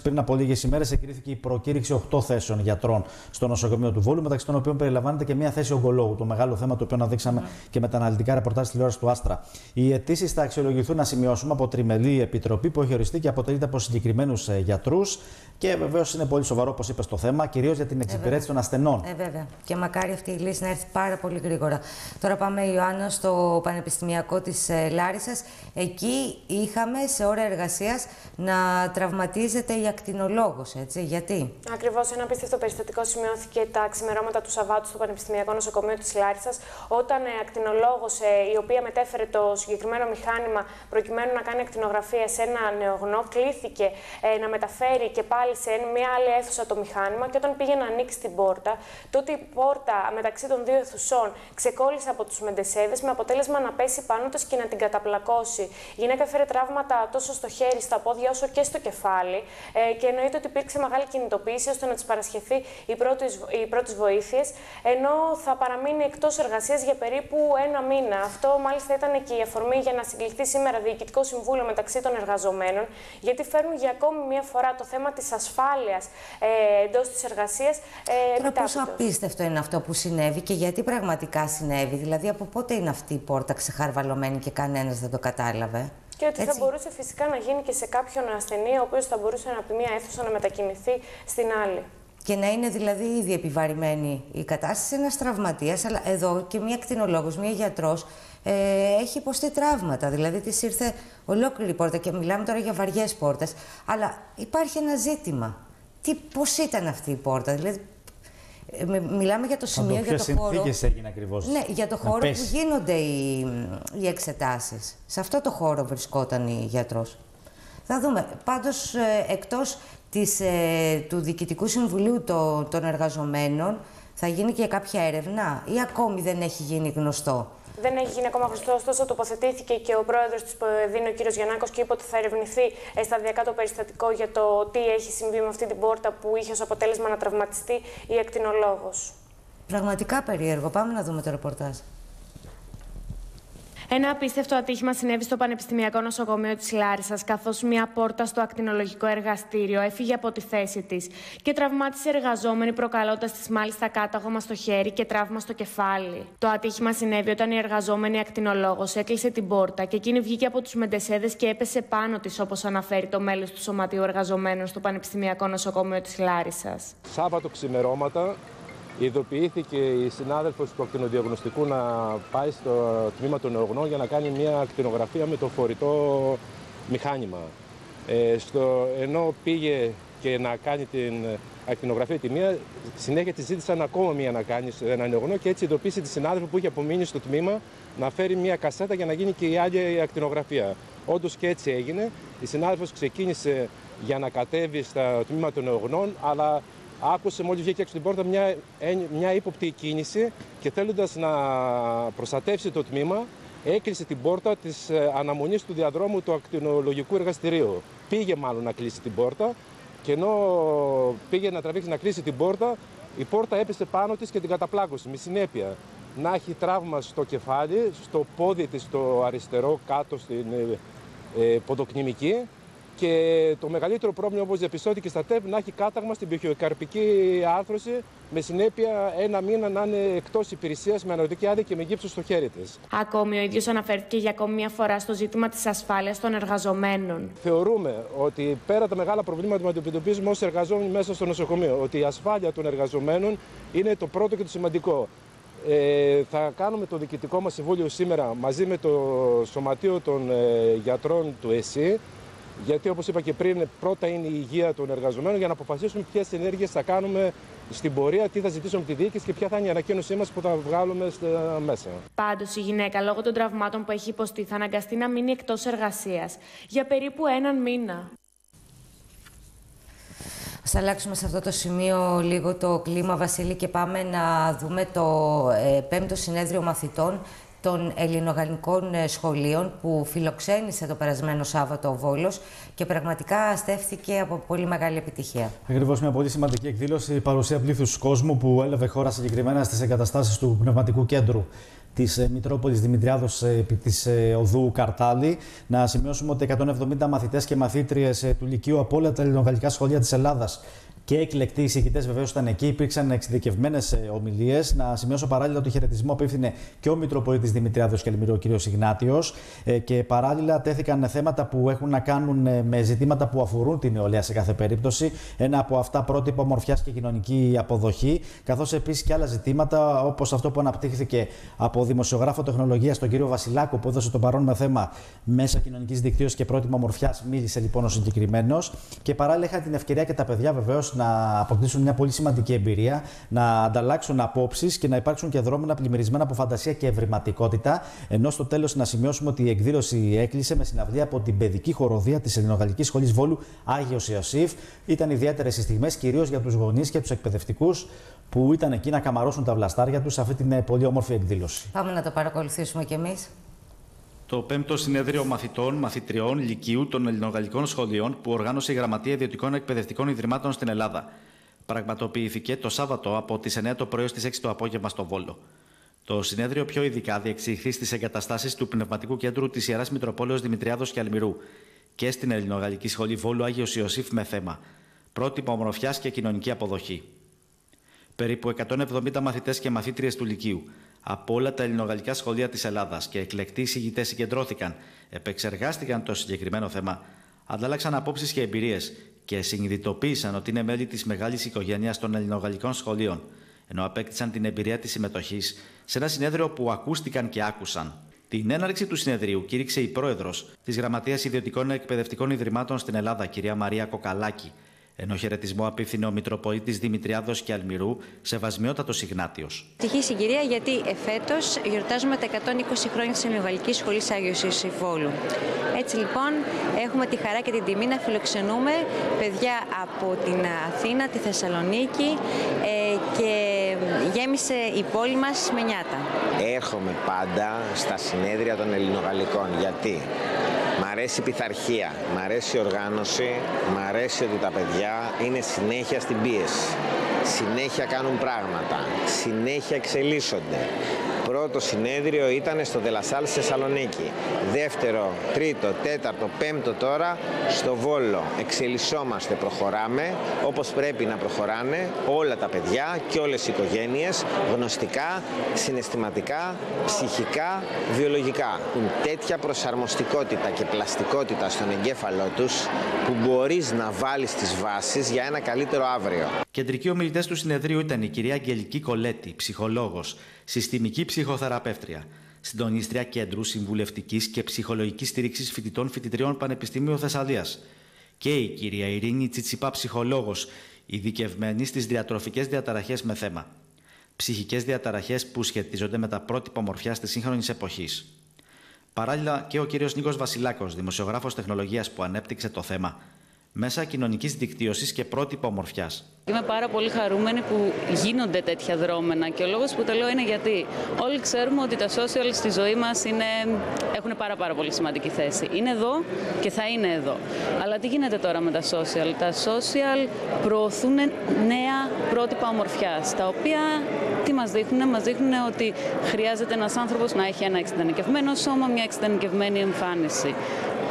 πριν από λίγες ημέρες εκκρίθηκε η προκήρυξη 8 θέσεων γιατρών στο νοσοκομείο του Βόλου, μεταξύ των οποίων περιλαμβάνεται και μια θέση ογκολόγου. Το μεγάλο θέμα το οποίο αναδείξαμε mm. και με τα αναλυτικά ρεπορτάζ τηλεόρασης του Άστρα. Οι αιτήσεις θα αξιολογηθούν να σημειώσουμε από τριμελή επιτροπή που έχει οριστεί και αποτελείται από συγκεκριμένους ε, γιατρούς. Και βεβαίως είναι πολύ σοβαρό, όπως είπες, το θέμα, κυρίως για την εξυπηρέτηση των ασθενών. Ε, βέβαια. Και μακάρι αυτή η λύση να έρθει πάρα πολύ γρήγορα. Τώρα πάμε, Ιωάννα, στο Πανεπιστημιακό της ε, Λάρισας. Εκεί είχαμε σε ώρα εργασίας να τραυματίζεται η ακτινολόγος, έτσι. Γιατί; Ακριβώς. Ένα απίστευτο περιστατικό σημειώθηκε τα ξημερώματα του Σαββάτου στο Πανεπιστημιακό Νοσοκομείο της Λάρισας, όταν η ακτινολόγος, η οποία μετέφερε το συγκεκριμένο μηχάνημα προκειμένου να κάνει ακτινογραφία σε ένα νεογνώ, κλήθηκε ε, να μεταφέρει και πάλι βάλει σε μια άλλη αίθουσα το μηχάνημα και όταν πήγε να ανοίξει την πόρτα, τότε η πόρτα μεταξύ των δύο αιθουσών ξεκόλλησε από τους μεντεσέδε με αποτέλεσμα να πέσει πάνω του και να την καταπλακώσει. Η γυναίκα φέρε τραύματα τόσο στο χέρι, στα πόδια όσο και στο κεφάλι ε, και εννοείται ότι υπήρξε μεγάλη κινητοποίηση ώστε να της παρασχεθεί οι πρώτες βοήθειες, ενώ θα παραμείνει εκτός εργασίας για περίπου ένα μήνα. Αυτό μάλιστα ήταν και η αφορμή για να συγκληθεί σήμερα Διοικητικό Συμβούλιο μεταξύ των εργαζομένων, γιατί φέρνουν για ακόμη μία φορά το θέμα της ασφάλειας ε, εντός της εργασίας. Ε, Τώρα πόσο απίστευτο είναι αυτό που συνέβη και γιατί πραγματικά συνέβη. Δηλαδή, από πότε είναι αυτή η πόρτα ξεχαρβαλωμένη και κανένας δεν το κατάλαβε; Και ότι θα μπορούσε φυσικά να γίνει και σε κάποιον ασθενή, ο οποίος θα μπορούσε από τη μία αίθουσα να μετακινηθεί στην άλλη. Και να είναι δηλαδή ήδη επιβαρημένη η κατάσταση ένας τραυματίας, αλλά εδώ και μία κτηνολόγος, μία γιατρός ε, έχει υποστεί τραύματα. Δηλαδή της ήρθε ολόκληρη πόρτα και μιλάμε τώρα για βαριές πόρτες. Αλλά υπάρχει ένα ζήτημα. Τι, πώς ήταν αυτή η πόρτα, δηλαδή ε, μιλάμε για το σημείο, για το χώρο. έγινε ακριβώς. Ναι, για το χώρο που γίνονται οι, οι εξετάσεις. Σε αυτό το χώρο βρισκόταν η γιατρός. Θα δούμε. Πάντως, ε, εκτός της, ε, του Διοικητικού Συμβουλίου των Εργαζομένων, θα γίνει και κάποια έρευνα ή ακόμη δεν έχει γίνει γνωστό; Δεν έχει γίνει ακόμα γνωστός, ωστόσο τοποθετήθηκε και ο πρόεδρος της ΠΟΕΔΗΝ, ο κ. Γιαννάκος, και είπε ότι θα ερευνηθεί σταδιακά το περιστατικό για το τι έχει συμβεί με αυτή την πόρτα που είχε ως αποτέλεσμα να τραυματιστεί η ακτινολόγος. Πραγματικά περίεργο. Πάμε να δούμε το ρεπορτάζ. Ένα απίστευτο ατύχημα συνέβη στο Πανεπιστημιακό Νοσοκομείο της Λάρισας, καθώς μια πόρτα στο ακτινολογικό εργαστήριο έφυγε από τη θέση της και τραυμάτισε εργαζόμενη, προκαλώντας τη μάλιστα κάταγωμα στο χέρι και τραύμα στο κεφάλι. Το ατύχημα συνέβη όταν η εργαζόμενη ακτινολόγος έκλεισε την πόρτα και εκείνη βγήκε από τους μεντεσέδες και έπεσε πάνω της, όπως αναφέρει το μέλος του Σωματείου Εργαζομένων στο Πανεπιστημιακό Νοσοκομείο της Λάρισας. Σάββατο ξημερώματα ειδοποιήθηκε η συνάδελφος του ακτινοδιαγνωστικού να πάει στο τμήμα των νεογνών για να κάνει μια ακτινογραφία με το φορητό μηχάνημα. Ε, στο, ενώ πήγε και να κάνει την ακτινογραφία τη μία, συνέχεια τη ζήτησαν ακόμα μία να κάνει σε ένα νεογνώ και έτσι ειδοποίησε τη συνάδελφο που είχε απομείνει στο τμήμα να φέρει μία κασέτα για να γίνει και η άλλη ακτινογραφία. Όντως και έτσι έγινε. Η συνάδελφος ξεκίνησε για να κατέβει στα τμήμα των νεογνών, αλλά άκουσε μόλι βγήκε έξω την πόρτα μια, μια ύποπτη κίνηση και θέλοντα να προστατεύσει το τμήμα, έκλεισε την πόρτα τη ε, αναμονή του διαδρόμου του ακτινολογικού εργαστηρίου. Πήγε μάλλον να κλείσει την πόρτα και ενώ πήγε να τραβήξει να κλείσει την πόρτα, η πόρτα έπεσε πάνω τη και την καταπλάκωσε με συνέπεια να έχει τραύμα στο κεφάλι, στο πόδι της το αριστερό κάτω στην ε, ε ποδοκνημική και το μεγαλύτερο πρόβλημα, όπως διαπιστώθηκε στα ΤΕΒ, να έχει κάταγμα στην πιχιοκαρπική άρθρωση, με συνέπεια ένα μήνα να είναι εκτός υπηρεσίας με αναρωτική άδεια και με γύψος στο χέρι της. Ακόμη, ο ίδιος αναφέρθηκε για ακόμη μια φορά στο ζήτημα της ασφάλειας των εργαζομένων. Θεωρούμε ότι πέρα τα μεγάλα προβλήματα που αντιμετωπίζουμε ως εργαζόμενοι μέσα στο νοσοκομείο, ότι η ασφάλεια των εργαζομένων είναι το πρώτο και το σημαντικό. Ε, θα κάνουμε το διοικητικό μας συμβούλιο σήμερα μαζί με το Σωματείο των ε, Γιατρών του ΕΣΥ γιατί όπως είπα και πριν, πρώτα είναι η υγεία των εργαζομένων για να αποφασίσουμε ποιες ενέργειες θα κάνουμε στην πορεία, τι θα ζητήσουμε από τη διοίκηση και ποια θα είναι η ανακοίνωσή μας που θα βγάλουμε στα μέσα. Πάντως, η γυναίκα λόγω των τραυμάτων που έχει υποστεί θα αναγκαστεί να μείνει εκτός εργασίας για περίπου έναν μήνα. Ας αλλάξουμε σε αυτό το σημείο λίγο το κλίμα, Βασίλη, και πάμε να δούμε το ε, πέμπτο συνέδριο μαθητών των ελληνογαλλικών ε, σχολείων που φιλοξένησε το περασμένο Σάββατο ο Βόλος και πραγματικά στέφθηκε από πολύ μεγάλη επιτυχία. Ακριβώς μια πολύ σημαντική εκδήλωση, η παρουσία πλήθους κόσμου που έλαβε χώρα συγκεκριμένα στις εγκαταστάσεις του Πνευματικού Κέντρου της ε, Μητρόπολης Δημητριάδος ε, επί της οδού Καρτάλη. Να σημειώσουμε ότι 170 μαθητές και μαθήτριες του Λυκείου από όλα τα ελληνογαλλικά σχολεία της Ελλάδας και εκλεκτοί εισηγητέ βεβαίως ήταν εκεί. Υπήρξαν εξειδικευμένες ομιλίες. Να σημειώσω παράλληλα ότι χαιρετισμό απίφθινε και ο Μητροπολίτης Δημητριάδος Κελμυρίου, ο κ. Ιγνάτιος. Ε, και παράλληλα τέθηκαν θέματα που έχουν να κάνουν ε, με ζητήματα που αφορούν την νεολαία σε κάθε περίπτωση. Ένα από αυτά πρότυπο ομορφιάς και κοινωνική αποδοχή. Καθώς επίσης και άλλα ζητήματα όπως αυτό που αναπτύχθηκε από δημοσιογράφο τεχνολογίας τον κ. Βασιλάκο που έδωσε τον παρόν με θέμα μέσα κοινωνικής δικτύωσης και πρότυπο ομορφιάς. Μίλησε λοιπόν ο συγκεκριμένος. Και παράλληλα είχαν την ευκαιρία και τα παιδιά βεβαίως να αποκτήσουν μια πολύ σημαντική εμπειρία, να ανταλλάξουν απόψεις και να υπάρξουν και δρόμενα πλημμυρισμένα από φαντασία και ευρηματικότητα. Ενώ στο τέλος να σημειώσουμε ότι η εκδήλωση έκλεισε με συναυλία από την παιδική χοροδία της Ελληνογαλλικής Σχολής Βόλου Άγιος Ιωσήφ. Ήταν ιδιαίτερες οι στιγμές, κυρίως για τους γονείς και τους εκπαιδευτικούς που ήταν εκεί να καμαρώσουν τα βλαστάρια τους σε αυτή την πολύ όμορφη εκδήλωση. Πάμε να το παρακολουθήσουμε κι εμείς. Το πέμπτο συνέδριο μαθητών, μαθητριών, λυκείου των ελληνογαλλικών σχολείων που οργάνωσε η Γραμματεία Ιδιωτικών Εκπαιδευτικών Ιδρυμάτων στην Ελλάδα. Πραγματοποιήθηκε το Σάββατο από τις 9 το πρωί στις 6 το απόγευμα στο Βόλο. Το συνέδριο πιο ειδικά διεξήχθη στις εγκαταστάσεις του Πνευματικού Κέντρου της Ιεράς Μητροπόλεως Δημητριάδος και Αλμυρού και στην Ελληνογαλλική Σχολή Βόλου Άγιος Ιωσήφ με θέμα Πρότυπο ομορφιάς και κοινωνική αποδοχή. Περίπου 170 μαθητές και μαθήτριες του Λυκείου από όλα τα ελληνογαλλικά σχολεία της Ελλάδας και εκλεκτοί εισηγητέ συγκεντρώθηκαν, επεξεργάστηκαν το συγκεκριμένο θέμα, αντάλλαξαν απόψεις και εμπειρίες και συνειδητοποίησαν ότι είναι μέλη της μεγάλης οικογένειας των ελληνογαλλικών σχολείων, ενώ απέκτησαν την εμπειρία της συμμετοχής σε ένα συνέδριο που ακούστηκαν και άκουσαν. Την έναρξη του συνεδρίου κήρυξε η πρόεδρος της Γραμματείας Ιδιωτικών Εκπαιδευτικών Ιδρυμάτων στην Ελλάδα, κυρία Μαρία Κοκαλάκη, ενώ χαιρετισμό απίθυνε ο Μητροπολίτης Δημητριάδος και Αλμυρού, σεβασμιότατος Ιγνάτιος. Τυχή συγκυρία γιατί εφέτος γιορτάζουμε τα 120 χρόνια της Ελληνοβαλική Σχολής Άγιος Ιωσήφ Έτσι λοιπόν έχουμε τη χαρά και την τιμή να φιλοξενούμε παιδιά από την Αθήνα, τη Θεσσαλονίκη ε, και γέμισε η πόλη μας με νιάτα. Έρχομαι πάντα στα συνέδρια των Ελληνογαλλικών. Γιατί; Μ' αρέσει η πειθαρχία, μ' αρέσει η οργάνωση, μ' αρέσει ότι τα παιδιά είναι συνέχεια στην πίεση. Συνέχεια κάνουν πράγματα, συνέχεια εξελίσσονται. Πρώτο συνέδριο ήταν στο Δελασάλ στη Θεσσαλονίκη. Δεύτερο, τρίτο, τέταρτο, πέμπτο τώρα στο Βόλο. Εξελισσόμαστε, προχωράμε όπως πρέπει να προχωράνε όλα τα παιδιά και όλες οι οικογένειες γνωστικά, συναισθηματικά, ψυχικά, βιολογικά. Τέτοια προσαρμοστικότητα και πλαστικότητα στον εγκέφαλό τους που μπορείς να βάλεις τις βάσεις για ένα καλύτερο αύριο. Κεντρικοί ομιλητές του συνεδρίου ήταν η κυρία Αγγελική Κολέτη, ψυχολόγος, συστημική ψυχοθεραπεύτρια, συντονίστρια κέντρου συμβουλευτικής και ψυχολογικής στήριξης φοιτητών φοιτητριών Πανεπιστημίου Θεσσαλίας, και η κυρία Ειρήνη Τσιτσιπά, ψυχολόγος, ειδικευμένη στις διατροφικές διαταραχές με θέμα. Ψυχικές διαταραχές που σχετίζονται με τα πρότυπα μορφιά της σύγχρονης εποχής. Παράλληλα και ο κύριος Νίκος Βασιλάκος, δημοσιογράφος τεχνολογίας που ανέπτυξε το θέμα, μέσα κοινωνικής δικτύωσης και πρότυπα ομορφιάς. Είμαι πάρα πολύ χαρούμενη που γίνονται τέτοια δρόμενα και ο λόγος που το λέω είναι γιατί όλοι ξέρουμε ότι τα social στη ζωή μας είναι, έχουν πάρα πάρα πολύ σημαντική θέση. Είναι εδώ και θα είναι εδώ. Αλλά τι γίνεται τώρα με τα social; Τα social προωθούν νέα πρότυπα ομορφιάς, τα οποία τι μας δείχνουν, μας δείχνουν ότι χρειάζεται ένας άνθρωπος να έχει ένα εξειδανικευμένο σώμα, μια εξειδανικευμένη εμφάνιση.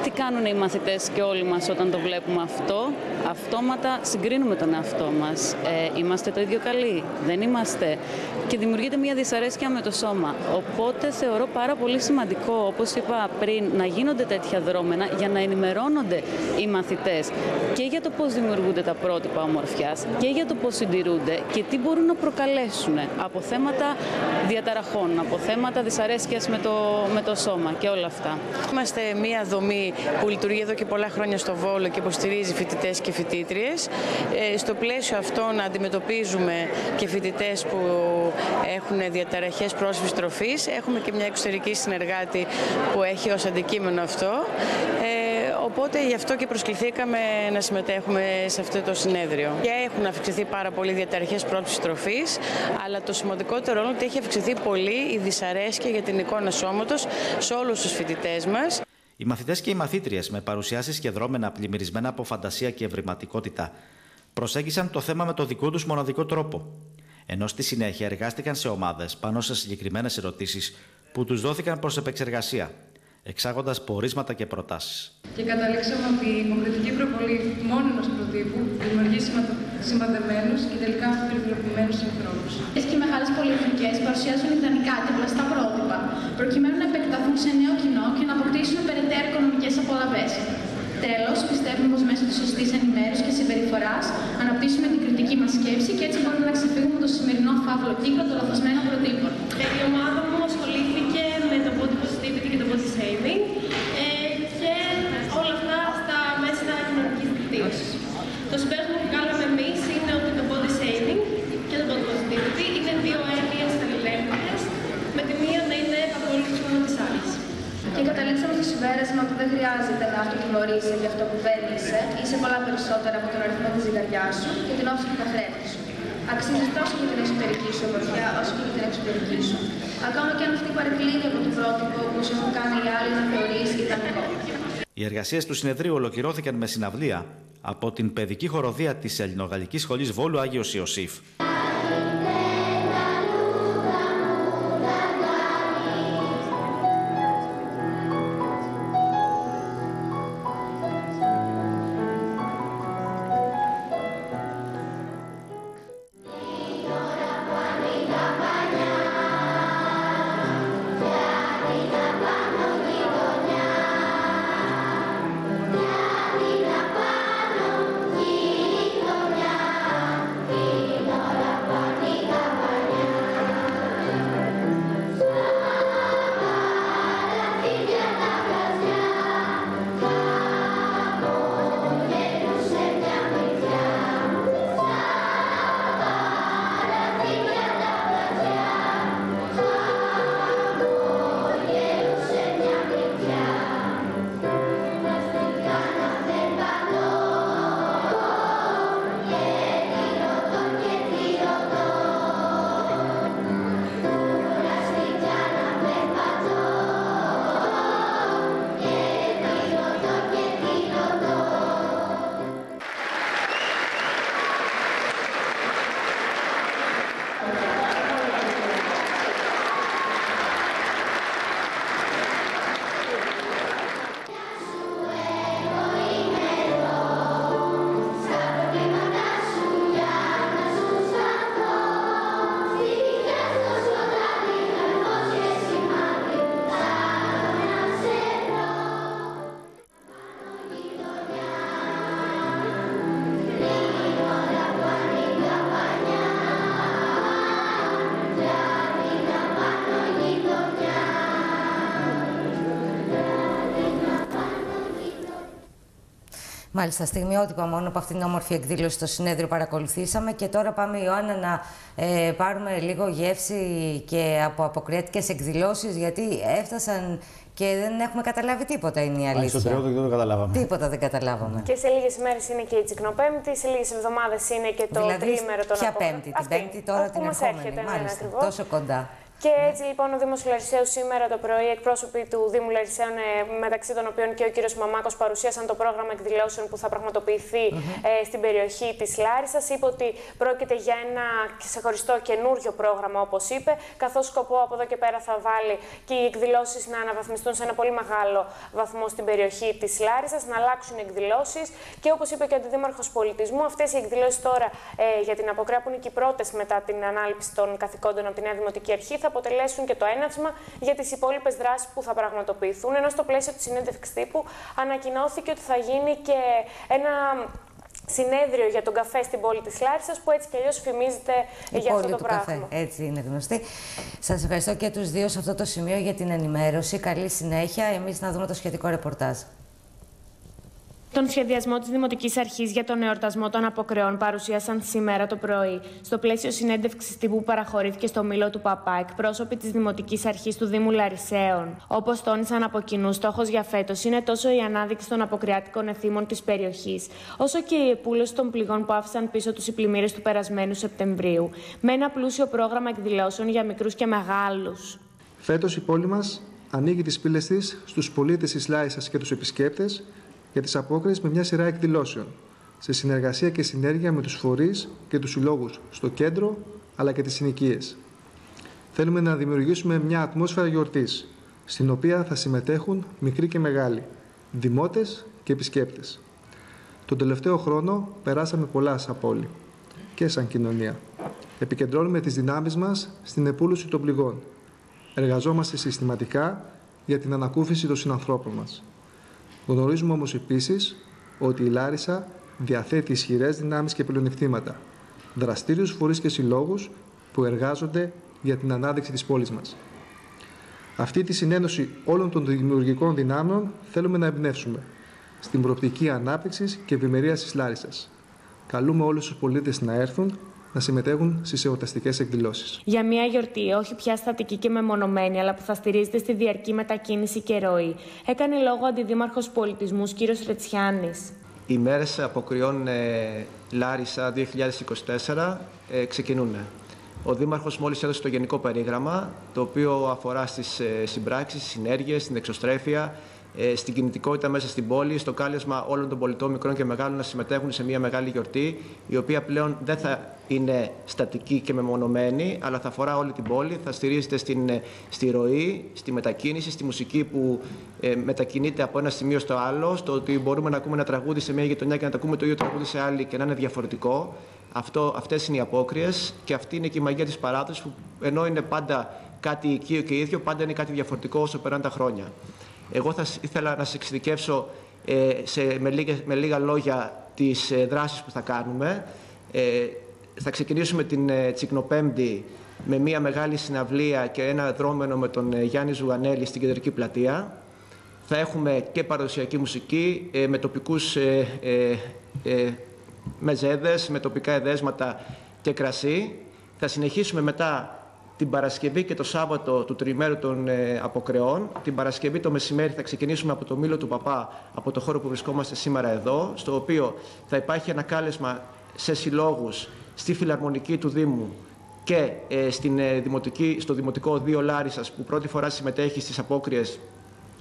Τι κάνουν οι μαθητές και όλοι μας όταν το βλέπουμε αυτό; Αυτόματα συγκρίνουμε τον εαυτό μας. Ε, είμαστε το ίδιο καλοί, δεν είμαστε. Και δημιουργείται μια δυσαρέσκεια με το σώμα. Οπότε θεωρώ πάρα πολύ σημαντικό, όπως είπα πριν, να γίνονται τέτοια δρόμενα για να ενημερώνονται οι μαθητές και για το πώς δημιουργούνται τα πρότυπα ομορφιάς και για το πώς συντηρούνται και τι μπορούν να προκαλέσουν από θέματα διαταραχών, από θέματα δυσαρέσκειας με το, με το σώμα και όλα αυτά. Είμαστε μια δομή που λειτουργεί εδώ και πολλά χρόνια στο Βόλο και υποστηρίζει φοιτητές και φοιτήτριες. Ε, στο πλαίσιο αυτό να αντιμετωπίζουμε και φοιτητές που έχουν διαταραχές πρόσφυσης τροφής. Έχουμε και μια εξωτερική συνεργάτη που έχει ως αντικείμενο αυτό. Ε, οπότε γι' αυτό και προσκληθήκαμε να συμμετέχουμε σε αυτό το συνέδριο. Και έχουν αυξηθεί πάρα πολύ οι διαταραχές πρόσφυσης τροφής, αλλά το σημαντικότερο είναι ότι έχει αυξηθεί πολύ η δυσαρέσκεια για την εικόνα σώματος σε όλους τους φοιτητές μας. Οι μαθητές και οι μαθήτριες με παρουσιάσεις και δρόμενα πλημμυρισμένα από φαντασία και ευρηματικότητα προσέγγισαν το θέμα με το δικό τους μοναδικό τρόπο. Ενώ στη συνέχεια εργάστηκαν σε ομάδες πάνω σε συγκεκριμένες ερωτήσεις που τους δόθηκαν προς επεξεργασία, εξάγοντας πορίσματα και προτάσεις. Και καταλήξαμε ότι η υποκριτική προβολή μόνο ενός προτύπου δημιουργεί σημαντεμένου και τελικά περιθωριοποιημένου ανθρώπους. Και μεγάλες πολυεθνικές παρουσιάζουν ιδανικά και πλαστά πρότυπα, προκειμένου να επεκταθούν σε νέο κοινό και να αποκτήσουν περαιτέρω οικονομικές απολαυέ. Τέλος, πιστεύουμε πως μέσω της σωστής ενημέρωσης και συμπεριφοράς αναπτύσσουμε την κριτική μας σκέψη και έτσι μπορούμε να ξεφύγουμε το σημερινό φαύλο κύκλο των λαθασμένων προτύπων. Ε, η ομάδα μου ασχολήθηκε με το body positivity και το body shaming ε, και όλα αυτά στα μέσα κοινωνική δικτύωση. Το συμπέρασμα που κάναμε εμεί είναι είσαι για αυτό που δεν είσαι. Είσαι πολλά περισσότερα από τον αριθμό της ζυγαριάς σου και την όψη του καθρέφτη σου. Αξίζεις τόσο για την εσωτερική σου ομορφιά, όσο και για την εξωτερική σου. Ακόμα και αν αυτή παρεκκλίνει από το πρότυπο που σου έχουν κάνει οι άλλοι να θεωρείς ιδανικό. Οι εργασίες του συνεδρίου ολοκληρώθηκαν με συναυλία από την παιδική χοροδία της Ελληνογαλλικής Σχολής Βόλου Άγιος Ιωσήφ. Μάλιστα, στιγμιότυπα μόνο από αυτήν την όμορφη εκδήλωση στο συνέδριο παρακολουθήσαμε και τώρα πάμε, Ιωάννα, να ε, πάρουμε λίγο γεύση και από αποκριατικές εκδηλώσεις, γιατί έφτασαν και δεν έχουμε καταλάβει τίποτα, είναι η αλήθεια. Στο δεν το καταλάβαμε. Τίποτα δεν καταλάβαμε. Και σε λίγες μέρες είναι και η Τσικνοπέμπτη, σε λίγες εβδομάδες είναι και το δηλαδή, τρίμερο των Ποια Πέμπτη, την Πέμπτη τώρα την ερχόμενη. Έρχεται, ναι, Μάλιστα, τόσο κοντά. Και έτσι λοιπόν ο Δήμος Λαρισαίου σήμερα το πρωί, εκπρόσωποι του Δήμου Λαρισαίων, ε, μεταξύ των οποίων και ο κύριος Μαμάκος, παρουσίασαν το πρόγραμμα εκδηλώσεων που θα πραγματοποιηθεί ε, στην περιοχή της Λάρισας. Είπε ότι πρόκειται για ένα ξεχωριστό καινούριο πρόγραμμα, όπως είπε, καθώς σκοπό από εδώ και πέρα θα βάλει και οι εκδηλώσεις να αναβαθμιστούν σε ένα πολύ μεγάλο βαθμό στην περιοχή της Λάρισας, να αλλάξουν εκδηλώσεις. Και όπως είπε και ο Αντιδήμαρχος Πολιτισμού, αυτές οι εκδηλώσεις τώρα ε, για την Αποκρέα που είναι και οι πρώτες μετά την ανάληψη των καθηκόντων από τη Νέα Δημοτική Αρχή θα αποτελέσουν και το έναυσμα για τις υπόλοιπες δράσεις που θα πραγματοποιηθούν. Ενώ στο πλαίσιο της συνέντευξης τύπου ανακοινώθηκε ότι θα γίνει και ένα συνέδριο για τον καφέ στην πόλη της Λάρισας που έτσι κι αλλιώς φημίζεται Η για αυτό το του πράγμα. Καφέ. Έτσι είναι γνωστή. Σας ευχαριστώ και τους δύο σε αυτό το σημείο για την ενημέρωση. Καλή συνέχεια. Εμείς να δούμε το σχετικό ρεπορτάζ. Τον σχεδιασμό της Δημοτικής Αρχής για τον εορτασμό των αποκρεών παρουσίασαν σήμερα το πρωί. Στο πλαίσιο συνέντευξης τύπου που παραχωρήθηκε στο μήλο του Παπά, εκπρόσωποι της Δημοτικής Αρχής του Δήμου Λαρισαίων. Όπως τόνισαν από κοινού, στόχος για φέτος είναι τόσο η ανάδειξη των αποκριάτικων εθήμων της περιοχής, όσο και η επούλωση των πληγών που άφησαν πίσω τους οι πλημμύρες του περασμένου Σεπτεμβρίου, με ένα πλούσιο πρόγραμμα εκδηλώσεων για μικρούς και μεγάλους. Φέτος η πόλη μας ανοίγει τις πύλες της στους πολίτες της Λάισας και τους επισκέπτες για τις απόκριες με μια σειρά εκδηλώσεων, σε συνεργασία και συνέργεια με τους φορείς και τους συλλόγους στο κέντρο, αλλά και τις συνοικίες. Θέλουμε να δημιουργήσουμε μια ατμόσφαιρα γιορτής, στην οποία θα συμμετέχουν μικροί και μεγάλοι, δημότες και επισκέπτες. Τον τελευταίο χρόνο περάσαμε πολλά σαν πόλη και σαν κοινωνία. Επικεντρώνουμε τις δυνάμεις μας στην επούλωση των πληγών. Εργαζόμαστε συστηματικά για την ανακούφιση των συνανθρώπων μας. Γνωρίζουμε όμως επίσης ότι η Λάρισα διαθέτει ισχυρές δυνάμεις και πλεονεκτήματα, δραστήριους φορείς και συλλόγους που εργάζονται για την ανάδειξη της πόλης μας. Αυτή τη συνένωση όλων των δημιουργικών δυνάμεων θέλουμε να εμπνεύσουμε στην προοπτική ανάπτυξης και ευημερίας της Λάρισας. Καλούμε όλους τους πολίτες να έρθουν να συμμετέχουν στις εορταστικές εκδηλώσεις. Για μια γιορτή, όχι πια στατική και μεμονωμένη, αλλά που θα στηρίζεται στη διαρκή μετακίνηση και ροή, έκανε λόγο ο Αντιδήμαρχος Πολιτισμού κ. Ρετσιάνη. Οι μέρες αποκριών ε, Λάρισα 2024 ε, ξεκινούν. Ο Δήμαρχος μόλις έδωσε το γενικό περίγραμμα, το οποίο αφορά στις ε, συμπράξεις, συνέργειες, στην εξωστρέφεια, ε, στην κινητικότητα μέσα στην πόλη, στο κάλεσμα όλων των πολιτών, μικρών και μεγάλων, να συμμετέχουν σε μια μεγάλη γιορτή, η οποία πλέον δεν θα είναι στατική και μεμονωμένη, αλλά θα αφορά όλη την πόλη, θα στηρίζεται στην, ε, στη ροή, στη μετακίνηση, στη μουσική που ε, μετακινείται από ένα σημείο στο άλλο, στο ότι μπορούμε να ακούμε ένα τραγούδι σε μια γειτονιά και να τα ακούμε το ίδιο τραγούδι σε άλλη και να είναι διαφορετικό. Αυτό, αυτές είναι οι απόκριες και αυτή είναι και η μαγεία της παράδοσης που ενώ είναι πάντα κάτι οικείο και ίδιο, πάντα είναι κάτι διαφορετικό όσο περνάνε τα χρόνια. Εγώ θα ήθελα να σε εξειδικεύσω ε, σε, με, λίγα, με λίγα λόγια τις ε, δράσεις που θα κάνουμε. Ε, θα ξεκινήσουμε την ε, Τσικνοπέμπτη με μια μεγάλη συναυλία και ένα δρόμενο με τον ε, Γιάννη Ζουγανέλη στην κεντρική πλατεία. Θα έχουμε και παραδοσιακή μουσική ε, με τοπικούς ε, ε, μεζέδες, με τοπικά εδέσματα και κρασί. Θα συνεχίσουμε μετά την Παρασκευή και το Σάββατο του τριμέρου των ε, Αποκρεών. Την Παρασκευή το μεσημέρι θα ξεκινήσουμε από το Μήλο του Παπά, από το χώρο που βρισκόμαστε σήμερα εδώ, στο οποίο θα υπάρχει ένα κάλεσμα σε συλλόγους στη Φιλαρμονική του Δήμου και ε, στην, ε, δημοτική, στο Δημοτικό Δίο Λάρισας που πρώτη φορά συμμετέχει στις απόκριες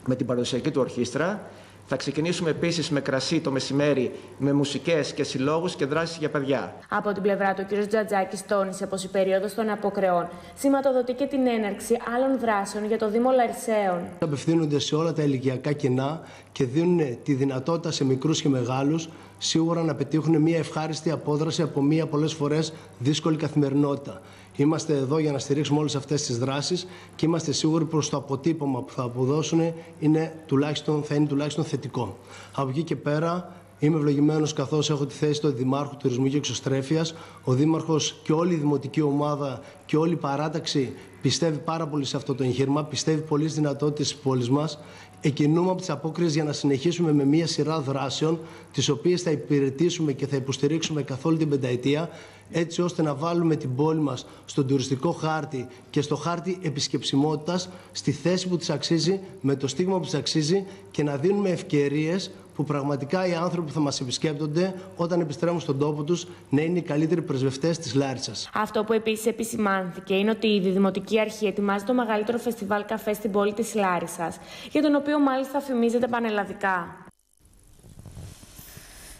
με την παραδοσιακή του ορχήστρα θα ξεκινήσουμε επίσης με κρασί το μεσημέρι, με μουσικές και συλλόγους και δράσεις για παιδιά. Από την πλευρά του, ο κ. Τζατζάκης τόνισε πως η περίοδος των αποκρεών σηματοδοτεί και την έναρξη άλλων δράσεων για το Δήμο Λαρισαίων. Απευθύνονται σε όλα τα ηλικιακά κενά και δίνουν τη δυνατότητα σε μικρούς και μεγάλους σίγουρα να πετύχουν μια ευχάριστη απόδραση από μια πολλές φορές δύσκολη καθημερινότητα. Είμαστε εδώ για να στηρίξουμε όλες αυτές τις δράσεις και είμαστε σίγουροι πως το αποτύπωμα που θα αποδώσουν είναι τουλάχιστον, θα είναι τουλάχιστον θετικό. Από εκεί και πέρα Είμαι ευλογημένος καθώς έχω τη θέση του Δημάρχου Τουρισμού και Εξωστρέφειας. Ο Δήμαρχος και όλη η δημοτική ομάδα και όλη η παράταξη πιστεύει πάρα πολύ σε αυτό το εγχείρημα, πιστεύει πολύ στις δυνατότητες της πόλης μας. Εκκινούμε από τις απόκριες για να συνεχίσουμε με μία σειρά δράσεων, τις οποίες θα υπηρετήσουμε και θα υποστηρίξουμε καθ' όλη την πενταετία, έτσι ώστε να βάλουμε την πόλη μας στον τουριστικό χάρτη και στο χάρτη επισκεψιμότητας στη θέση που της αξίζει, με το στίγμα που της αξίζει και να δίνουμε ευκαιρίες που πραγματικά οι άνθρωποι που θα μας επισκέπτονται όταν επιστρέφουν στον τόπο τους να είναι οι καλύτεροι πρεσβευτές της Λάρισας. Αυτό που επίσης επισημάνθηκε είναι ότι η Δημοτική Αρχή ετοιμάζει το μεγαλύτερο φεστιβάλ καφέ στην πόλη της Λάρισας, για τον οποίο μάλιστα φημίζεται πανελλαδικά.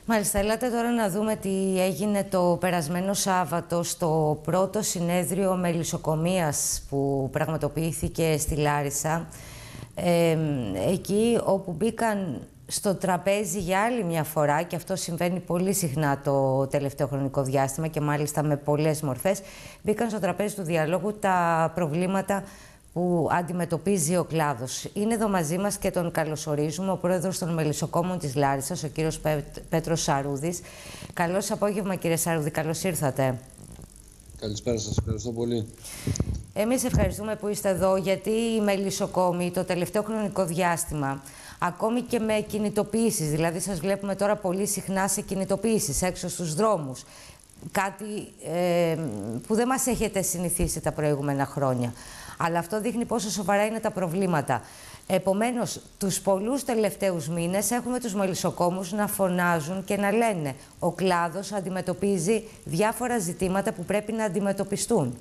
Μάλιστα, ελάτε τώρα να δούμε τι έγινε το περασμένο Σάββατο στο πρώτο συνέδριο μελισσοκομείας που πραγματοποιήθηκε στη Λάρισα. Ε, εκεί όπου μπήκαν στο τραπέζι για άλλη μια φορά και αυτό συμβαίνει πολύ συχνά το τελευταίο χρονικό διάστημα και μάλιστα με πολλές μορφές μπήκαν στο τραπέζι του διαλόγου τα προβλήματα που αντιμετωπίζει ο κλάδος. Είναι εδώ μαζί μας και τον καλωσορίζουμε ο πρόεδρος των Μελισσοκόμων της Λάρισας, ο κύριος Πέτρος Σαρούδης. Καλό απόγευμα, κύριε Σαρούδη, καλώς ήρθατε. Καλησπέρα σας, ευχαριστώ πολύ. Εμείς ευχαριστούμε που είστε εδώ, γιατί οι Μελισσοκόμοι το τελευταίο χρονικό διάστημα, ακόμη και με κινητοποιήσει, δηλαδή σας βλέπουμε τώρα πολύ συχνά σε κινητοποιήσει έξω στους δρόμους. Κάτι ε, που δεν μας έχετε συνηθίσει τα προηγούμενα χρόνια. Αλλά αυτό δείχνει πόσο σοβαρά είναι τα προβλήματα. Επομένως, τους πολλούς τελευταίους μήνες έχουμε τους μελισσοκόμους να φωνάζουν και να λένε ο κλάδος αντιμετωπίζει διάφορα ζητήματα που πρέπει να αντιμετωπιστούν.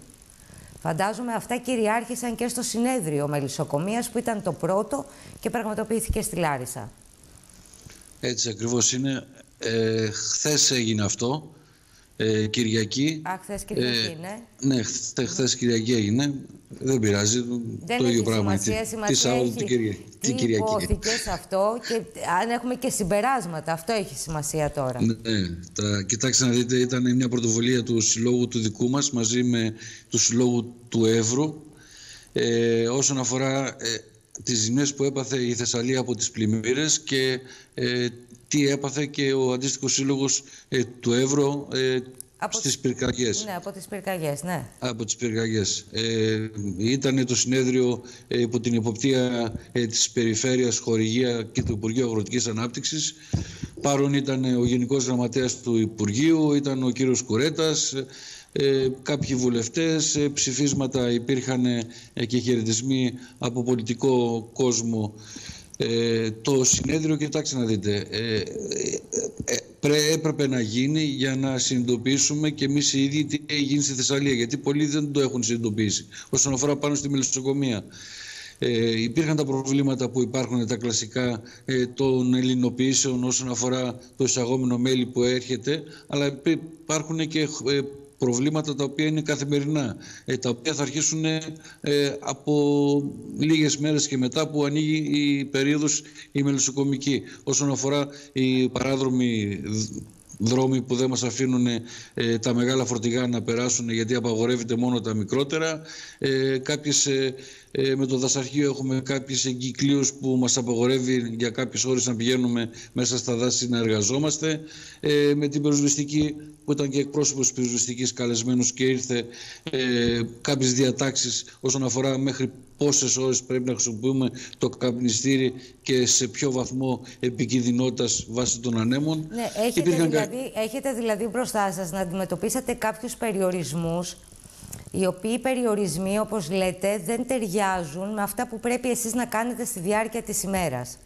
Φαντάζομαι αυτά κυριάρχησαν και στο συνέδριο μελισσοκομείας που ήταν το πρώτο και πραγματοποιήθηκε στη Λάρισα. Έτσι ακριβώς είναι. Ε, χθες έγινε αυτό ε, Κυριακή. Α, χθες Κυριακή, ε, ναι. Ναι, χθες Κυριακή έγινε. Δεν πειράζει. Δεν το ίδιο πράγμα. Σημασία, σημασία τι Σάββατο την Κυριακή. Τι υπόθηκε σε αυτό και αν έχουμε και συμπεράσματα. Αυτό έχει σημασία τώρα. Ναι, τα, κοιτάξτε να δείτε, ήταν μια πρωτοβουλία του συλλόγου του δικού μας μαζί με του συλλόγου του Εύρου ε, όσον αφορά ε, τις ζημίες που έπαθε η Θεσσαλία από τις πλημμύρες και ε, τι έπαθε και ο αντίστοιχος σύλλογος ε, του Εύρω ε, από στις πυρκαγιές. Ναι, από τις πυρκαγιές, ναι. Από τις πυρκαγιές. Ε, ήταν το συνέδριο ε, υπό την υποπτία ε, της Περιφέρειας Χορηγία και του Υπουργείου Αγροτικής Ανάπτυξης. Παρόν ήταν ο Γενικός Γραμματέας του Υπουργείου, ήταν ο κύριος Κουρέτας, ε, κάποιοι βουλευτές, ε, ψηφίσματα υπήρχαν ε, και χαιρετισμοί από πολιτικό κόσμο. Ε, το συνέδριο, κοιτάξτε να δείτε, ε, ε, έπρεπε να γίνει για να συνειδητοποιήσουμε και εμείς οι ίδιοι τι έχει γίνει στη Θεσσαλία, γιατί πολλοί δεν το έχουν συνειδητοποιήσει όσον αφορά πάνω στη μελισσοκομεία. Ε, υπήρχαν τα προβλήματα που υπάρχουν τα κλασικά ε, των ελληνοποιήσεων όσον αφορά το εισαγόμενο μέλη που έρχεται, αλλά υπάρχουν και ε, προβλήματα τα οποία είναι καθημερινά, ε, τα οποία θα αρχίσουν ε, από λίγες μέρες και μετά που ανοίγει η περίοδος η μελισσοκομική. Όσον αφορά η παράδρομη δρόμοι που δεν μας αφήνουν ε, τα μεγάλα φορτηγά να περάσουν γιατί απαγορεύεται μόνο τα μικρότερα. Ε, κάποιες, ε, ε, με το δασαρχείο έχουμε κάποιες εγκυκλίους που μας απαγορεύει για κάποιες ώρες να πηγαίνουμε μέσα στα δάση να εργαζόμαστε. Ε, με την πυροσβεστική που ήταν και εκπρόσωπος της πυροσβεστικής καλεσμένος και ήρθε ε, κάποιες διατάξεις όσον αφορά μέχρι πόσες ώρες πρέπει να χρησιμοποιούμε το καπνιστήρι και σε ποιο βαθμό επικίνδυνοτητας βάσει των ανέμων. Ναι, έχετε, δηλαδή, έχετε δηλαδή μπροστά σας να αντιμετωπίσετε κάποιους περιορισμούς οι οποίοι περιορισμοί, όπως λέτε, δεν ταιριάζουν με αυτά που πρέπει εσείς να κάνετε στη διάρκεια της ημέρας.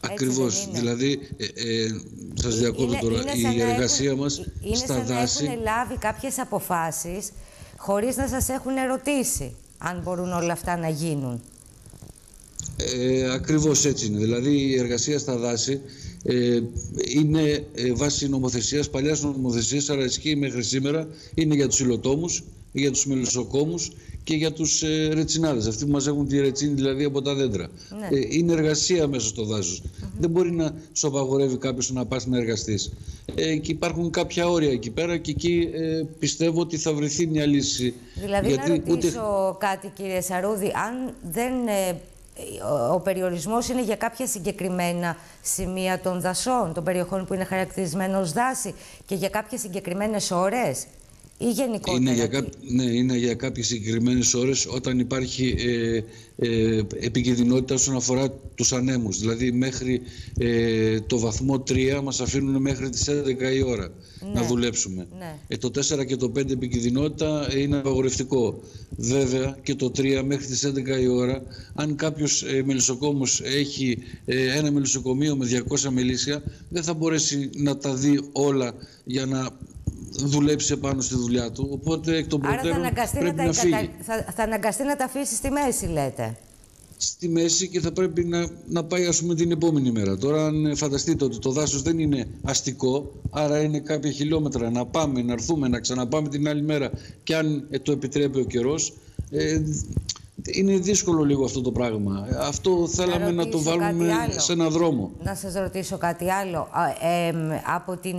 Ακριβώς. Δηλαδή, ε, ε, σας διακόπτω τώρα, η εργασία έχουν, μας είναι στα σαν δάση... έχουν λάβει κάποιες αποφάσεις χωρίς να σας έχουν ερωτήσει αν μπορούν όλα αυτά να γίνουν. Ε, ακριβώς έτσι είναι. Δηλαδή η εργασία στα δάση ε, είναι ε, βάση νομοθεσίας, παλιάς νομοθεσίας, αλλά ισχύει μέχρι σήμερα, είναι για τους υλοτόμους, για τους μελισσοκόμους και για τους ε, ρετσινάδες, αυτοί που μας έχουν τη ρετσίνη δηλαδή από τα δέντρα. Ναι. Ε, είναι εργασία μέσα στο δάσος. Δεν μπορεί να σου απαγορεύει κάποιος να πας να εργαστείς. Ε, και υπάρχουν κάποια όρια εκεί πέρα και εκεί ε, πιστεύω ότι θα βρεθεί μια λύση. Δηλαδή Γιατί να ρωτήσω κάτι κύριε Σαρούδη, αν δεν... Ε, ο περιορισμός είναι για κάποια συγκεκριμένα σημεία των δασών, των περιοχών που είναι χαρακτηρισμένος ως δάση και για κάποιες συγκεκριμένες ώρες; Ή γενικότερα. Είναι για, κά... ναι, είναι για κάποιες συγκεκριμένες ώρες όταν υπάρχει ε, ε, επικινδυνότητα όσον αφορά τους ανέμους. Δηλαδή μέχρι ε, το βαθμό 3 μας αφήνουν μέχρι τις 11 η ώρα να ναι. δουλέψουμε. Ναι. Ε, το 4 και το 5 επικινδυνότητα είναι απαγορευτικό. Βέβαια και το 3 μέχρι τις 11 η ώρα, αν κάποιος ε, μελισσοκόμος έχει ε, ένα μελισσοκομείο με 200 μελίσια, δεν θα μπορέσει να τα δει όλα για να δουλέψει πάνω στη δουλειά του. Οπότε εκ των προτέρων πρέπει να, να φύγει. Θα, θα αναγκαστεί να τα αφήσει στη μέση, λέτε. Στη μέση και θα πρέπει να, να πάει ας πούμε την επόμενη μέρα. Τώρα αν φανταστείτε ότι το δάσος δεν είναι αστικό, άρα είναι κάποια χιλιόμετρα να πάμε, να έρθουμε, να ξαναπάμε την άλλη μέρα και αν ε, το επιτρέπει ο καιρός, ε, είναι δύσκολο λίγο αυτό το πράγμα. Αυτό θέλαμε να, το βάλουμε σε ένα δρόμο. Να σας ρωτήσω κάτι άλλο. Ε, από την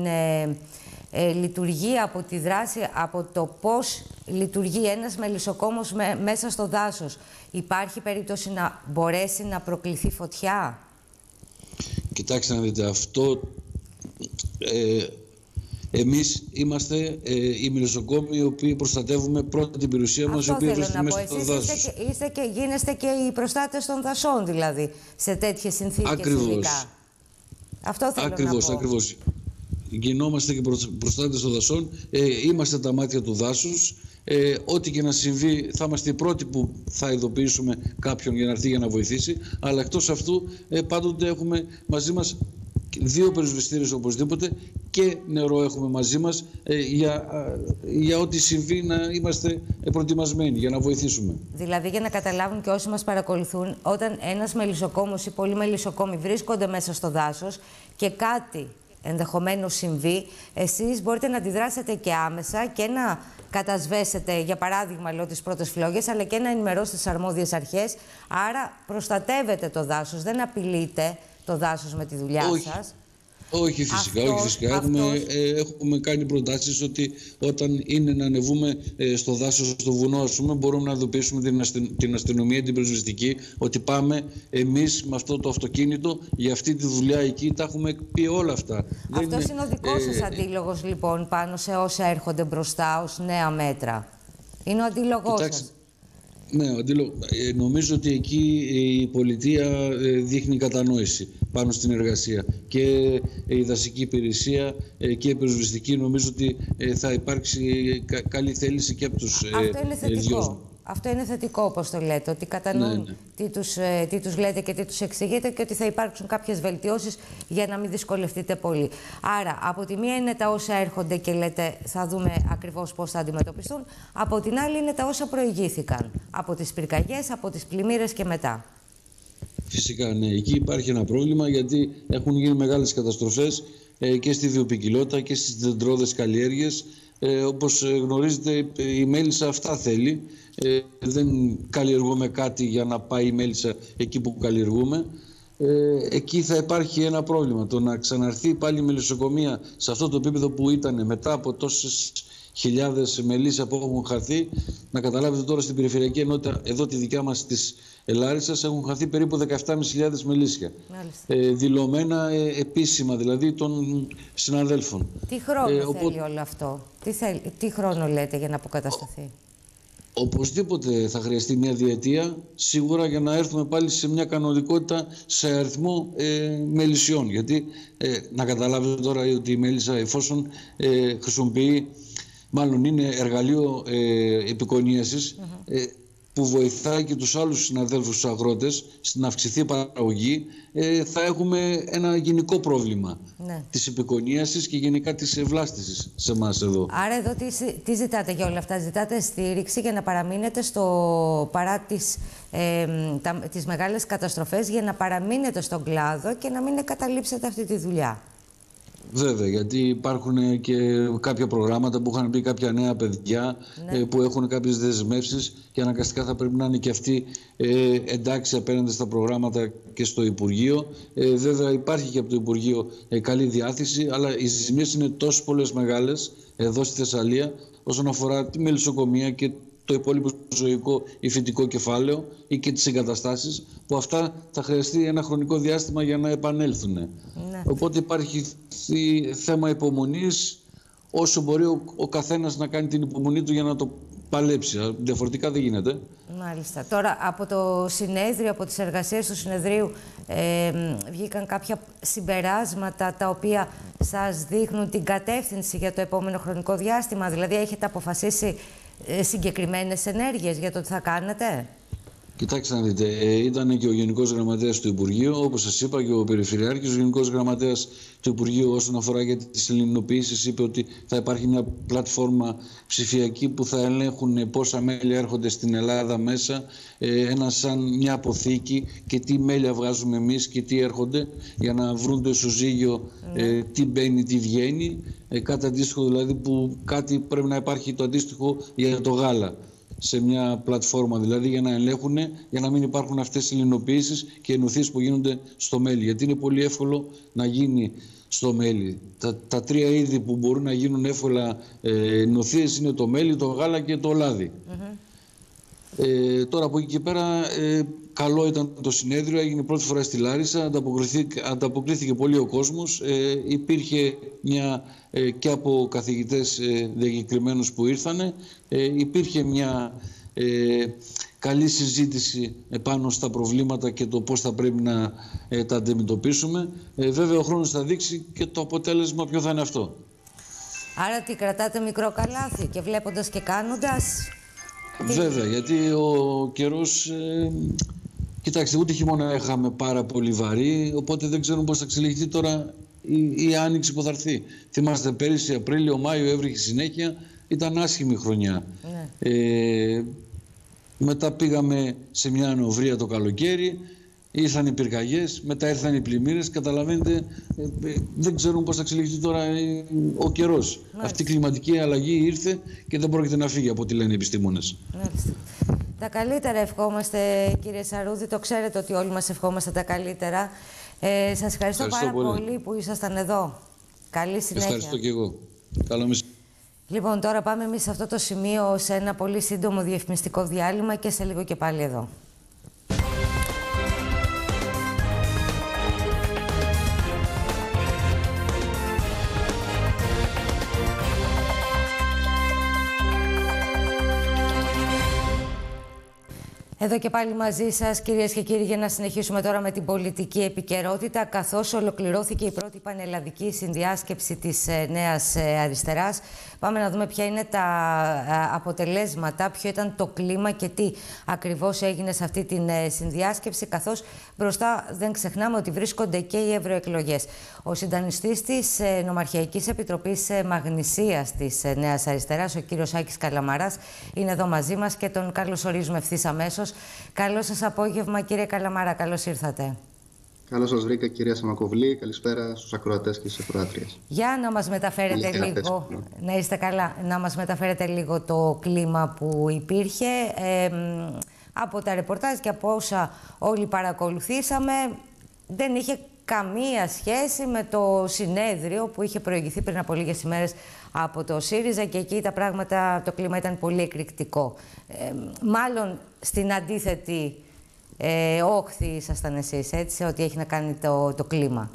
ε, λειτουργεί από τη δράση, από το πώς λειτουργεί ένας μελισσοκόμος μέσα στο δάσος. Υπάρχει περίπτωση να μπορέσει να προκληθεί φωτιά; Κοιτάξτε να δείτε, αυτό... Ε, εμείς είμαστε ε, οι μελισσοκόμοι οι οποίοι προστατεύουμε πρώτα την περιουσία μας, οι οποίοι βρίσκονται μέσα στο δάσος. Είστε και, είστε και, γίνεστε και οι προστάτες των δασών, δηλαδή, σε τέτοιες συνθήκες Ακριβώς. Αυτό θέλω ακριβώς, να πω. Ακριβώς γινόμαστε και προστάτες των δασών, ε, είμαστε τα μάτια του δάσους. Ε, ό,τι και να συμβεί θα είμαστε οι πρώτοι που θα ειδοποιήσουμε κάποιον για να έρθει για να βοηθήσει. Αλλά εκτός αυτού ε, πάντοτε έχουμε μαζί μας δύο περισβεστήρες οπωσδήποτε και νερό έχουμε μαζί μας ε, για, για ό,τι συμβεί να είμαστε προετοιμασμένοι για να βοηθήσουμε. Δηλαδή για να καταλάβουν και όσοι μας παρακολουθούν, όταν ένας μελισσοκόμος ή πολλοί μελισσοκόμοι βρίσκονται μέσα στο δάσος και κάτι ενδεχομένως συμβεί, εσείς μπορείτε να αντιδράσετε και άμεσα και να κατασβέσετε, για παράδειγμα, λέω τις πρώτες φλόγες, αλλά και να ενημερώσετε τις αρμόδιες αρχές. Άρα προστατεύετε το δάσος, δεν απειλείτε το δάσος με τη δουλειά σας. Όχι φυσικά, όχι φυσικά. Έχουμε, ε, έχουμε κάνει προτάσεις ότι όταν είναι να ανεβούμε ε, στο δάσος, στο βουνό, ας πούμε, μπορούμε να ειδοποιήσουμε την, την αστυνομία, την πρεσβεστική, ότι πάμε εμείς με αυτό το αυτοκίνητο για αυτή τη δουλειά εκεί. Τα έχουμε πει όλα αυτά. Αυτός είναι, είναι ο δικός ε, σας αντίλογος, λοιπόν, πάνω σε όσα έρχονται μπροστά ως νέα μέτρα; Είναι ο αντίλογός σας; Ναι, αντίλο... νομίζω ότι εκεί η πολιτεία δείχνει κατανόηση. Πάνω στην εργασία. Και η δασική υπηρεσία και η πυροσβεστική νομίζω ότι θα υπάρξει καλή θέληση και από τους Αυτό είναι θετικό. Αυτό είναι θετικό, όπως το λέτε, ότι κατανοούν ναι, ναι. Τι, τους, τι τους λέτε και τι τους εξηγείτε και ότι θα υπάρξουν κάποιες βελτιώσεις για να μην δυσκολευτείτε πολύ. Άρα, από τη μία είναι τα όσα έρχονται και λέτε θα δούμε ακριβώς πώς θα αντιμετωπιστούν. Από την άλλη είναι τα όσα προηγήθηκαν. Από τις πυρκαγιές, από τις πλημμύρες και μετά. Φυσικά, ναι. Εκεί υπάρχει ένα πρόβλημα γιατί έχουν γίνει μεγάλες καταστροφές ε, και στη βιοπικιλότητα και στις δεντρόδες καλλιέργειες. Ε, όπως γνωρίζετε η μέλισσα αυτά θέλει. Ε, δεν καλλιεργούμε κάτι για να πάει η μέλισσα εκεί που καλλιεργούμε. Ε, εκεί θα υπάρχει ένα πρόβλημα. Το να ξαναρθεί πάλι η μελισσοκομεία σε αυτό το επίπεδο που ήταν μετά από τόσες χιλιάδες μελίσσα που έχουν χαθεί. Να καταλάβετε τώρα στην περιφερειακή ενότητα, εδώ τη δικιά μας της Ελλάρισσας, έχουν χαθεί περίπου 17.500 μελίσια. Ε, δηλωμένα ε, επίσημα δηλαδή των συναδέλφων. Τι χρόνο ε, θέλει όλο αυτό, τι, τι χρόνο λέτε για να αποκατασταθεί; Οπωσδήποτε θα χρειαστεί μια διετία σίγουρα για να έρθουμε πάλι σε μια κανονικότητα σε αριθμό ε, μελισσιών. Γιατί ε, να καταλάβετε τώρα ότι η μέλισσα εφόσον ε, χρησιμοποιεί, μάλλον είναι εργαλείο ε, επικονίασης, που βοηθάει και τους άλλους συναδέλφους τους αγρότες στην αυξηθεί παραγωγή, ε, θα έχουμε ένα γενικό πρόβλημα ναι. της επικονίασης και γενικά της ευλάστησης σε εμάς εδώ. Άρα εδώ τι, τι ζητάτε για όλα αυτά, ζητάτε στήριξη για να παραμείνετε στο, παρά τις, ε, τα, τις μεγάλες καταστροφές, για να παραμείνετε στον κλάδο και να μην εγκαταλείψετε αυτή τη δουλειά; Βέβαια, γιατί υπάρχουν και κάποια προγράμματα που είχαν πει κάποια νέα παιδιά ναι. ε, που έχουν κάποιες δεσμεύσεις και αναγκαστικά θα πρέπει να είναι και αυτοί ε, εντάξει απέναντι στα προγράμματα και στο Υπουργείο. Ε, βέβαια, υπάρχει και από το Υπουργείο ε, καλή διάθεση, αλλά οι ζημίες είναι τόσο πολλές μεγάλες εδώ στη Θεσσαλία όσον αφορά τη μελισσοκομεία και το υπόλοιπο ζωικό ή φυτικό κεφάλαιο ή και τις εγκαταστάσεις που αυτά θα χρειαστεί ένα χρονικό διάστημα για να επανέλθουν. Ναι. Οπότε υπάρχει θέμα υπομονής όσο μπορεί ο, ο καθένας να κάνει την υπομονή του για να το παλέψει. Διαφορετικά δεν γίνεται. Μάλιστα. Τώρα από το συνέδριο, από τις εργασίες του συνεδρίου ε, βγήκαν κάποια συμπεράσματα τα οποία σας δείχνουν την κατεύθυνση για το επόμενο χρονικό διάστημα. Δηλαδή έχετε αποφασίσει ε, συγκεκριμένες ενέργειες για το τι θα κάνετε; Κοιτάξτε να δείτε, ε, ήταν και ο Γενικός Γραμματέας του Υπουργείου, όπως σας είπα, και ο Περιφερειάρχης. Ο Γενικός Γραμματέας του Υπουργείου, όσον αφορά για τις ελληνοποιήσει, είπε ότι θα υπάρχει μια πλατφόρμα ψηφιακή που θα ελέγχουν πόσα μέλη έρχονται στην Ελλάδα μέσα, ε, ένα σαν μια αποθήκη και τι μέλια βγάζουμε εμείς και τι έρχονται, για να βρουν το ισοζύγιο ε, τι μπαίνει, τι βγαίνει. Ε, κάτι αντίστοιχο δηλαδή που κάτι πρέπει να υπάρχει το αντίστοιχο για το γάλα σε μια πλατφόρμα δηλαδή για να ελέγχουν, για να μην υπάρχουν αυτές οι ελληνοποιήσεις και ενωθείς που γίνονται στο μέλι. Γιατί είναι πολύ εύκολο να γίνει στο μέλι. Τα, τα τρία είδη που μπορούν να γίνουν εύκολα ε, είναι το μέλι, το γάλα και το λάδι. Ε, τώρα από εκεί και πέρα ε, καλό ήταν το συνέδριο, έγινε πρώτη φορά στη Λάρισα, ανταποκρίθηκε, ανταποκρίθηκε πολύ ο κόσμος. Ε, υπήρχε μια ε, και από καθηγητές ε, που ήρθανε, ε, υπήρχε μια ε, καλή συζήτηση πάνω στα προβλήματα και το πώς θα πρέπει να τα αντιμετωπίσουμε. βέβαια ο χρόνος θα δείξει και το αποτέλεσμα ποιο θα είναι αυτό. Άρα τι κρατάτε μικρό καλάθι και βλέποντας και κάνοντας... Βέβαια, γιατί ο καιρός Κοιτάξτε, ούτε χειμώνα είχαμε πάρα πολύ βαρύ, οπότε δεν ξέρουμε πώς θα εξελιχθεί τώρα η, η άνοιξη που θα έρθει. Θυμάστε, πέρυσι Απρίλιο, Μάιο έβριχε συνέχεια, ήταν άσχημη χρονιά. Ναι. Ε, μετά πήγαμε σε μια ανοβρία το καλοκαίρι, ήρθαν οι πυρκαγιές, μετά ήρθαν οι πλημμύρες. Καταλαβαίνετε, ε, ε, δεν ξέρουμε πώς θα εξελιχθεί τώρα ο καιρός. Αυτή η κλιματική αλλαγή ήρθε και δεν πρόκειται να φύγει από ό,τι λένε οι επιστήμονες. Τα καλύτερα ευχόμαστε, κύριε Σαρούδη. Το ξέρετε ότι όλοι μας ευχόμαστε τα καλύτερα. Ε, σας ευχαριστώ, πάρα πολύ. που ήσασταν εδώ. Καλή συνέχεια. Ευχαριστώ και εγώ. Καλό μεσημέρι. Λοιπόν, τώρα πάμε εμείς σε αυτό το σημείο σε ένα πολύ σύντομο διαφημιστικό διάλειμμα και σε λίγο και πάλι εδώ. Εδώ και πάλι μαζί σας, κυρίες και κύριοι, για να συνεχίσουμε τώρα με την πολιτική επικαιρότητα. Καθώς ολοκληρώθηκε η πρώτη πανελλαδική συνδιάσκεψη της ε, Νέας ε, Αριστεράς, πάμε να δούμε ποια είναι τα ε, αποτελέσματα, ποιο ήταν το κλίμα και τι ακριβώς έγινε σε αυτή τη συνδιάσκεψη. Καθώς μπροστά δεν ξεχνάμε ότι βρίσκονται και οι ευρωεκλογές. Ο συντανιστής της Νομαρχιακής Επιτροπής Μαγνησίας της Νέας Αριστεράς, ο κύριος Άκης Καλαμαράς, είναι εδώ μαζί μας και τον καλωσορίζουμε ευθύς αμέσως. Καλό σας απόγευμα κύριε Καλαμάρα, καλώς ήρθατε. Καλώς σας βρήκα κυρία Σαμακοβλή, καλησπέρα στους ακροατές και στις ακροάτριες. Για να μας μεταφέρετε λίγο, να είστε καλά, να μας μεταφέρετε λίγο το κλίμα που υπήρχε. από τα ρεπορτάζ και από όσα όλοι παρακολουθήσαμε, δεν είχε καμία σχέση με το συνέδριο που είχε προηγηθεί πριν από λίγες ημέρες από το ΣΥΡΙΖΑ και εκεί τα πράγματα, το κλίμα ήταν πολύ εκρηκτικό. Ε, μάλλον στην αντίθετη ε, όχθη ήσασταν εσείς, έτσι, ότι έχει να κάνει το, το κλίμα;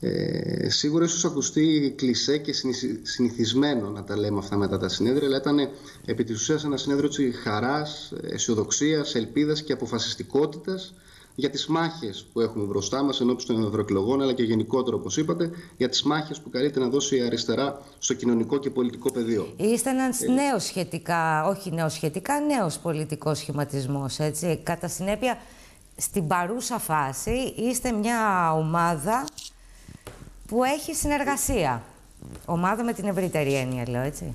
Ε, σίγουρα ίσως ακουστεί κλισέ και συνηθισμένο να τα λέμε αυτά μετά τα συνέδρια, αλλά ήταν επί της ουσίας ένα συνέδριο της χαράς, αισιοδοξίας, ελπίδας και αποφασιστικότητας για τις μάχες που έχουμε μπροστά μας ενώπιση των ευρωεκλογών, αλλά και γενικότερο, όπως είπατε, για τις μάχες που καλείται να δώσει η αριστερά στο κοινωνικό και πολιτικό πεδίο. Είστε ένας ε... νέος σχετικά, όχι νέος σχετικά, νέος πολιτικός σχηματισμός, έτσι. Κατά συνέπεια, στην παρούσα φάση είστε μια ομάδα που έχει συνεργασία. Ομάδα με την ευρύτερη έννοια, λέω, έτσι.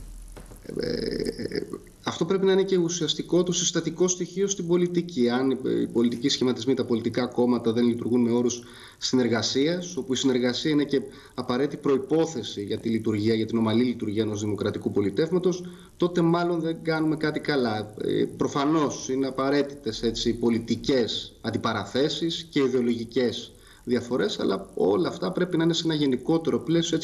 Ε, αυτό πρέπει να είναι και ουσιαστικό το συστατικό στοιχείο στην πολιτική. Αν οι πολιτικοί σχηματισμοί, τα πολιτικά κόμματα δεν λειτουργούν με όρους συνεργασίας, όπου η συνεργασία είναι και απαραίτητη προπόθεση για τη λειτουργία, για την ομαλή λειτουργία ενός δημοκρατικού πολιτεύματος, τότε μάλλον δεν κάνουμε κάτι καλά. Ε, Προφανώς είναι απαραίτητες πολιτικές αντιπαραθέσεις και ιδεολογικές διαφορές, αλλά όλα αυτά πρέπει να είναι σε ένα γενικότερο πλαίσιο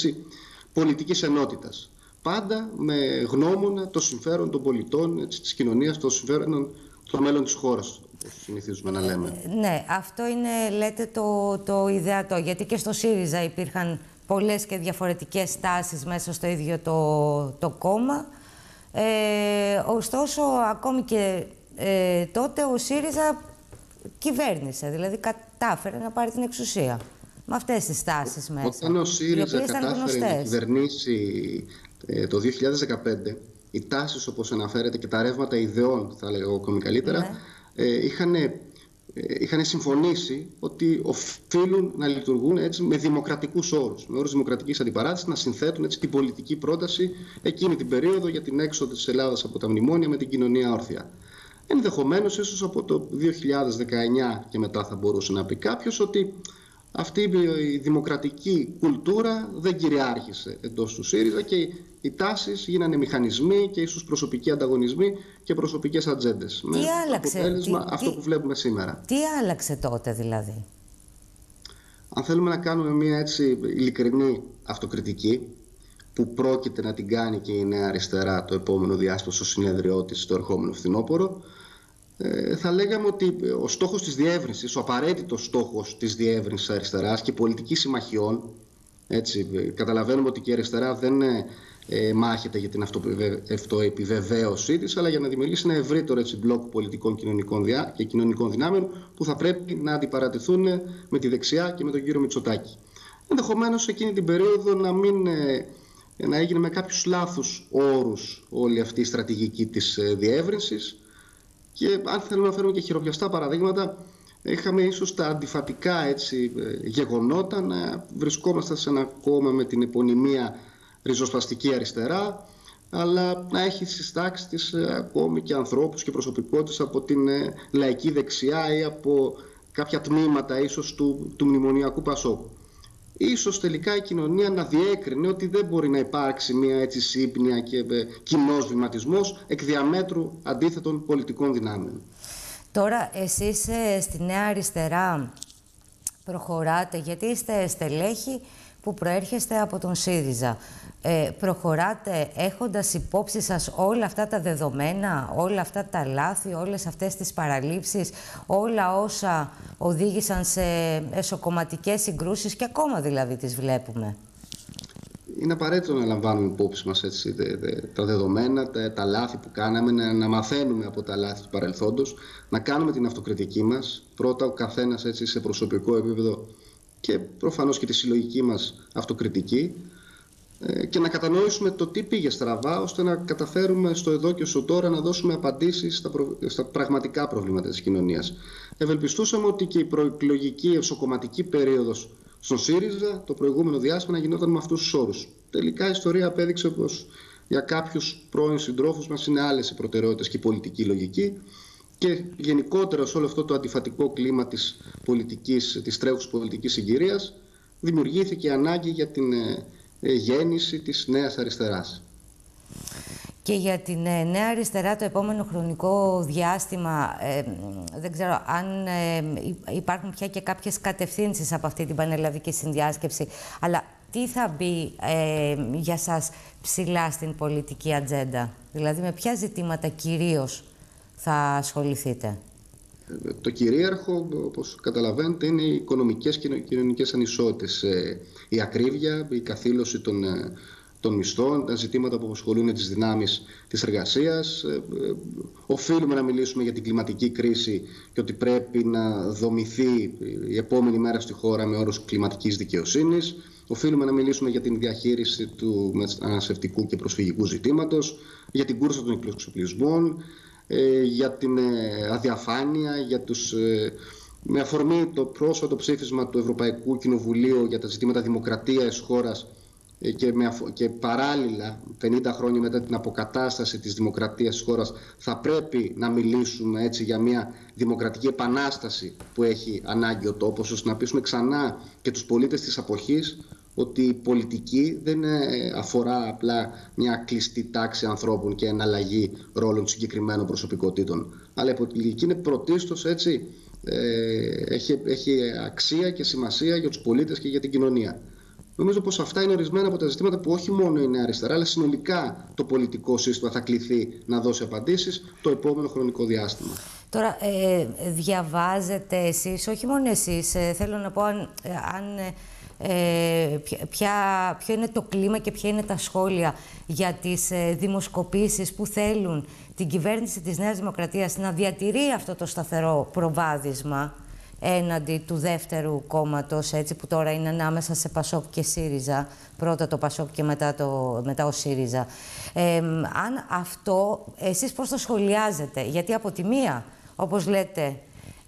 πολιτικής ενότητας πάντα με γνώμονα το συμφέρον των πολιτών, έτσι, της κοινωνίας, το συμφέρον το μέλλον της χώρας, όπως συνηθίζουμε να λέμε. Ε, ναι, αυτό είναι, λέτε, το, το ιδεατό, γιατί και στο ΣΥΡΙΖΑ υπήρχαν πολλές και διαφορετικές στάσεις μέσα στο ίδιο το, το κόμμα. Ε, ωστόσο, ακόμη και ε, τότε ο ΣΥΡΙΖΑ κυβέρνησε, δηλαδή κατάφερε να πάρει την εξουσία με αυτές τις στάσεις μέσα. Όταν ο ΣΥΡΙΖΑ κατάφερε να κυβερνήσει ε, το 2015 οι τάσεις όπως αναφέρεται και τα ρεύματα ιδεών, θα λέγω ακόμη καλύτερα, ναι. ε, είχαν, ε, είχαν συμφωνήσει ότι οφείλουν να λειτουργούν έτσι με δημοκρατικούς όρους, με όρους δημοκρατικής αντιπαράθεσης, να συνθέτουν έτσι την πολιτική πρόταση εκείνη την περίοδο για την έξοδο της Ελλάδας από τα μνημόνια με την κοινωνία όρθια. Ενδεχομένως, ίσως από το 2019 και μετά θα μπορούσε να πει κάποιος ότι αυτή η δημοκρατική κουλτούρα δεν κυριάρχησε εντός του ΣΥΡΙΖΑ και οι τάσεις γίνανε μηχανισμοί και ίσως προσωπικοί ανταγωνισμοί και προσωπικές ατζέντες. Με άλλαξε, αποτέλεσμα αυτό που βλέπουμε σήμερα. Τι άλλαξε τότε δηλαδή; Αν θέλουμε να κάνουμε μια έτσι ειλικρινή αυτοκριτική που πρόκειται να την κάνει και η Νέα Αριστερά το επόμενο διάστημα στο συνέδριό της το ερχόμενο φθινόπωρο ε, θα λέγαμε ότι ο στόχος της διεύρυνσης, ο απαραίτητος στόχος της διεύρυνσης αριστεράς και πολιτικής συμμαχιών, έτσι, καταλαβαίνουμε ότι και η αριστερά δεν ε, μάχεται για την αυτοεπιβεβαίωσή της, αλλά για να δημιουργήσει ένα ευρύτερο έτσι, μπλοκ πολιτικών κοινωνικών διά, και κοινωνικών δυνάμεων που θα πρέπει να αντιπαρατηθούν με τη δεξιά και με τον κύριο Μητσοτάκη. Ενδεχομένως εκείνη την περίοδο να μην ε, να έγινε με κάποιους λάθους όρους όλη αυτή η στρατηγική της ε, διεύρυνσης και αν θέλουμε να φέρουμε και χειροπιαστά παραδείγματα, είχαμε ίσως τα αντιφατικά έτσι, ε, γεγονότα να βρισκόμαστε σε ένα κόμμα με την επωνυμία ριζοσπαστική αριστερά, αλλά να έχει στις τάξεις της ε, ακόμη και ανθρώπους και προσωπικότητες από την ε, λαϊκή δεξιά ή από κάποια τμήματα ίσως του, του μνημονιακού Πασόκου ίσως τελικά η κοινωνία να διέκρινε ότι δεν μπορεί να υπάρξει μια έτσι σύμπνοια και ε, κοινός βηματισμός εκ διαμέτρου αντίθετων πολιτικών δυνάμεων. Τώρα εσείς ε, στη Νέα Αριστερά προχωράτε γιατί είστε στελέχη που προέρχεστε από τον ΣΥΡΙΖΑ. Ε, προχωράτε έχοντας υπόψη σας όλα αυτά τα δεδομένα, όλα αυτά τα λάθη, όλες αυτές τις παραλήψεις, όλα όσα οδήγησαν σε εσωκομματικές συγκρούσεις και ακόμα δηλαδή τις βλέπουμε; είναι απαραίτητο να λαμβάνουμε υπόψη μας έτσι, τα δεδομένα, τα, τα λάθη που κάναμε, να, να μαθαίνουμε από τα λάθη του παρελθόντος, να κάνουμε την αυτοκριτική μας. Πρώτα ο καθένας έτσι, σε προσωπικό επίπεδο και προφανώς και τη συλλογική μας αυτοκριτική ε, και να κατανοήσουμε το τι πήγε στραβά ώστε να καταφέρουμε στο εδώ και στο τώρα να δώσουμε απαντήσεις στα, στα πραγματικά προβλήματα της κοινωνίας. Ευελπιστούσαμε ότι και η προεκλογική εσωκομματική περίοδος στον ΣΥΡΙΖΑ το προηγούμενο διάστημα να γινόταν με αυτούς τους όρους. Τελικά η ιστορία απέδειξε πως για κάποιους πρώην συντρόφους μας είναι άλλες οι προτεραιότητες και η πολιτική λογική. Και γενικότερα σε όλο αυτό το αντιφατικό κλίμα της, πολιτικής, της τρέχουσας πολιτικής συγκυρίας δημιουργήθηκε ανάγκη για την ε, ε, γέννηση της νέας αριστεράς. Και για την ε, Νέα Αριστερά το επόμενο χρονικό διάστημα, ε, δεν ξέρω αν ε, υπάρχουν πια και κάποιες κατευθύνσεις από αυτή την πανελλαδική συνδιάσκεψη, αλλά τι θα μπει για σας ψηλά στην πολιτική ατζέντα, δηλαδή με ποια ζητήματα κυρίως θα ασχοληθείτε; Το κυρίαρχο, όπως καταλαβαίνετε, είναι οι οικονομικές και κοινωνικές ανισότητες. Η ακρίβεια, η καθήλωση των των μισθών, τα ζητήματα που απασχολούν τις δυνάμεις της εργασίας. Ε, ε, οφείλουμε να μιλήσουμε για την κλιματική κρίση και ότι πρέπει να δομηθεί η επόμενη μέρα στη χώρα με όρους κλιματικής δικαιοσύνης. Οφείλουμε να μιλήσουμε για την διαχείριση του ανασευτικού και προσφυγικού ζητήματος, για την κούρσα των εξοπλισμών, ε, για την αδιαφάνεια, για τους με αφορμή το πρόσφατο ψήφισμα του Ευρωπαϊκού Κοινοβουλίου για τα ζητήματα δημοκρατίας χώρας ε, και, με, και παράλληλα 50 χρόνια μετά την αποκατάσταση της δημοκρατίας της χώρας θα πρέπει να μιλήσουμε έτσι για μια δημοκρατική επανάσταση που έχει ανάγκη ο τόπος ώστε να πείσουμε ξανά και τους πολίτες της αποχής ότι η πολιτική δεν αφορά απλά μια κλειστή τάξη ανθρώπων και εναλλαγή ρόλων συγκεκριμένων προσωπικότητων αλλά η πολιτική είναι πρωτίστως έτσι ε, έχει, έχει αξία και σημασία για τους πολίτες και για την κοινωνία. Νομίζω πως αυτά είναι ορισμένα από τα ζητήματα που όχι μόνο είναι αριστερά, αλλά συνολικά το πολιτικό σύστημα θα κληθεί να δώσει απαντήσεις το επόμενο χρονικό διάστημα. Τώρα, ε, διαβάζετε εσείς, όχι μόνο εσείς, ε, θέλω να πω αν, αν ε, ποια, ποιο είναι το κλίμα και ποια είναι τα σχόλια για τις ε, δημοσκοπήσεις που θέλουν την κυβέρνηση της Νέας Δημοκρατίας να διατηρεί αυτό το σταθερό προβάδισμα έναντι του δεύτερου κόμματος, έτσι που τώρα είναι ανάμεσα σε Πασόκ και ΣΥΡΙΖΑ, πρώτα το Πασόκ και μετά, το, μετά ο ΣΥΡΙΖΑ. αν αυτό, εσείς πώς το σχολιάζετε, γιατί από τη μία, όπως λέτε,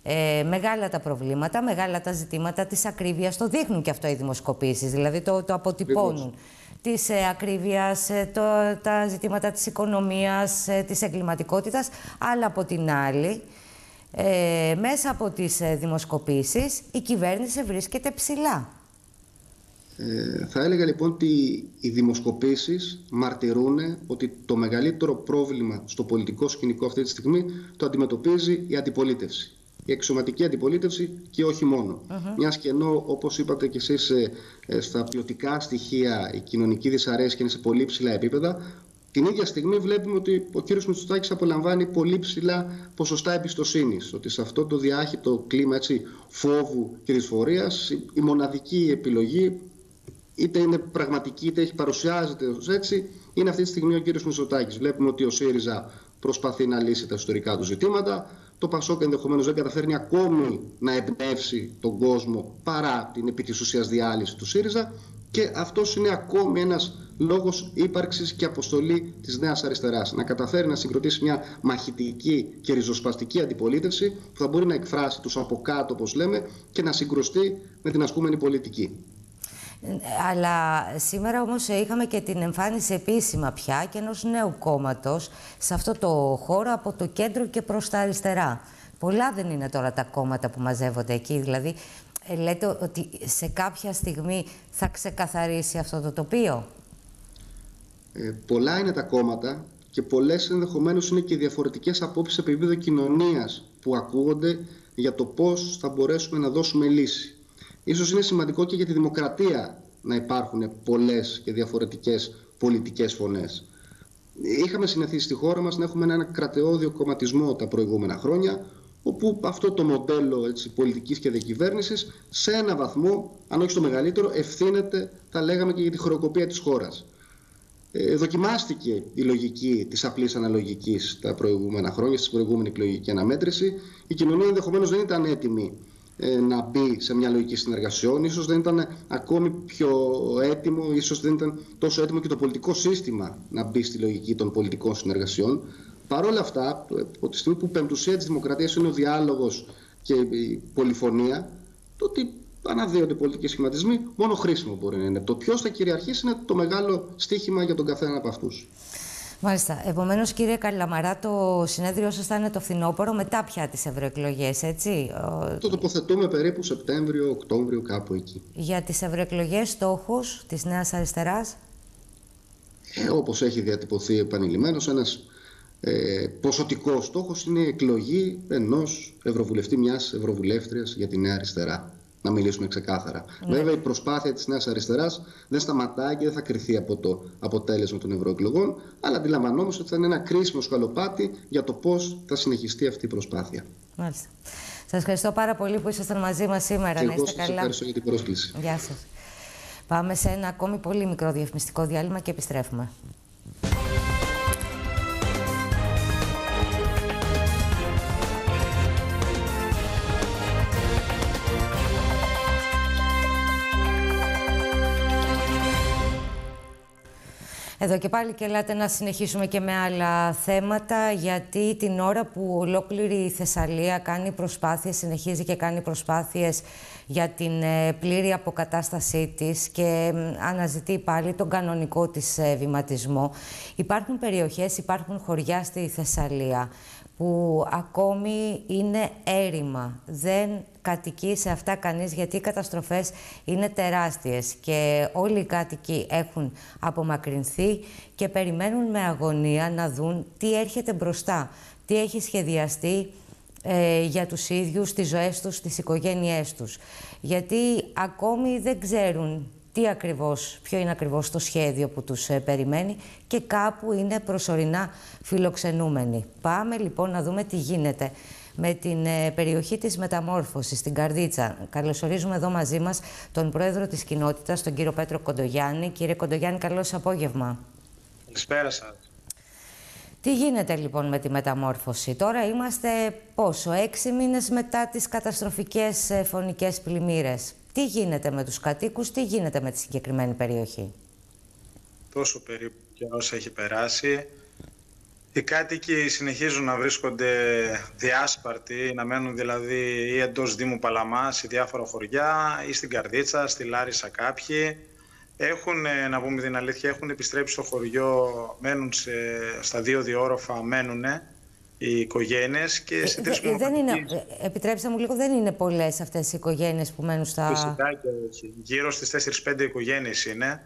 ε, μεγάλα τα προβλήματα, μεγάλα τα ζητήματα της ακρίβειας, το δείχνουν και αυτό οι δημοσκοπήσεις, δηλαδή το, το αποτυπώνουν. Της ε, ακρίβειας, ε, το, τα ζητήματα της οικονομίας, ε, της εγκληματικότητας, αλλά από την άλλη, ε, μέσα από τις ε, δημοσκοπήσεις η κυβέρνηση βρίσκεται ψηλά. Ε, θα έλεγα λοιπόν ότι οι δημοσκοπήσεις μαρτυρούν ότι το μεγαλύτερο πρόβλημα στο πολιτικό σκηνικό αυτή τη στιγμή το αντιμετωπίζει η αντιπολίτευση. Η εξωματική αντιπολίτευση και όχι μόνο. Uh Μιας και ενώ, όπως είπατε κι εσείς, ε, στα ποιοτικά στοιχεία η κοινωνική δυσαρέσκεια είναι σε πολύ ψηλά επίπεδα, την ίδια στιγμή βλέπουμε ότι ο κύριος Μητσοτάκης απολαμβάνει πολύ ψηλά ποσοστά εμπιστοσύνης. Ότι σε αυτό το διάχυτο κλίμα έτσι, φόβου και δυσφορίας η μοναδική επιλογή είτε είναι πραγματική είτε έχει παρουσιάζεται ως έτσι είναι αυτή τη στιγμή ο κύριος Μητσοτάκης. Βλέπουμε ότι ο ΣΥΡΙΖΑ προσπαθεί να λύσει τα ιστορικά του ζητήματα. Το Πασόκ ενδεχομένως δεν καταφέρνει ακόμη να εμπνεύσει τον κόσμο παρά την επί της διάλυση του ΣΥΡΙΖΑ και αυτός είναι ακόμη ένας λόγος ύπαρξης και αποστολή της νέας αριστεράς. Να καταφέρει να συγκροτήσει μια μαχητική και ριζοσπαστική αντιπολίτευση που θα μπορεί να εκφράσει τους από κάτω, όπως λέμε, και να συγκρουστεί με την ασκούμενη πολιτική. Αλλά σήμερα όμως είχαμε και την εμφάνιση επίσημα πια και ενός νέου κόμματος σε αυτό το χώρο από το κέντρο και προς τα αριστερά. Πολλά δεν είναι τώρα τα κόμματα που μαζεύονται εκεί. Δηλαδή ε, λέτε ότι σε κάποια στιγμή θα ξεκαθαρίσει αυτό το τοπίο; Ε, πολλά είναι τα κόμματα και πολλές ενδεχομένως είναι και διαφορετικές απόψεις σε επίπεδο κοινωνίας που ακούγονται για το πώς θα μπορέσουμε να δώσουμε λύση. Ίσως είναι σημαντικό και για τη δημοκρατία να υπάρχουν πολλές και διαφορετικές πολιτικές φωνές. Είχαμε συνηθίσει στη χώρα μας να έχουμε ένα κρατεώδιο κομματισμό τα προηγούμενα χρόνια, όπου αυτό το μοντέλο έτσι, πολιτικής και διακυβέρνησης σε ένα βαθμό, αν όχι στο μεγαλύτερο, ευθύνεται, θα λέγαμε, και για τη χωροκοπία της χώρας. Ε, δοκιμάστηκε η λογική της απλής αναλογικής τα προηγούμενα χρόνια, στην προηγούμενη εκλογική αναμέτρηση. Η κοινωνία ενδεχομένως δεν ήταν έτοιμη ε, να μπει σε μια λογική συνεργασιών. Ίσως δεν ήταν ακόμη πιο έτοιμο, ίσως δεν ήταν τόσο έτοιμο και το πολιτικό σύστημα να μπει στη λογική των πολιτικών συνεργασιών. Παρ' όλα αυτά, από τη στιγμή που πεμπτουσία της δημοκρατίας είναι ο διάλογος και η πολυφωνία, το ότι αναδύονται πολιτικοί σχηματισμοί, μόνο χρήσιμο μπορεί να είναι. Το ποιος θα κυριαρχήσει είναι το μεγάλο στίχημα για τον καθένα από αυτούς. Μάλιστα. Επομένως, κύριε Καλαμαρά, το συνέδριο σας θα είναι το φθινόπωρο μετά πια τις ευρωεκλογές, έτσι; Το τοποθετούμε περίπου Σεπτέμβριο, Οκτώβριο, κάπου εκεί. Για τις ευρωεκλογές, στόχους της Νέας Αριστεράς; Ε, Όπως έχει διατυπωθεί επανειλημμένω, ένας ε, ποσοτικός στόχος είναι η εκλογή ενός ευρωβουλευτή, μιας ευρωβουλεύτριας για τη Νέα Αριστερά να μιλήσουμε ξεκάθαρα. Ναι. Βέβαια, η προσπάθεια της Νέας Αριστεράς δεν σταματάει και δεν θα κρυθεί από το αποτέλεσμα των ευρωεκλογών, αλλά αντιλαμβανόμαστε ότι θα είναι ένα κρίσιμο σκαλοπάτι για το πώς θα συνεχιστεί αυτή η προσπάθεια. Μάλιστα. Σας ευχαριστώ πάρα πολύ που ήσασταν μαζί μας σήμερα. Και να είστε εγώ καλά. ευχαριστώ για την πρόσκληση. Γεια σας. Πάμε σε ένα ακόμη πολύ μικρό διαφημιστικό διάλειμμα και επιστρέφουμε. Εδώ και πάλι και ελάτε να συνεχίσουμε και με άλλα θέματα, γιατί την ώρα που ολόκληρη η Θεσσαλία κάνει προσπάθειες, συνεχίζει και κάνει προσπάθειες για την ε, πλήρη αποκατάστασή της και αναζητεί πάλι τον κανονικό της ε, βηματισμό. Υπάρχουν περιοχές, υπάρχουν χωριά στη Θεσσαλία που ακόμη είναι έρημα. Δεν κατοικεί σε αυτά κανείς γιατί οι καταστροφές είναι τεράστιες και όλοι οι κάτοικοι έχουν απομακρυνθεί και περιμένουν με αγωνία να δουν τι έρχεται μπροστά, τι έχει σχεδιαστεί ε, για τους ίδιους, τις ζωές τους, τις οικογένειές τους. Γιατί ακόμη δεν ξέρουν τι ακριβώς, ποιο είναι ακριβώς το σχέδιο που τους ε, περιμένει και κάπου είναι προσωρινά φιλοξενούμενοι. Πάμε λοιπόν να δούμε τι γίνεται με την ε, περιοχή της μεταμόρφωσης, στην Καρδίτσα. Καλωσορίζουμε εδώ μαζί μας τον πρόεδρο της κοινότητας, τον κύριο Πέτρο Κοντογιάννη. Κύριε Κοντογιάννη, καλώς απόγευμα. Καλησπέρα σας. Τι γίνεται λοιπόν με τη μεταμόρφωση; Τώρα είμαστε πόσο, έξι μήνες μετά τις καταστροφικές ε, φωνικές πλημμύρες; Τι γίνεται με τους κατοίκους, τι γίνεται με τη συγκεκριμένη περιοχή; Τόσο περίπου και όσα έχει περάσει. Οι κάτοικοι συνεχίζουν να βρίσκονται διάσπαρτοι, να μένουν δηλαδή ή εντός Δήμου Παλαμάς, σε διάφορα χωριά, ή στην Καρδίτσα, στη Λάρισα κάποιοι. Έχουν, ε, να πούμε την αλήθεια, έχουν επιστρέψει στο χωριό, μένουν σε, στα δύο διόροφα, μένουν οι οικογένειες και σε τρει ε, δεν είναι, ε, Επιτρέψτε μου λίγο, δεν είναι πολλές αυτές οι οικογένειες που μένουν στα. Φυσικά και όχι. Γύρω στις 4-5 οικογένειες είναι.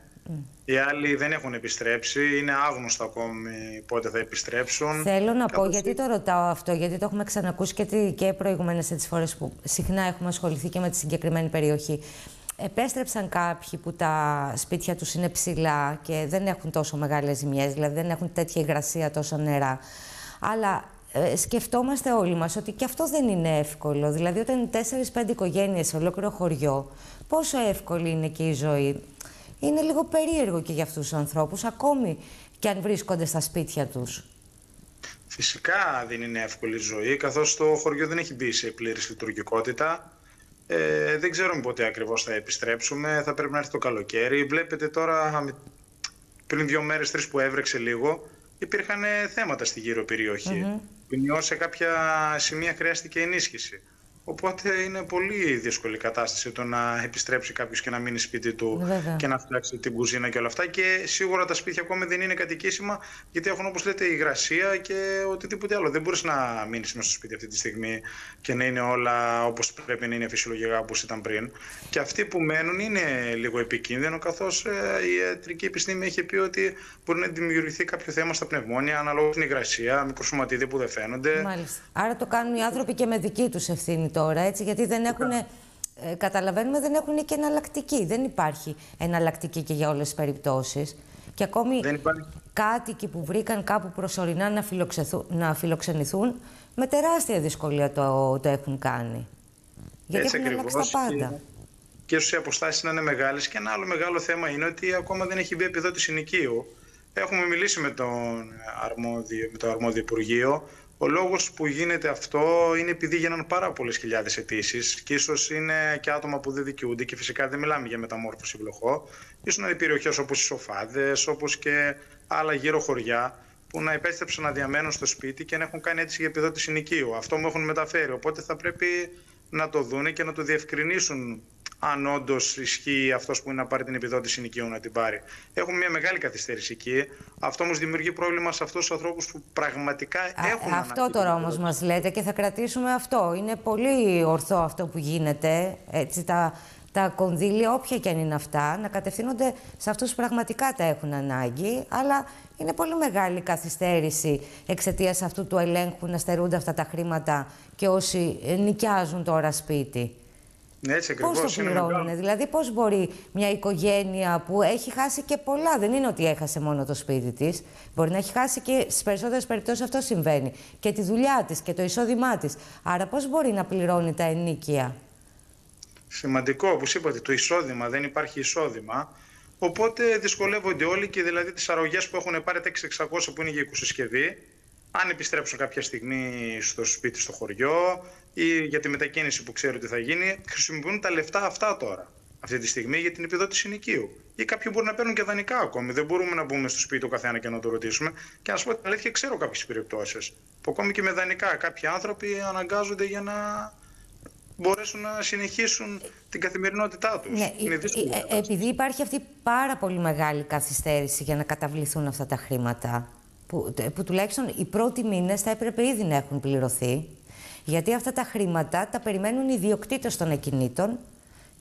Οι άλλοι δεν έχουν επιστρέψει. Είναι άγνωστο ακόμη πότε θα επιστρέψουν. Θέλω να πω, γιατί το ρωτάω αυτό, γιατί το έχουμε ξανακούσει και, και προηγουμένε τι φορές που συχνά έχουμε ασχοληθεί και με τη συγκεκριμένη περιοχή. Επέστρεψαν κάποιοι που τα σπίτια τους είναι ψηλά και δεν έχουν τόσο μεγάλες ζημιές, δηλαδή δεν έχουν τέτοια υγρασία, τόσο νερά. Αλλά ε, σκεφτόμαστε όλοι μας ότι και αυτό δεν είναι εύκολο. Δηλαδή όταν είναι 4-5 οικογένειες σε ολόκληρο χωριό, πόσο εύκολη είναι και η ζωή. Είναι λίγο περίεργο και για αυτούς τους ανθρώπους, ακόμη και αν βρίσκονται στα σπίτια τους. Φυσικά δεν είναι εύκολη ζωή, καθώς το χωριό δεν έχει μπει σε πλήρης λειτουργικότητα. Ε, δεν ξέρουμε πότε ακριβώς θα επιστρέψουμε, θα πρέπει να έρθει το καλοκαίρι. Βλέπετε τώρα, πριν δύο μέρες, τρεις που έβρεξε λίγο, υπήρχαν θέματα στη γύρω περιοχή. Mm-hmm. σε κάποια σημεία χρειάστηκε ενίσχυση. Οπότε είναι πολύ δύσκολη η κατάσταση το να επιστρέψει κάποιος και να μείνει σπίτι του και να φτιάξει την κουζίνα και όλα αυτά. Και σίγουρα τα σπίτια ακόμη δεν είναι κατοικήσιμα, γιατί έχουν όπως λέτε υγρασία και οτιδήποτε άλλο. Δεν μπορείς να μείνεις μέσα στο σπίτι αυτή τη στιγμή και να είναι όλα όπως πρέπει να είναι φυσιολογικά όπως ήταν πριν. Και αυτοί που μένουν είναι λίγο επικίνδυνο, καθώς ε, η ιατρική επιστήμη έχει πει ότι μπορεί να δημιουργηθεί κάποιο θέμα στα πνευμόνια ανάλογα την υγρασία, μικροσωματίδια που δεν φαίνονται. Μάλιστα. Άρα το κάνουν οι άνθρωποι και με δική τους ευθύνη τώρα, έτσι, γιατί δεν έχουν, ε, καταλαβαίνουμε, δεν έχουν και εναλλακτική. Δεν υπάρχει εναλλακτική και για όλες τις περιπτώσεις. Και ακόμη Δεν υπάρχει. κάτοικοι που βρήκαν κάπου προσωρινά να, να φιλοξενηθούν, με τεράστια δυσκολία το, το έχουν κάνει. Γιατί Έτσι έχουν αλλάξει τα ακριβώς. πάντα. Και, και ίσω οι αποστάσεις να είναι μεγάλες. Και ένα άλλο μεγάλο θέμα είναι ότι ακόμα δεν έχει μπει επιδότηση νοικίου. Έχουμε μιλήσει με, τον αρμόδιο, με το αρμόδιο Υπουργείο. Ο λόγος που γίνεται αυτό είναι επειδή γίνανε πάρα πολλές χιλιάδες αιτήσεις και ίσως είναι και άτομα που δεν δικαιούνται και φυσικά δεν μιλάμε για μεταμόρφωση βλοχό. σω να είναι περιοχές όπως οι Σοφάδες, όπως και άλλα γύρω χωριά που να επέστρεψαν να διαμένουν στο σπίτι και να έχουν κάνει αίτηση για επιδότηση νοικίου. Αυτό μου έχουν μεταφέρει. Οπότε θα πρέπει να το δούνε και να το διευκρινίσουν αν όντως ισχύει αυτός που είναι να πάρει την επιδότηση νοικίου να την πάρει. Έχουμε μια μεγάλη καθυστέρηση εκεί. Αυτό όμως δημιουργεί πρόβλημα σε αυτούς τους ανθρώπους που πραγματικά έχουν Αυτό ανάγκη. τώρα όμως μας λέτε και θα κρατήσουμε αυτό. Είναι πολύ ορθό αυτό που γίνεται. Έτσι, τα, τα κονδύλια, όποια και αν είναι αυτά, να κατευθύνονται σε αυτούς που πραγματικά τα έχουν ανάγκη, αλλά είναι πολύ μεγάλη καθυστέρηση εξαιτίας αυτού του ελέγχου να στερούνται αυτά τα χρήματα και όσοι νοικιάζουν τώρα σπίτι. Ναι, έτσι Πώς ακριβώς. το πληρώνουν, δηλαδή, πώς μπορεί μια οικογένεια που έχει χάσει και πολλά, δεν είναι ότι έχασε μόνο το σπίτι της, μπορεί να έχει χάσει και στις περισσότερες περιπτώσεις αυτό συμβαίνει, και τη δουλειά της και το εισόδημά της. Άρα, πώς μπορεί να πληρώνει τα ενίκια. Σημαντικό, όπως είπατε, το εισόδημα, δεν υπάρχει εισόδημα. Οπότε δυσκολεύονται όλοι και δηλαδή τις αρρωγές που έχουν πάρει τα 600 που είναι για οικοσυσκευή, αν επιστρέψουν κάποια στιγμή στο σπίτι, στο χωριό ή για τη μετακίνηση που ξέρουν τι θα γίνει, χρησιμοποιούν τα λεφτά αυτά τώρα, αυτή τη στιγμή για την επιδότηση νοικίου. Ή κάποιοι μπορεί να παίρνουν και δανεικά ακόμη. Δεν μπορούμε να μπούμε στο σπίτι του καθένα και να το ρωτήσουμε. Και να σου πω την αλήθεια, ξέρω κάποιες περιπτώσεις που ακόμη και με δανεικά κάποιοι άνθρωποι αναγκάζονται για να μπορέσουν να συνεχίσουν την καθημερινότητά τους. Ναι, Είναι ε, δύσκολο. ε, ε, επειδή υπάρχει αυτή πάρα πολύ μεγάλη καθυστέρηση για να καταβληθούν αυτά τα χρήματα, που, που τουλάχιστον οι πρώτοι μήνες θα έπρεπε ήδη να έχουν πληρωθεί, γιατί αυτά τα χρήματα τα περιμένουν οι ιδιοκτήτες των ακινήτων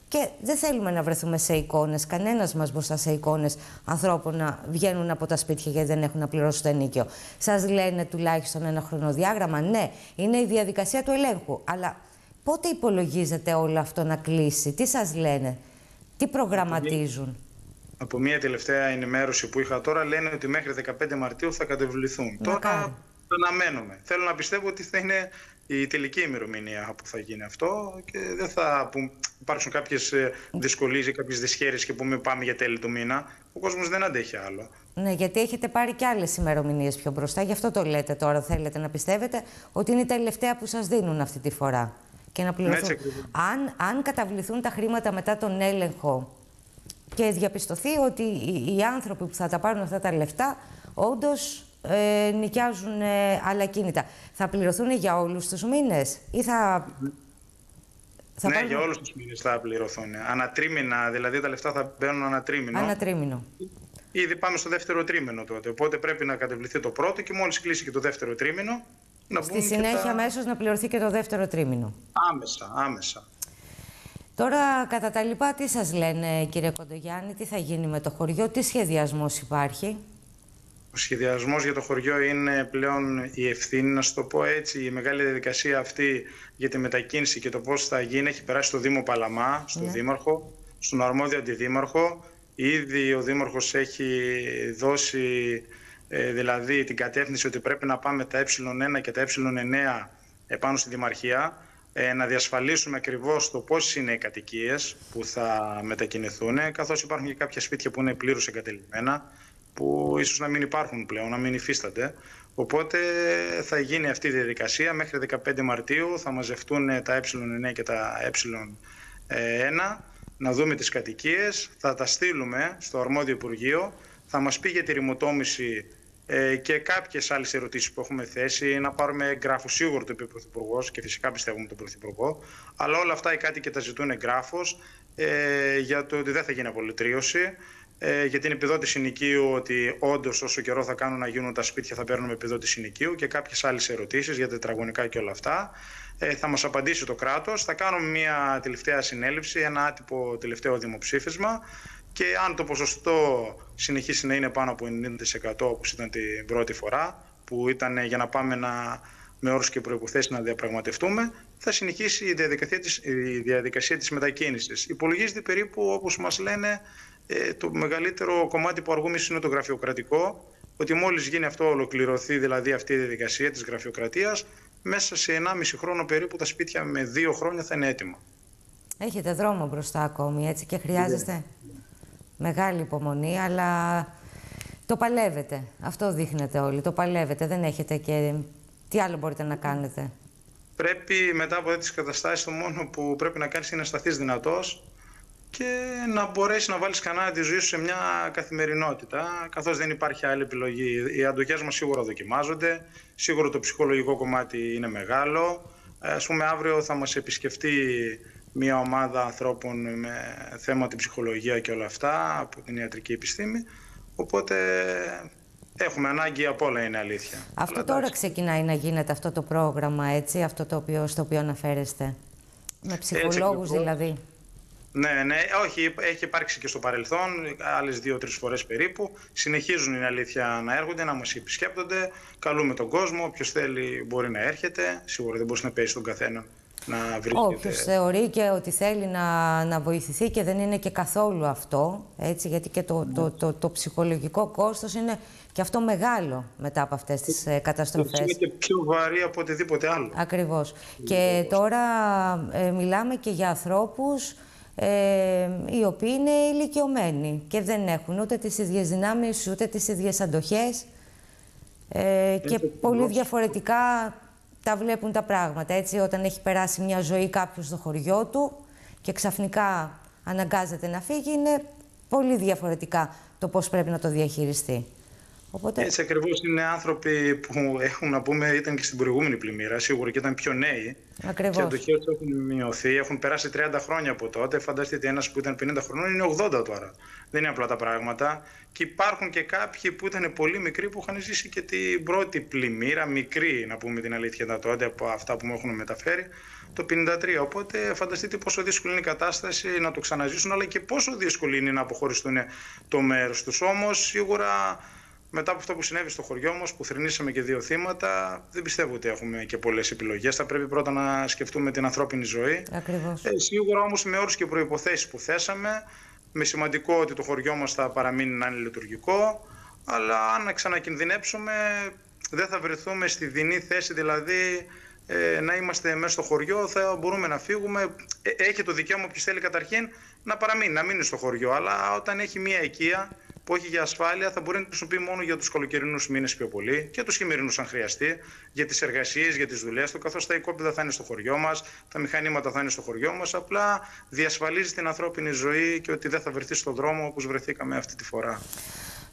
και δεν θέλουμε να βρεθούμε σε εικόνες, κανένας μας μπροστά σε εικόνες ανθρώπων να βγαίνουν από τα σπίτια γιατί δεν έχουν να πληρώσουν το ενίκιο. Σας λένε τουλάχιστον ένα χρονοδιάγραμμα. Ναι, είναι η διαδικασία του ελέγχου. Αλλά πότε υπολογίζεται όλο αυτό να κλείσει, τι σας λένε, τι προγραμματίζουν; Από μια τελευταία ενημέρωση που είχα τώρα λένε ότι μέχρι 15 Μαρτίου θα κατεβληθούν. Τώρα το αναμένουμε. Θέλω να πιστεύω ότι θα είναι η τελική ημερομηνία που θα γίνει αυτό και δεν θα που υπάρξουν κάποιες δυσκολίες ή κάποιες δυσχέρειες και πούμε πάμε για τέλη του μήνα. Ο κόσμος δεν αντέχει άλλο. Ναι, γιατί έχετε πάρει και άλλες ημερομηνίες πιο μπροστά. Γι' αυτό το λέτε τώρα. Θέλετε να πιστεύετε ότι είναι η τελευταία που σας δίνουν αυτή τη φορά. Και να πληρωθούν. Ναι, αν, αν καταβληθούν τα χρήματα μετά τον έλεγχο και διαπιστωθεί ότι οι, οι άνθρωποι που θα τα πάρουν αυτά τα λεφτά όντως ε, νοικιάζουν ε, άλλα κίνητα. Θα πληρωθούν για όλους τους μήνες ή θα... θα ναι, πάρουν... για όλους τους μήνες θα πληρωθούν. Ανατρίμηνα, δηλαδή τα λεφτά θα μπαίνουν ανατρίμηνο. Ανατρίμηνο. Ήδη πάμε στο δεύτερο τρίμηνο τότε. Οπότε πρέπει να κατεβληθεί το πρώτο και μόλις κλείσει και το δεύτερο τρίμηνο να Στη συνέχεια τα... αμέσως να πληρωθεί και το δεύτερο τρίμηνο. Άμεσα, άμεσα. Τώρα, κατά τα λοιπά, τι σας λένε, κύριε Κοντογιάννη, τι θα γίνει με το χωριό, τι σχεδιασμός υπάρχει; Ο σχεδιασμός για το χωριό είναι πλέον η ευθύνη, να σου το πω έτσι. Η μεγάλη διαδικασία αυτή για τη μετακίνηση και το πώς θα γίνει έχει περάσει στο Δήμο Παλαμά, στον Ναι. Δήμαρχο, στον αρμόδιο αντιδήμαρχο. Ήδη ο Δήμαρχος έχει δώσει ε, δηλαδή την κατεύθυνση ότι πρέπει να πάμε τα ε1 και τα ε9 επάνω στη Δημαρχία ε, να διασφαλίσουμε ακριβώς το πόσες είναι οι κατοικίες που θα μετακινηθούν, καθώς υπάρχουν και κάποια σπίτια που είναι πλήρως εγκατελειμμένα, που ίσως να μην υπάρχουν πλέον, να μην υφίστανται. Οπότε θα γίνει αυτή η διαδικασία. Μέχρι 15 Μαρτίου θα μαζευτούν τα ε9 και τα ε1, να δούμε τις κατοικίες, θα τα στείλουμε στο αρμόδιο Υπουργείο, θα μας πει για τη ρημοτόμηση ε, και κάποιες άλλες ερωτήσεις που έχουμε θέσει, να πάρουμε εγγράφους. Σίγουρα το είπε ο Πρωθυπουργός και φυσικά πιστεύουμε τον Πρωθυπουργό. Αλλά όλα αυτά οι κάτοικοι τα ζητούν εγγράφος ε, για το ότι δεν θα γίνει απολυτρίωση. Ε, για την επιδότηση νοικίου, ότι όντως όσο καιρό θα κάνουν να γίνουν τα σπίτια θα παίρνουμε επιδότηση νοικίου και κάποιες άλλες ερωτήσεις για τετραγωνικά και όλα αυτά. Ε, θα μας απαντήσει το κράτος. Θα κάνουμε μια τελευταία συνέλευση, ένα άτυπο τελευταίο δημοψήφισμα και αν το ποσοστό συνεχίσει να είναι πάνω από 90% όπως ήταν την πρώτη φορά, που ήταν για να πάμε να, με όρους και προϋποθέσεις να διαπραγματευτούμε, θα συνεχίσει η διαδικασία της, η διαδικασία της μετακίνησης. Υπολογίζεται περίπου, όπως μας λένε, Ε, το μεγαλύτερο κομμάτι που αργούμε είναι το γραφειοκρατικό, ότι μόλις γίνει αυτό ολοκληρωθεί, δηλαδή αυτή η διαδικασία της γραφειοκρατίας, μέσα σε 1,5 χρόνο περίπου τα σπίτια με δύο χρόνια θα είναι έτοιμα. Έχετε δρόμο μπροστά ακόμη, έτσι, και χρειάζεστε μεγάλη υπομονή, αλλά το παλεύετε. Αυτό δείχνετε όλοι. Το παλεύετε. Δεν έχετε και... Τι άλλο μπορείτε να κάνετε. Πρέπει μετά από τις καταστάσεις το μόνο που πρέπει να κάνεις είναι να σταθείς δυνατός και να μπορέσεις να βάλεις κανένα τη ζωή σου σε μια καθημερινότητα, καθώς δεν υπάρχει άλλη επιλογή. Οι αντοχές μας σίγουρα δοκιμάζονται, σίγουρα το ψυχολογικό κομμάτι είναι μεγάλο. Ας πούμε αύριο θα μας επισκεφτεί μια ομάδα ανθρώπων με θέμα την ψυχολογία και όλα αυτά από την ιατρική επιστήμη. Οπότε έχουμε ανάγκη από όλα, είναι αλήθεια. Αυτό τώρα ξεκινάει να γίνεται αυτό το πρόγραμμα, έτσι, αυτό το οποίο, στο οποίο αναφέρεστε. Με ψυχολόγους δηλαδή. Ναι, ναι, όχι, έχει υπάρξει και στο παρελθόν, άλλες δύο-τρεις φορές περίπου. Συνεχίζουν, είναι αλήθεια, να έρχονται, να μας επισκέπτονται. Καλούμε τον κόσμο. Όποιος θέλει μπορεί να έρχεται. Σίγουρα δεν μπορείς να πέσει τον καθένα να βρίσκεται. Όποιος θεωρεί και ότι θέλει να, να βοηθηθεί και δεν είναι και καθόλου αυτό, έτσι, γιατί και το, το, το, το, ψυχολογικό κόστος είναι και αυτό μεγάλο μετά από αυτές τις ε, καταστροφές. Είναι και πιο βαρύ από οτιδήποτε άλλο. Ακριβώς. Και τώρα ε, μιλάμε και για ανθρώπους ε, οι οποίοι είναι ηλικιωμένοι και δεν έχουν ούτε τις ίδιες δυνάμεις, ούτε τις ίδιες αντοχές ε, και πολύ διαφορετικά τα βλέπουν τα πράγματα. Έτσι, όταν έχει περάσει μια ζωή κάποιος στο χωριό του και ξαφνικά αναγκάζεται να φύγει, είναι πολύ διαφορετικά το πώς πρέπει να το διαχειριστεί. Οπότε... Έτσι ακριβώς είναι άνθρωποι που έχουν να πούμε ήταν και στην προηγούμενη πλημμύρα, σίγουρα και ήταν πιο νέοι. Ακριβώς. Και αντοχέ έχουν μειωθεί, έχουν περάσει 30 χρόνια από τότε. Φανταστείτε ένας που ήταν 50 χρονών είναι 80 τώρα. Δεν είναι απλά τα πράγματα. Και υπάρχουν και κάποιοι που ήταν πολύ μικροί που είχαν ζήσει και την πρώτη πλημμύρα, μικρή να πούμε την αλήθεια τότε από αυτά που μου έχουν μεταφέρει, το 53. Οπότε φανταστείτε πόσο δύσκολη είναι η κατάσταση να το ξαναζήσουν, αλλά και πόσο δύσκολη είναι να αποχωριστούν το μέρος τους. Όμως σίγουρα μετά από αυτό που συνέβη στο χωριό μας, που θρυνήσαμε και δύο θύματα, δεν πιστεύω ότι έχουμε και πολλές επιλογές. Θα πρέπει πρώτα να σκεφτούμε την ανθρώπινη ζωή. Ακριβώς. Ε, σίγουρα όμως με όρους και προποθέσει που θέσαμε, με σημαντικό ότι το χωριό μας θα παραμείνει να είναι λειτουργικό, αλλά αν ξανακινδυνεύσουμε, δεν θα βρεθούμε στη δινή θέση, δηλαδή ε, να είμαστε μέσα στο χωριό, θα μπορούμε να φύγουμε. Ε, έχει το δικαίωμα, όποιος θέλει καταρχήν, να παραμείνει, να μείνει στο χωριό. Αλλά όταν έχει μία οικία που όχι για ασφάλεια θα μπορεί να χρησιμοποιεί μόνο για τους καλοκαιρινούς μήνες πιο πολύ και τους χειμερινούς αν χρειαστεί, για τις εργασίες, για τις δουλειές του, καθώς τα οικόπεδα θα είναι στο χωριό μας, τα μηχανήματα θα είναι στο χωριό μας. Απλά διασφαλίζει την ανθρώπινη ζωή και ότι δεν θα βρεθεί στον δρόμο όπως βρεθήκαμε αυτή τη φορά.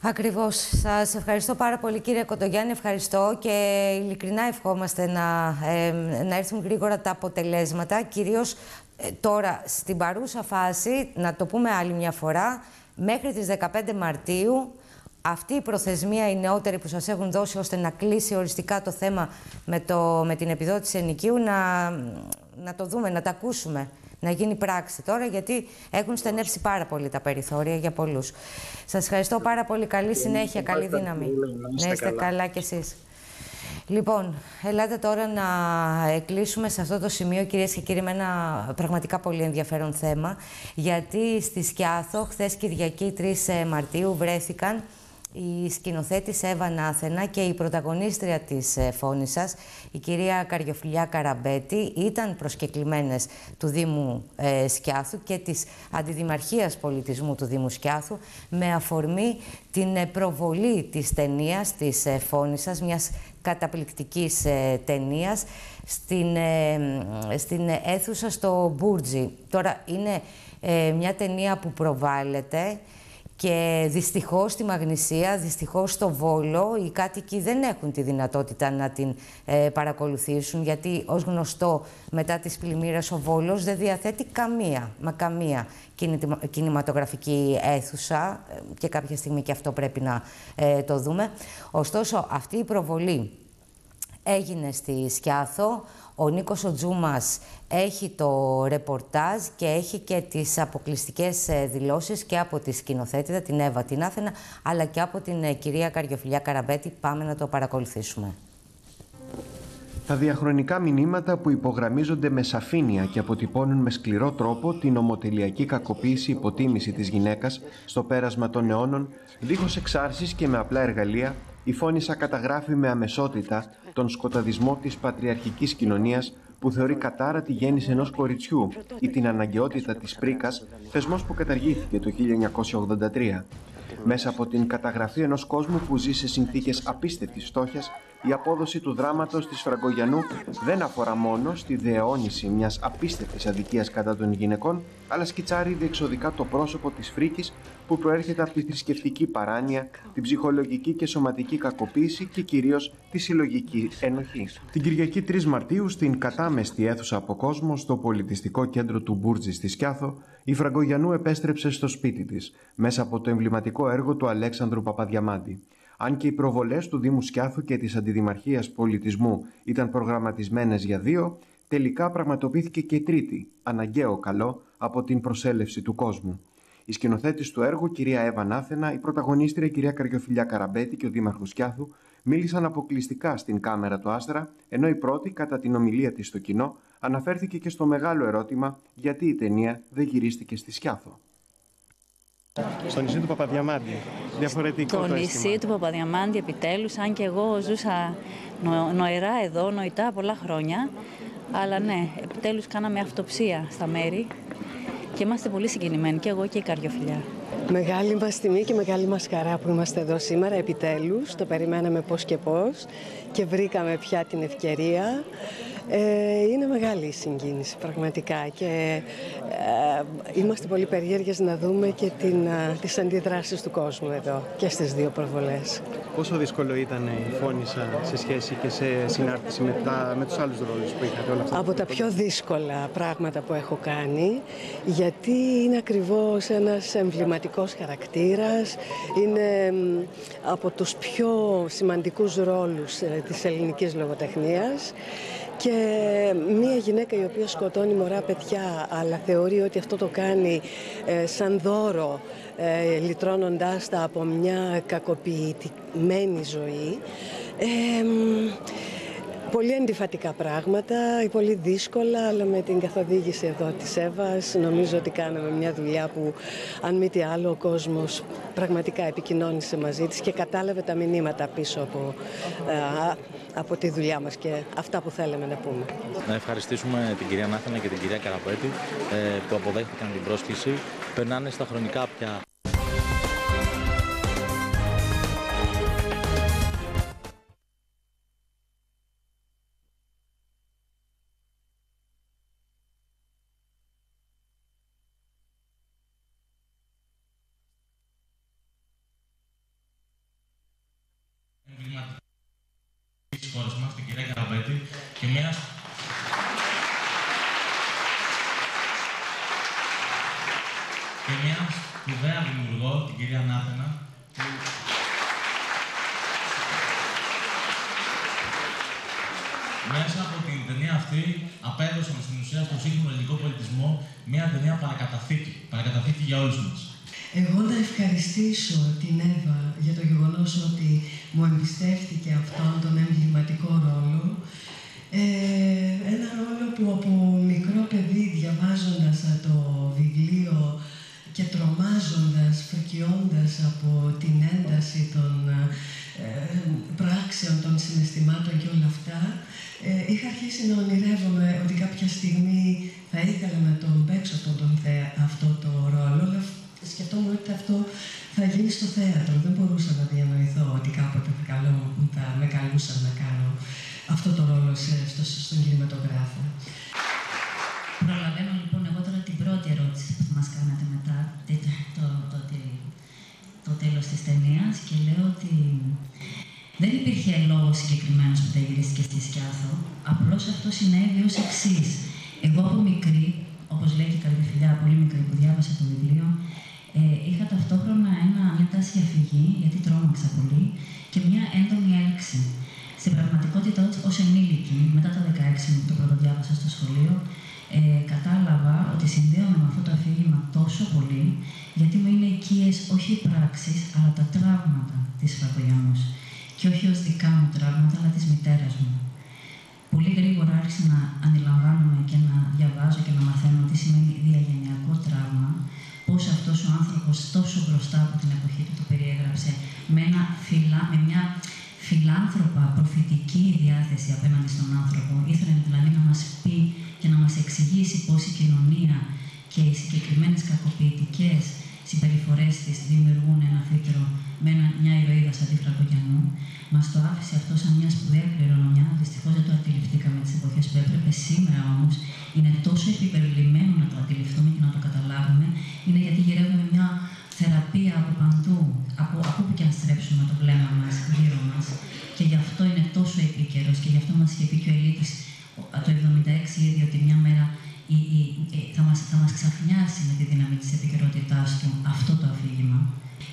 Ακριβώς. Σας ευχαριστώ πάρα πολύ, κύριε Κοντογιάννη. Ευχαριστώ και ειλικρινά ευχόμαστε να, ε, να έρθουν γρήγορα τα αποτελέσματα. Κυρίως ε, τώρα, στην παρούσα φάση, να το πούμε άλλη μια φορά, μέχρι τις 15 Μαρτίου αυτή η προθεσμία η νεότερη που σας έχουν δώσει ώστε να κλείσει οριστικά το θέμα με, το, με την επιδότηση ενοικίου να, να το δούμε, να τα ακούσουμε, να γίνει πράξη τώρα γιατί έχουν στενέψει πάρα πολύ τα περιθώρια για πολλούς. Σας ευχαριστώ πάρα πολύ. Καλή συνέχεια, καλή δύναμη. Να είστε καλά κι εσείς. Λοιπόν, ελάτε τώρα να κλείσουμε σε αυτό το σημείο, κυρίες και κύριοι, με ένα πραγματικά πολύ ενδιαφέρον θέμα. Γιατί στη Σκιάθο, χθες Κυριακή 3 ε, Μαρτίου, βρέθηκαν η σκηνοθέτης Εύα Νάθενα και η πρωταγωνίστρια της ε, φόνης σας, η κυρία Καριοφιλιά Καραμπέτη, ήταν προσκεκλημένες του Δήμου ε, Σκιάθου και της Αντιδημαρχίας Πολιτισμού του Δήμου Σκιάθου με αφορμή την ε, προβολή της ταινίας της ε, φόνης σας, μιας καταπληκτικής ε, ταινίας, στην, ε, στην αίθουσα στο Μπούρτζι. Τώρα, είναι μια ταινία που προβάλλεται και δυστυχώς στη Μαγνησία, δυστυχώς στο Βόλο, οι κάτοικοι δεν έχουν τη δυνατότητα να την ε, παρακολουθήσουν, γιατί ως γνωστό μετά τις πλημμύρες ο Βόλος δεν διαθέτει καμία, μα καμία κινηματογραφική αίθουσα ε, και κάποια στιγμή και αυτό πρέπει να ε, το δούμε. Ωστόσο, αυτή η προβολή έγινε στη Σκιάθο. Ο Νίκος Οτζούμας έχει το ρεπορτάζ και έχει και τις αποκλειστικές ε, δηλώσεις και από τη σκηνοθέτητα, την Εύα την Άθενα, αλλά και από την ε, κυρία Καριοφιλιά Καραμπέτη. Πάμε να το παρακολουθήσουμε. Τα διαχρονικά μηνύματα που υπογραμμίζονται με σαφήνεια και αποτυπώνουν με σκληρό τρόπο την ομοτελειακή κακοποίηση υποτίμηση της γυναίκας στο πέρασμα των αιώνων, δίχως εξάρσεις και με απλά εργαλεία, η Φώνησα καταγράφει με αμεσότητα τον σκοταδισμό της πατριαρχικής κοινωνίας που θεωρεί κατάρα τη γέννηση ενός κοριτσιού ή την αναγκαιότητα της πρίκας, θεσμός που καταργήθηκε το 1983. Μέσα από την καταγραφή ενός κόσμου που ζει σε συνθήκες απίστευτης φτώχειας, η απόδοση του δράματος της Φραγκογιανού δεν αφορά μόνο στη δεαιώνιση μιας απίστευτης αδικίας κατά των γυναικών, αλλά σκιτσάρει διεξοδικά το πρόσωπο της φρίκης που προέρχεται από τη θρησκευτική παράνοια, την ψυχολογική και σωματική κακοποίηση και κυρίως τη συλλογική ενοχή. Την Κυριακή 3 Μαρτίου, στην κατάμεστη αίθουσα από κόσμο, στο πολιτιστικό κέντρο του Μπούρτζη στη Σκιάθο, η Φραγκογιανού επέστρεψε στο σπίτι της, μέσα από το εμβληματικό έργο του Αλέξανδρου Παπαδιαμάντη. Αν και οι προβολές του Δήμου Σκιάθου και της Αντιδημαρχίας Πολιτισμού ήταν προγραμματισμένες για δύο, τελικά πραγματοποιήθηκε και η τρίτη, αναγκαίο καλό, από την προσέλευση του κόσμου. Η σκηνοθέτης του έργου, κυρία Εύα Νάθενα, η πρωταγωνίστρια κυρία Καριοφιλιά Καραμπέτη και ο Δήμαρχος Σκιάθου μίλησαν αποκλειστικά στην κάμερα του Άστρα, ενώ η πρώτη, κατά την ομιλία της στο κοινό, αναφέρθηκε και στο μεγάλο ερώτημα γιατί η ταινία δεν γυρίστηκε στη Σκιάθο. Στο νησί του Παπαδιαμάντη. Διαφορετικό το, το νησί του Παπαδιαμάντη επιτέλους, αν και εγώ ζούσα νο, νοερά εδώ, νοητά πολλά χρόνια. Αλλά ναι, επιτέλους κάναμε αυτοψία στα μέρη και είμαστε πολύ συγκινημένοι και εγώ και η καρδιοφιλιά. Μεγάλη μας τιμή και μεγάλη μας χαρά που είμαστε εδώ σήμερα επιτέλους. Το περιμέναμε πώς και πώς και βρήκαμε πια την ευκαιρία. Ε, είναι μεγάλη η συγκίνηση πραγματικά και ε, είμαστε πολύ περίεργες να δούμε και την, ε, τις αντιδράσεις του κόσμου εδώ και στις δύο προβολές. Πόσο δύσκολο ήταν η φώνησα σε σχέση και σε συνάρτηση με, τα, με τους άλλους ρόλους που είχατε όλα αυτά; Από τα πιο δύσκολα πράγματα που έχω κάνει γιατί είναι ακριβώς ένας εμβληματικός χαρακτήρας, είναι από τους πιο σημαντικούς ρόλους ε, της ελληνικής λογοτεχνίας και μία γυναίκα η οποία σκοτώνει μωρά παιδιά αλλά θεωρεί ότι αυτό το κάνει ε, σαν δώρο ε, λυτρώνοντάς τα από μια κακοποιημένη ζωή ε, Πολύ αντιφατικά πράγματα, πολύ δύσκολα, αλλά με την καθοδήγηση εδώ της Εύας νομίζω ότι κάναμε μια δουλειά που αν μη τι άλλο ο κόσμος πραγματικά επικοινώνησε μαζί της και κατάλαβε τα μηνύματα πίσω από, ε, από τη δουλειά μας και αυτά που θέλαμε να πούμε. Να ευχαριστήσουμε την κυρία Νάθανα και την κυρία Καραπέτη ε, που αποδέχτηκαν την πρόσκληση. Περνάνε στα χρονικά πια δημιουργό, την κυρία Νάθενα, μέσα από την ταινία αυτή απέδωσαν στην ουσία στο σύγχρονο ελληνικό πολιτισμό μια ταινία παρακαταθήκη, παρακαταθήκη για όλους μας. Εγώ να ευχαριστήσω την Εύα για το γεγονός ότι μου εμπιστεύτηκε αυτόν τον εμβληματικό ρόλο. Ε, ένα ρόλο που από μικρό παιδί διαβάζοντας το βιβλίο και τρομάζοντας, φρικιώντας από την ένταση των ε, πράξεων, των συναισθημάτων και όλα αυτά, ε, είχα αρχίσει να ονειρεύομαι ότι κάποια στιγμή θα ήθελα να τον παίξω αυτόν τον, αυτό το ρόλο, σκεφτόμουν ότι αυτό θα γίνει στο θέατρο. Δεν μπορούσα να διανοηθώ ότι κάποτε θα, καλό, θα με καλούσαν να κάνω αυτό το ρόλο στο, στον κινηματογράφο. Προλαβαίνω λοιπόν εγώ τώρα την πρώτη ερώτηση που μας κάνατε μετά το, το, το, το τέλος της ταινίας και λέω ότι δεν υπήρχε λόγος συγκεκριμένος που τα γυρίστηκε στη Σκιάθο. Απλώς αυτό συνέβη ως εξής. Εγώ από μικρή, όπως λέει και η φιλιά, πολύ μικρή που διάβασα το βιβλίο, ε, είχα ταυτόχρονα ένα, μια τάση για φυγή, γιατί τρόμαξα πολύ, και μια έντονη έλξη. Στην πραγματικότητα, ως ενήλικη, μετά τα 16 που το πρώτο διάβασα στο σχολείο, ε, κατάλαβα ότι συνδέομαι με αυτό το αφήγημα τόσο πολύ, γιατί μου είναι οικίες όχι οι πράξεις, αλλά τα τραύματα της Φραγκογιανού. Και όχι ως δικά μου τραύματα, αλλά της μητέρας μου. άρχισα να αντιλαμβάνομαι και να διαβάζω και να μαθαίνω τι σημαίνει διαγενειακό τραύμα, πώς αυτός ο άνθρωπος τόσο μπροστά από την εποχή του το περιέγραψε με, ένα φιλά, με μια φιλάνθρωπα, προφητική διάθεση απέναντι στον άνθρωπο. Ήθελε δηλαδή να μας πει και να μας εξηγήσει πώς η κοινωνία και οι συγκεκριμένες κακοποιητικές συμπεριφορές της δημιουργούν ένα φύτρο με ένα, μια ηρωίδα σαν τη Φραγκογιανού. Μας το άφησε αυτό σαν μια σπουδαία κληρονομιά. Δυστυχώς δεν το αντιληφθήκαμε τις εποχές που έπρεπε. Σήμερα όμως είναι τόσο επιπεριλημμένο να το αντιληφθούμε και να το καταλάβουμε. Είναι γιατί γυρεύουμε μια θεραπεία από παντού, από, από όπου και αν στρέψουμε το βλέμμα μας γύρω μας. Και γι' αυτό είναι τόσο επίκαιρος και γι' αυτό μας είχε πει και ο Ελίτης το 76 ήδη ότι μια μέρα η, η, η, θα, μας, θα μας ξαφνιάσει με τη δύναμη της επικαιρότητάς του αυτό το αφήγημα.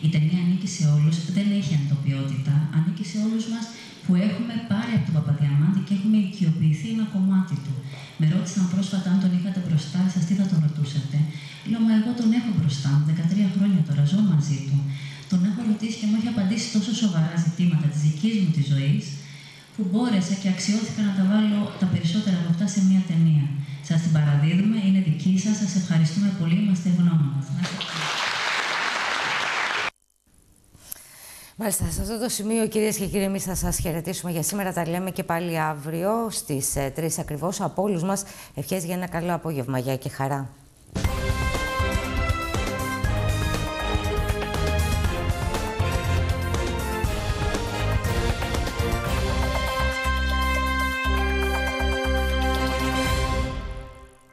Η ταινία ανήκει σε όλους, δεν έχει αντοπιότητα, ανήκει σε όλους μας που έχουμε πάρει από τον Παπαδιαμάντη και έχουμε οικειοποιηθεί ένα κομμάτι του. Με ρώτησαν πρόσφατα αν τον είχατε μπροστά σας, τι θα τον ρωτούσατε. Λέω, μα εγώ τον έχω μπροστά μου, 13 χρόνια τώρα ζω μαζί του. Τον έχω ρωτήσει και μου έχει απαντήσει τόσο σοβαρά ζητήματα της δικής μου της ζωής, που μπόρεσα και αξιώθηκα να τα βάλω τα περισσότερα από αυτά σε μια ταινία. Σας την παραδίδουμε, είναι δική σας, σας ευχαριστούμε πολύ, είμαστε ευγνώμονε. Μάλιστα, σε αυτό το σημείο, κυρίες και κύριοι, εμείς θα σας χαιρετήσουμε για σήμερα. Τα λέμε και πάλι αύριο στις 3 ακριβώς. Από όλους μας, ευχές για ένα καλό απόγευμα. Γεια και χαρά.